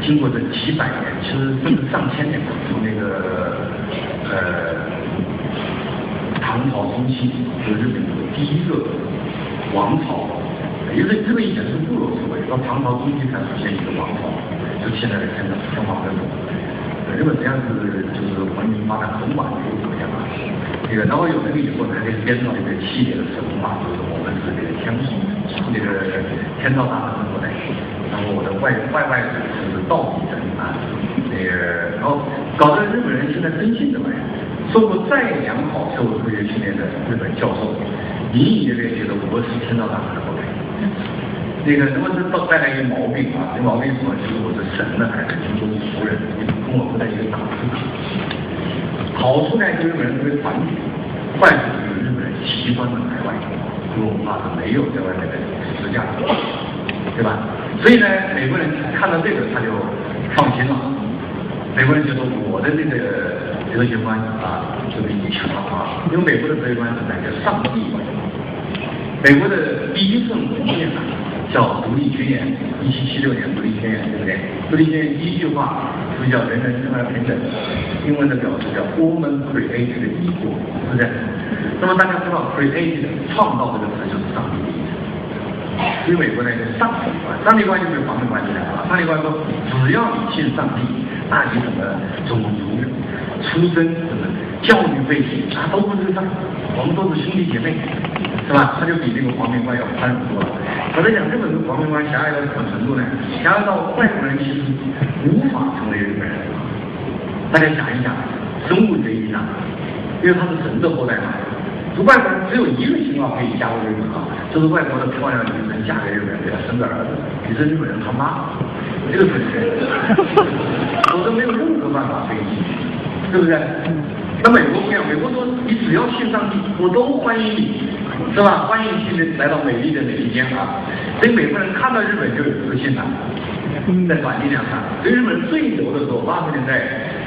Speaker 1: 经过这几百年，其实甚至上千年，从那个呃唐朝中期，就是日本的第一个王朝。因为日本以前是部落社会，到唐朝中期才出现一个王朝，就现在的天天皇这种。日本实际上是就是文明发展很晚的一个国家。这个，然后有这个以后，才可以编造一个系列的神话，就是我们是这个天父，那个天照大神过来，然后我的外外外祖就是道比神啊，那个，然后搞得日本人现在真信这玩意儿。受过再良好社会科学训练的日本教授，隐隐约约觉得我是天照大神的。那个，那么这倒带来一个毛病啊，这毛病什么？就是我是神的孩子，你都是仆人，你跟我不在一个档次。好处呢，就是日本人特别团结；坏处就是日本人习惯的排外，因为我怕他没有在外面的支架，对吧？所以呢，美国人看到这个他就放心了。美国人觉得我的这个哲学观啊，就比你强了啊。因为美国的哲学观是什么？叫上帝观。美国的第一份文件啊，叫《独立宣言》，一七七六年《独立宣言》，对不对？《独立宣言》第一句话是叫“人人生而平等”。英文的表示叫 “woman created equal”，是不是？那么大家知道 “created” 创造这个词就是上帝的意思。所以美国呢，就上帝观，上帝观就跟皇帝关系来了。上帝观说，只要你信上帝，那你怎么种族、出身、什么教育背景啊，都不是上，我们都是兄弟姐妹。是吧？他就比那个黄明官要宽容多了。我在讲日本的黄明官狭隘到什么程度呢？狭隘到外国人其实无法成为日本人。大家想一想，生物学意义上，因为他是神的后代嘛。外国人只有一个情况可以加入日本啊，就是外国的漂亮女人嫁给日本人，给他生个儿子，你是日本人他妈，这个是真的，否则没有任何办法可以进去，对不对？那美国不一样，美国说你只要信上帝，我都欢迎你，是吧？欢迎你来到美丽的美利坚啊！所以美国人看到日本就有自信了，在短力量上，所以日本最牛的时候，八十年代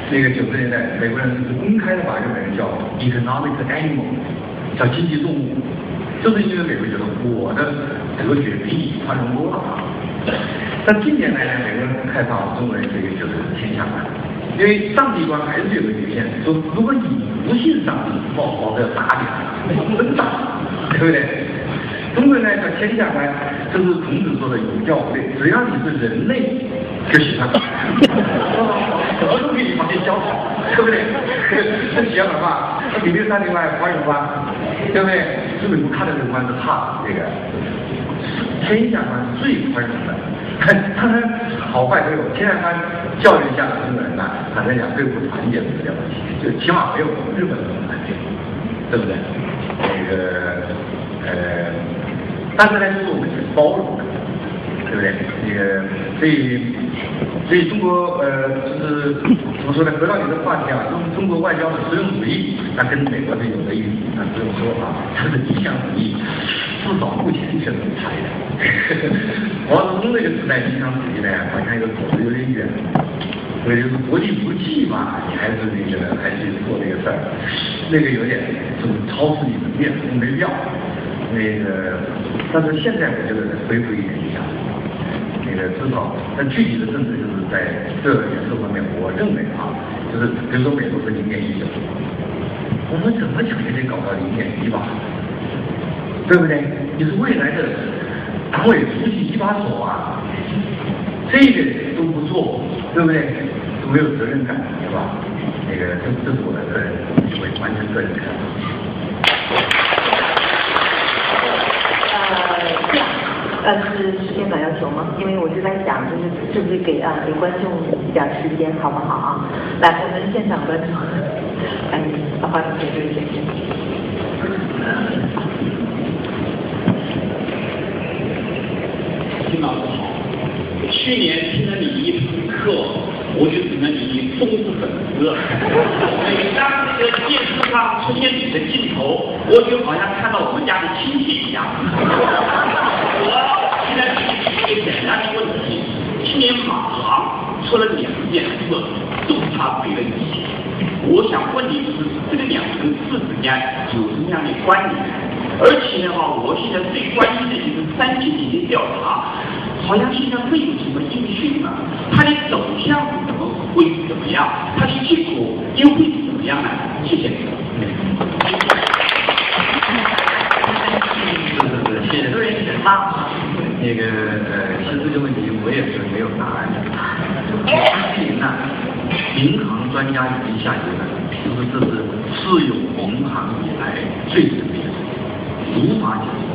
Speaker 1: 那个九十年代，美国人公开的把日本人叫 economic animal。叫经济动物，就是因为美国觉得我的哲学比你宽容多了。但近年来呢，美国人开放中国人这个就是天下观，因为上帝观还是有个局限，说如果你不信上帝，我我要打你，真打，对不对？中国人呢叫天下观，这是孔子说的有教无类，只要你是人类就行了，什么都给你把你教好，对不对？这写法吧，那比六三零万宽容吧。对不对？日本人看的这个观是差，这个天下观是最宽容的，他他好坏都有。现在他教育下的日本人呢，反正讲最不团结的这个问题，就起码没有日本那么团结，对不对？那个呃，但是呢，就是我们挺包容的，对不对？那个所以。所以中国呃，就是怎么说呢？回到你的话题啊，中中国外交的实用主义，那跟美国是有的一比，那不用说啊，它的理想主义，至少目前确实差一点。毛泽东那个时代理想主义呢，好像又走的有点远。所以就是国际不济嘛，你还是那个还是做那个事儿，那个有点就是超出你的面，没必要。那个，但是现在我觉得恢复一点理想。那个至少，但具体的政治就是在这个元素方面，我认为啊，就是比如说美国是零点一九，我们怎么讲也得搞到零点一吧，对不对？你是未来的党委书记一把手啊，这一点都不做，对不对？都没有责任感，对吧？那个这这是我的个人，我完全个人看法。
Speaker 2: 呃，是时间短要求吗？因为我就在想，就是是不是给啊给观众一点时间，好不好啊？来，我们现场观众，哎，把话筒给这位先生。
Speaker 4: 金老师好，去年听了你一堂课，我就成了你的忠实粉丝。每当那个电视上出现你的镜头，我就好像看到我们家的亲戚一样。马航出了两件事，都他赔了你。我想问你的是，这个两层事之间有什么样的关联？而且的话，我现在最关心的就是三级进行调查，好像现在会有什么音讯啊？它的走向怎么会怎么样？它的结果又会怎么样呢？谢谢。
Speaker 1: 他那个呃，其实这个问题我也是没有答案的。今年呢，银行专家已经下结论，就是这是自有银行以来最神秘的事无法解释。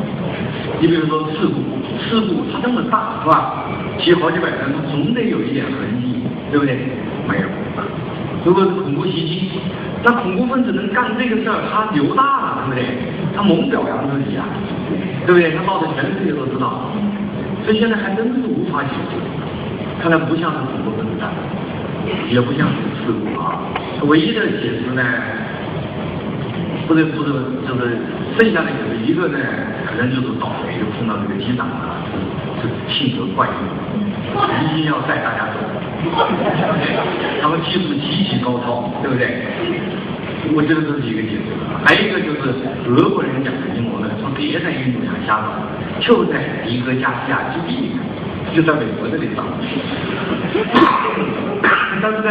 Speaker 1: 你比如说事故，事故它这么大是吧？骑好几百人，总得有一点痕迹，对不对？没有。如果是恐怖袭击，那恐怖分子能干这个事儿，他牛大了，对不对？他猛表扬自己啊。对不对？他报的全世界都知道，所以现在还真是无法解释。看来不像是恐怖分子干的，也不像是事故啊。唯一的解释呢，不是不是就是剩下的就是一个呢，可能就是倒霉，就碰到这个机长啊，是性格怪异，一定要带大家走。他们技术极其高超，对不对？我觉得这是一个解释，还有一个就是俄国人讲的阴谋论，说别在印度洋下找，就在尼格加西亚基地，就在美国这里找。但是呢，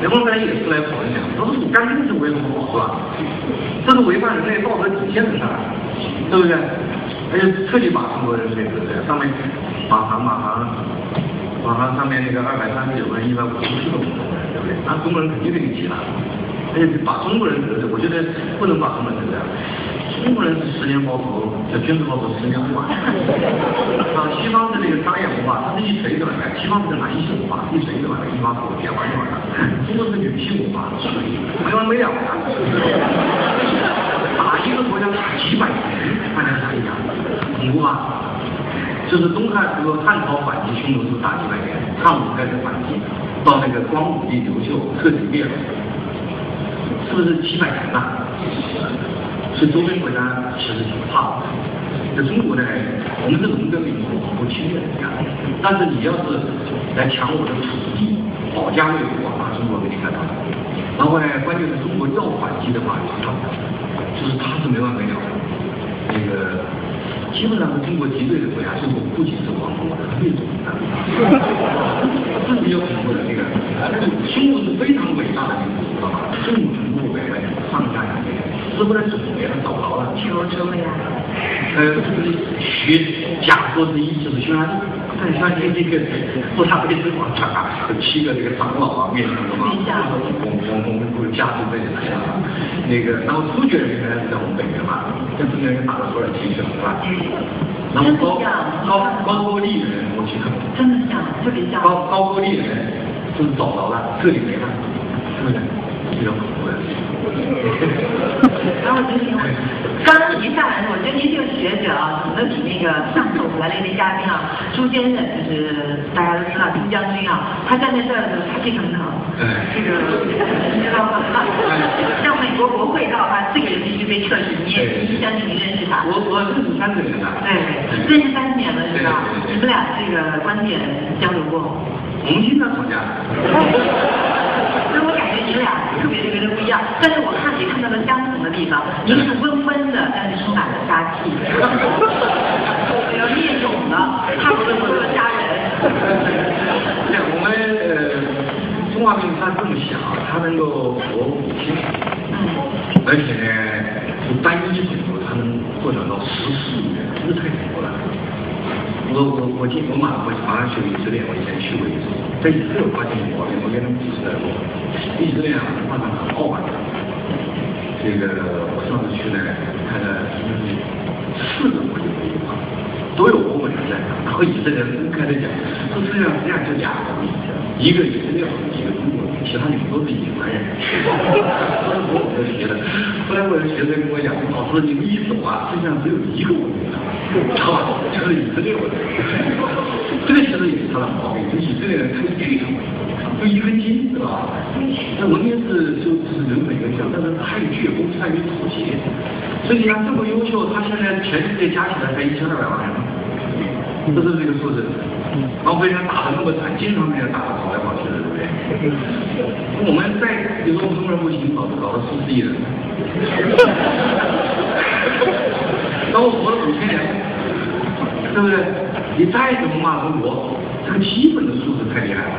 Speaker 1: 联邦人也是来讨论的，说是你干净是为什么好是吧？这是违反人类道德底线的事儿，对不对？而且彻底把中国人给得罪了上面马航马航马航上面那个二百三十九个人，一百五十四个中国人。对不对那中国人肯定给你提了，而且把中国人得罪，我觉得不能把中国人得罪。中国人是十年报仇，叫君子报仇，十年不晚。啊，西方的这个商业文化，它是一锤子买卖，西方是个男性文化，一锤子来的，一把火点完就完了。中国是女性文化，没完没了的。打一个国家打几百年，大家想一想，恐怖吧？就是东汉时候汉朝反击匈奴是打几百年，汉武开始反击，到那个光武帝刘秀彻底灭了，是不是几百年了？所以周边国家其实挺怕我的。在中国呢，我们是农耕民族，不侵略人家。但是你要是来抢我的土地，保家卫国，把中国给你干啥。然后呢，关键是中国要反击的话，就是他是没完没了的。那个。基本上是中国敌对的国家，就是不仅是王国，还是种的，这是比较恐怖的。这个，匈奴是非常伟大的民族，知道吗？众神不为，上下两边，是不是准备了找不着了？
Speaker 2: 求什么呀？
Speaker 1: 呃，就是学假说之一，就是匈牙利。但匈牙利这个布达佩斯广场啊，七个这个长老啊，面向什么？我我我们不是家族背景的啊，那个，然后突厥人呢在我们北边嘛，跟中原人打了土耳其是吧？然后高高高句丽人，我去看，
Speaker 2: 真的像，特别像。
Speaker 1: 高高句丽人就是找着了，这里没了，是不是？比较恐怖的。
Speaker 2: 然后就是，刚刚一下来，我觉得您这个学者啊，怎么比那个上次我们来了一位嘉宾啊，朱先生，就是大家都知道朱将军啊，他站在这儿的时候，他非常疼，这个你知道吗？像美国国会到他这个人必须被撤职，你也你相信你认识他？
Speaker 1: 我我认识三十年了。
Speaker 2: 对，认识三十年了，是吧？你们俩这个观点交流过？
Speaker 1: 我们经常吵架。
Speaker 2: 特别特别的不一样，但是我看你看到了相同的地方，您是温温的，但是充满了杀气，我们要灭种了，他不是不是杀人。
Speaker 1: 我们呃，中华民族他这么小，他能够活五千年，而且呢，就单一种族他能扩展到十四亿人，这太恐怖了。我我我今我马我马上去以色列，我以前去过一次。在以色列发现我，我跟他们解释了过，以色列啊文化上很傲慢的。这个我上次去呢，看了四个国际会议嘛，都有欧美人在，然后以色列人公开的讲，这世界上实际上就俩人，一个以色列，一个中国人，其他你们都是野蛮人。都是我们学的。后来我的学生跟我讲，老师你们一走啊，世界上只有一个文明了，就是以色列文明。这个其实也是他的毛病，就以色列人太倔强，就一根筋，是吧？那文明是就是人每个人讲，但是太倔，不善于妥协。所以你看这么优秀，他现在全世界加起来才一千二百万人，这是这个数字。然后被人打的那么惨，经常被人打的跑来跑去的，对不对？我们在比如说我们中国人不行，搞搞了四十亿人，然后活了五千年，对不对？你再怎么骂中国，这个基本的素质太厉害了。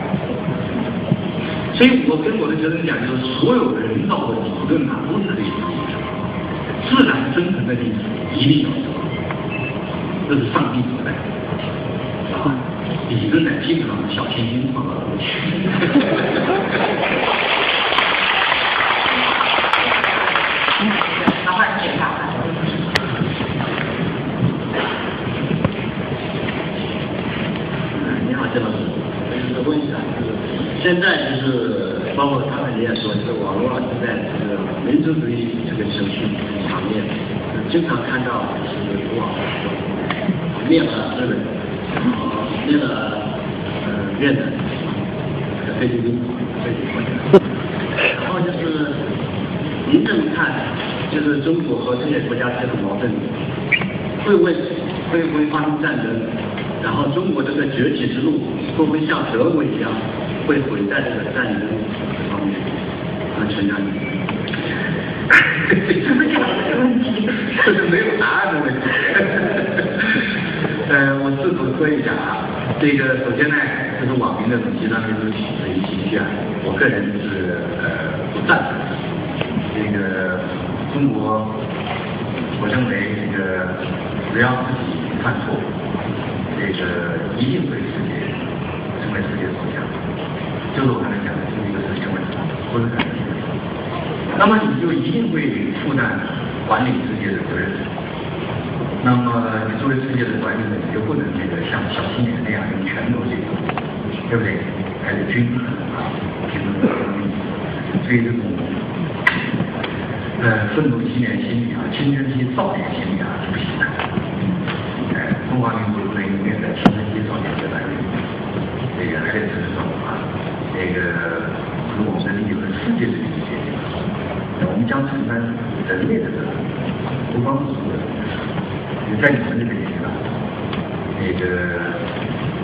Speaker 1: 所以我跟我的学生讲，就是所有的人造的理论啊，都是历史自然生成的历史一定要知道，这是上帝所在。啊，理论呢，基本上小清新创造的。
Speaker 2: 麻烦检查。
Speaker 5: 问一下，就是现在就是包括刚才你也说，就是网络现在这个民族主义这个情绪很强烈，经常看到就是网灭了日本，灭了呃越南，菲律宾这些国家，然后就是您怎么看？就是中国和这些国家这种矛盾，会不会会不会发生战争？然后中国这个崛起之路会不会像德国一样，会毁在这个战争方面？啊，陈家明，
Speaker 2: 怎么讲这个问题？
Speaker 1: 这是没有答案的问题。呃，我试图说一下啊，这个首先呢，就是网民的极端民族主义情绪啊，我个人是呃不赞成的。这个中国，我认为这个只要自己犯错。这个一定会世界成为世界首强，就是我刚才讲的，就是一个时间问题，不是感情问题。那么你就一定会负担管理世界的责任。那么你作为世界的管理者，你就不能这个像小青年那样用拳头去斗，对不对？还是均衡啊，平衡生命。所以这种呃奋斗青年心理啊，青春期少年心理啊是不行的。哎，中华民族不能永远在青春期少年阶段里，这个还得成熟啊。这个是我们的利益和世界的利益决定，我们将承担人类的责任，不光是。在你们那边去了，那个，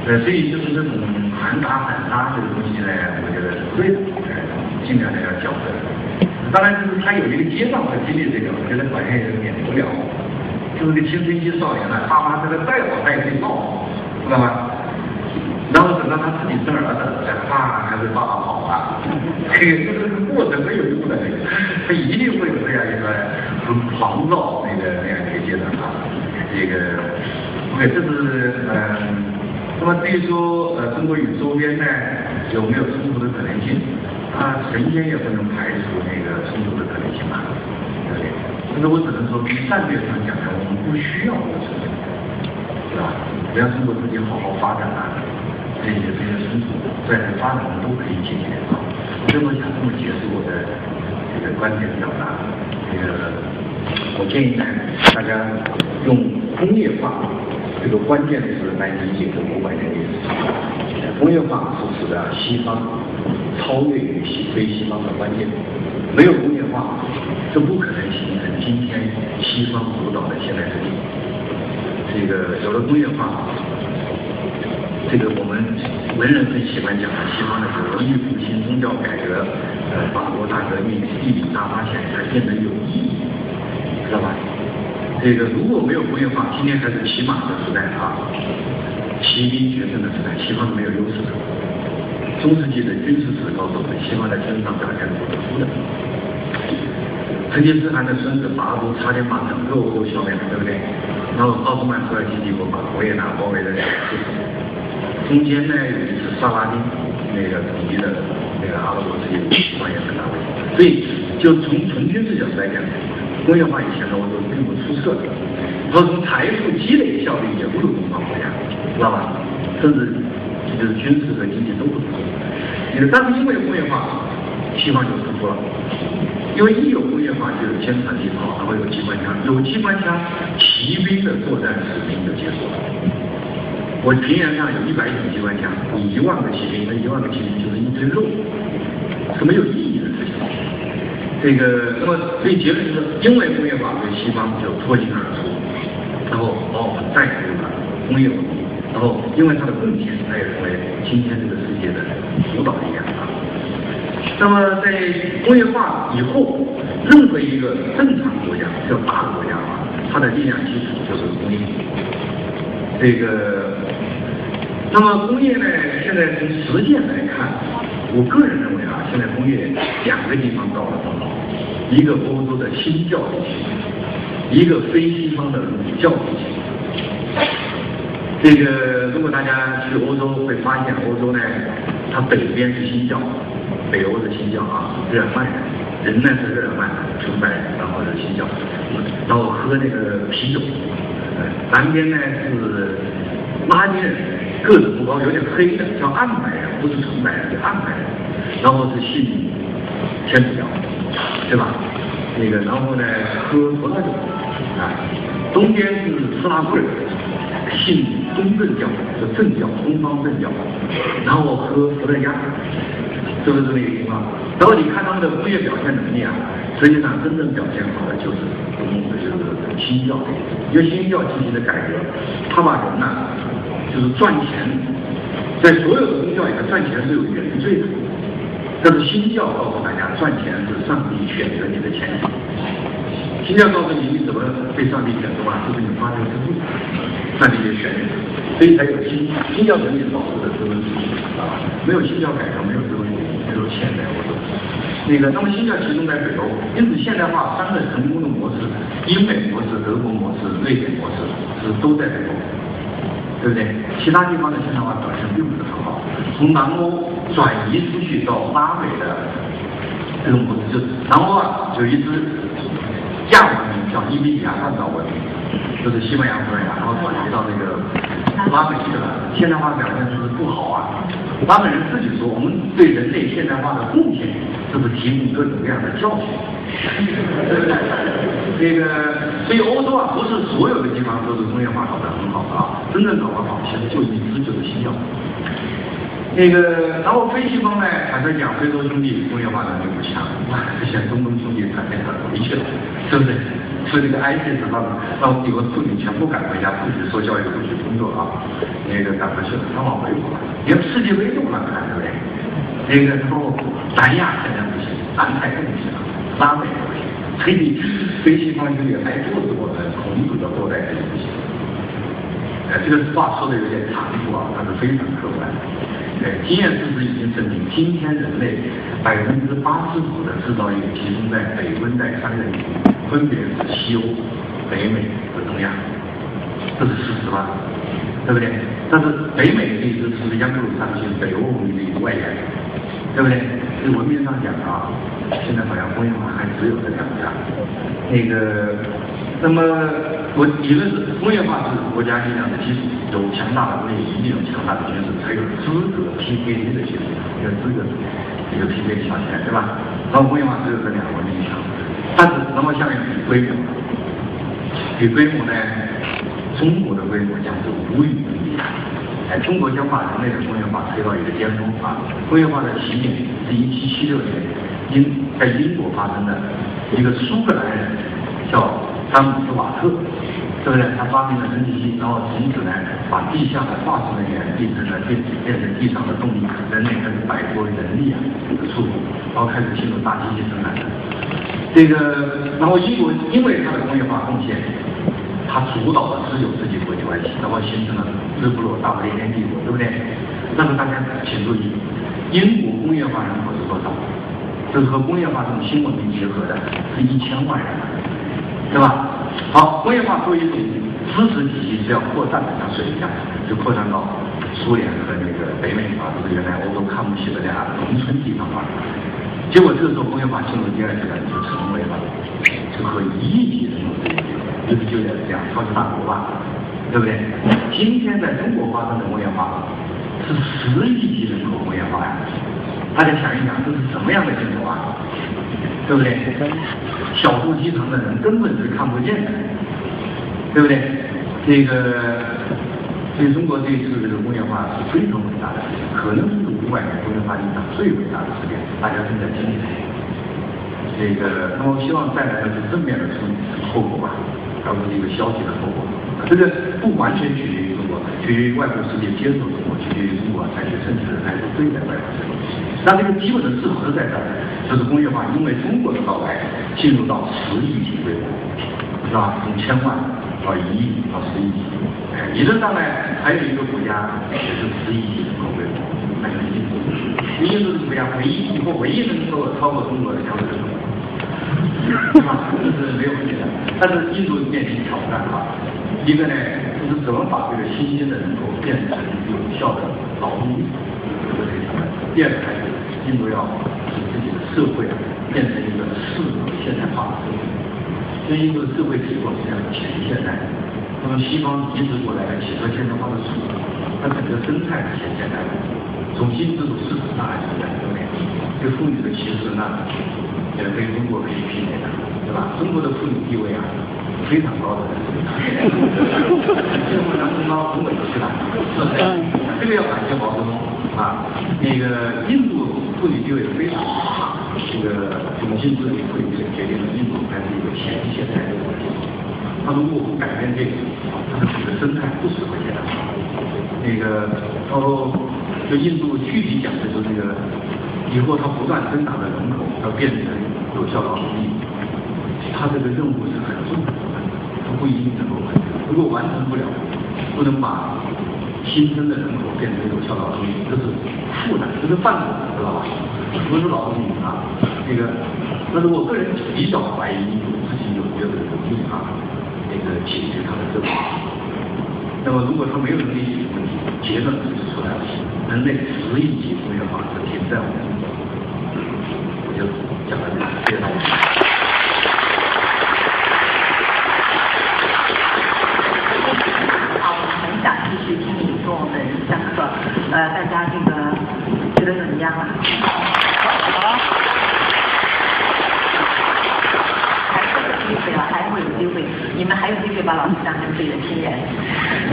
Speaker 1: 呃，所以就是这种喊打喊杀这个东西呢，我觉得是对的，尽量的要矫正。当然，就是他有一个阶段会经历这个，我觉得好像有点无聊。就是个青春期少年呢，爸妈这个带我带去闹，知道吗？然后等到他自己生儿子，再啪还是爸爸跑啊，这个这个过程没有用的，这个他一定会有这样一个很狂躁那个那样一个阶段啊。这个，OK，这是嗯，那么至于说呃，中国与周边呢有没有冲突的可能性？啊，神仙也不能排除那个冲突的可能性嘛，对不对？但是我只能说，从战略上讲呢，我们不需要这个冲突，是吧？只要中国自己好好发展啊，这些这些冲突在发展中都可以解决啊。最后想这么结束我的这个观点表达，这个我建议呢，大家用。工业化这个关键词来理解中国外交历史。工业化是使得西方超越于西非西方的关键。没有工业化，就不可能形成今天西方主导的现代世界。这个有了工业化，这个我们文人很喜欢讲的西方的文艺复兴、宗教改革、呃法国大革命、地理大发现才变得有意义，知道吧？这个如果没有工业化，今天还是骑马的时代啊，骑兵决胜的时代，西方是没有优势的。中世纪的军事史告诉我们，西方在军事上表现是不输的。成吉思汗的孙子拔都差点把整个欧洲消灭了，对不对？然后奥斯曼土耳其帝国把维也纳包围了两次。中间呢有一次萨拉丁那个统一的那个阿拉伯世界，西方也很大。所以就从从军事角度来讲。工业化以前呢，我都并不出色的，然后从财富积累效率也不如东方国家，知道吧？甚至就是军事和经济都不如。你但是因为工业化，西方就突出了，因为一有工业化就有坚船利炮，然后有机关枪，有机关枪，骑兵的作战使命就结束了。我平原上有一百种机关枪，一万个骑兵，那一万个骑兵就是一堆肉，是没有意义。这个，那么所以结论就是，因为工业化，所以西方就脱颖而出，然后把我们带入了工业文明，然后因为它的贡献，它也成为今天这个世界的主导力量啊。那么在工业化以后，任何一个正常国家，叫大国家啊，它的力量基础就是工业。这个，那么工业呢，现在从实践来看，我个人认为啊，现在工业两个地方搞得很好。一个欧洲的新教体系，一个非西方的儒教体系。这个如果大家去欧洲会发现，欧洲呢，它北边是新教，北欧是新教啊，日耳曼人，人呢是日耳曼崇拜，然后是新教，然后喝那个啤酒。南边呢是拉丁人，个子不高，有点黑的，叫暗白人，不是纯白人，是暗白人，然后是信天主教。对吧？那个，然后呢，喝葡萄酒啊。东边是斯拉夫人，信东正教，是正教，东方正教。然后喝伏特加，是不是这么一个情况？然后你看他们的工业表现能力啊，实际上真正表现好的就是我们，就是新教。因为新教进行的改革，他把人呢，就是赚钱，在所有的宗教里面赚钱是有原罪的。这是新教告诉大家，赚钱是上帝选择你的前提。新教告诉你，你怎么被上帝选择啊？就是你发这个之路，上帝就选你，所以才有新新教人民保护的资本主义啊。没有新教改革，没有资本主义，没有现代化。那个，那么新教集中在北欧，因此现代化三个成功的模式：英美模式、德国模式、瑞典模式，是都在北欧，对不对？其他地方的现代化表现并不是很好。从南欧。转移出去到拉美的这种模式，就是南欧啊有一支亚文明叫伊比利亚半岛文明，就是西班牙葡萄牙，然后转移到那个拉美去了。现代化表现是不是不好啊？拉美人自己说，我们对人类现代化的贡献就是提供各种各样的教训。对不对那个，所以欧洲啊，不是所有的地方都是工业化搞得很好的啊，真正搞得好，其实就一支就是西药。那个，然后非西方呢，还在讲非洲兄弟工业化能力不强，哇，这些中东兄弟全被他回去了，是不是？是这个埃及什么，让几个妇女全部赶回家，不许做教育，不许工作啊，那个赶回去了，他往回跑了，连世界杯都不让看，对不对？那个然后，南亚现在不行，南太更不行，拉美不行，所以非西方兄弟还就是我们孔子的后代就不行。呃，这个话说的有点残酷啊，但是非常客观。对，经验事实已经证明，今天人类百分之八十五的制造业集中在北温带三个地区，分别是西欧、北美和东亚，这是事实吧？对不对？但是北美的地区是央路上行，北欧文明的外延，对不对？这文明上讲啊，现在好像工业化还只有这两家，那个。那么，我理论是工业化是国家力量的基础，有强大的工业，一定有强大的军事，才有资格 PK 这个技术，有资格这个 PK 强权，对吧？那么工业化只有这两个影响，但是那么下面比规模，比规模呢，中国的规模将是无与伦比的。哎，中国将把人类的工业化推到一个巅峰啊！工业化的起点是一七七六年英在英国发生的，一个苏格兰人叫。詹姆斯·瓦特，对不对？他发明了蒸汽机，然后从此呢，把地下的化石能源变成了变变成地上的动力，人类开始摆脱人力啊的束缚，然后开始进入大机器生产。这个，然后英国因为它的工业化贡献，它主导了十九世纪国际关系，然后形成了日不落大不列颠帝国，对不对？那么大家请注意，英国工业化人口是多少？这是和工业化这种新文明结合的，是一千万人。对吧？好，工业化作为一种支持体系是要扩散的，像水一样，就扩散到苏联和那个北美啊，就是原来欧洲看不起的俩农村地方啊。结果这个时候工业化进入第二阶段，就成为了就和一亿级人口对比，就是就在这样超级大国吧，对不对？今天在中国发生的工业化是十亿级人口工业化呀，大家想一想，这是什么样的进步啊？对不对？小肚鸡肠的人根本是看不见的，对不对？这个，所以中国这次这个工业化是非常伟大的，可能是五百年工业化历史上最伟大的事件，大家正在经历。这个，那么希望带来的是正面的出后果吧，而不是一个消极的后果。这个不完全取决于中国，取决于外部世界接受中国，取决于中国采取正确的态度对待外部世界。那这个基本的事实在这儿，就是工业化因为中国。的到来，进入到十亿级规模，是吧？从千万到一亿到十亿级，理论上呢，还有一个国。家也是十亿级人口规模，那就是印度。印度这个国。家唯一以后唯一能够超过中国。的，就是中国，是吧？这是没有问题的。但是印度面临挑战啊，一个呢，就是怎么把这个新兴的人口变成有效的劳动力，这个是挑战。第二个还是。印度要使自己的社会啊变成一个适合现代化的社会，所以印度的社会结构是这样前现代，那么西方移植过来的几何现代化的树，它整个生态是前现代的，从新制度市场上来讲，对不对？对妇女的歧视呢也跟中国可以媲美的，对吧？中国的妇女地位啊非常高的，这？这个要感谢毛泽东啊，那个印度。妇女地位非常差，这个种姓制度会决定了印度还是一个前现代的国家。他如果不改变这个，他的这个生态不适合现代化。那个，然后就印度具体讲的就是这个，以后它不断增长的人口要变成有效劳动力，它这个任务是很重的，它不一定能够完成。如果完成不了，不能把。新增的人口变成有效劳动力，这是负担，这是犯法，知道吧？不是劳动力啊，这个，但是我个人比较怀疑印度自己有没有能力啊，那个解决它的这个问题。那么如果他没有能力解决问题，结论就是出来了，人类十亿级工业化是停在我们中国。我就讲到这里，谢谢大家。
Speaker 2: 呃，大家这个觉得怎么样啊？好。还会有机会啊，还会有机会，你们还有机会把老师当成自己的亲人。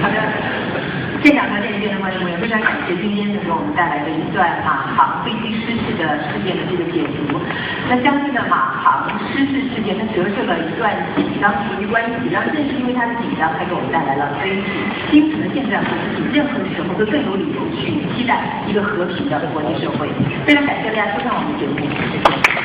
Speaker 2: 好的。现场条件非常观众朋友，非常感谢。今天给我们带来的一段马航飞机失事的事件的这个解读。那相信呢，马航失事事件它折射了一段紧张国际关系，然后正是因为它的紧张，才给我们带来了悲剧。因此呢，现在我们比任何时候都更有理由去期待一个和平的国际社会。非常感谢。大家收看我们的节目，谢谢。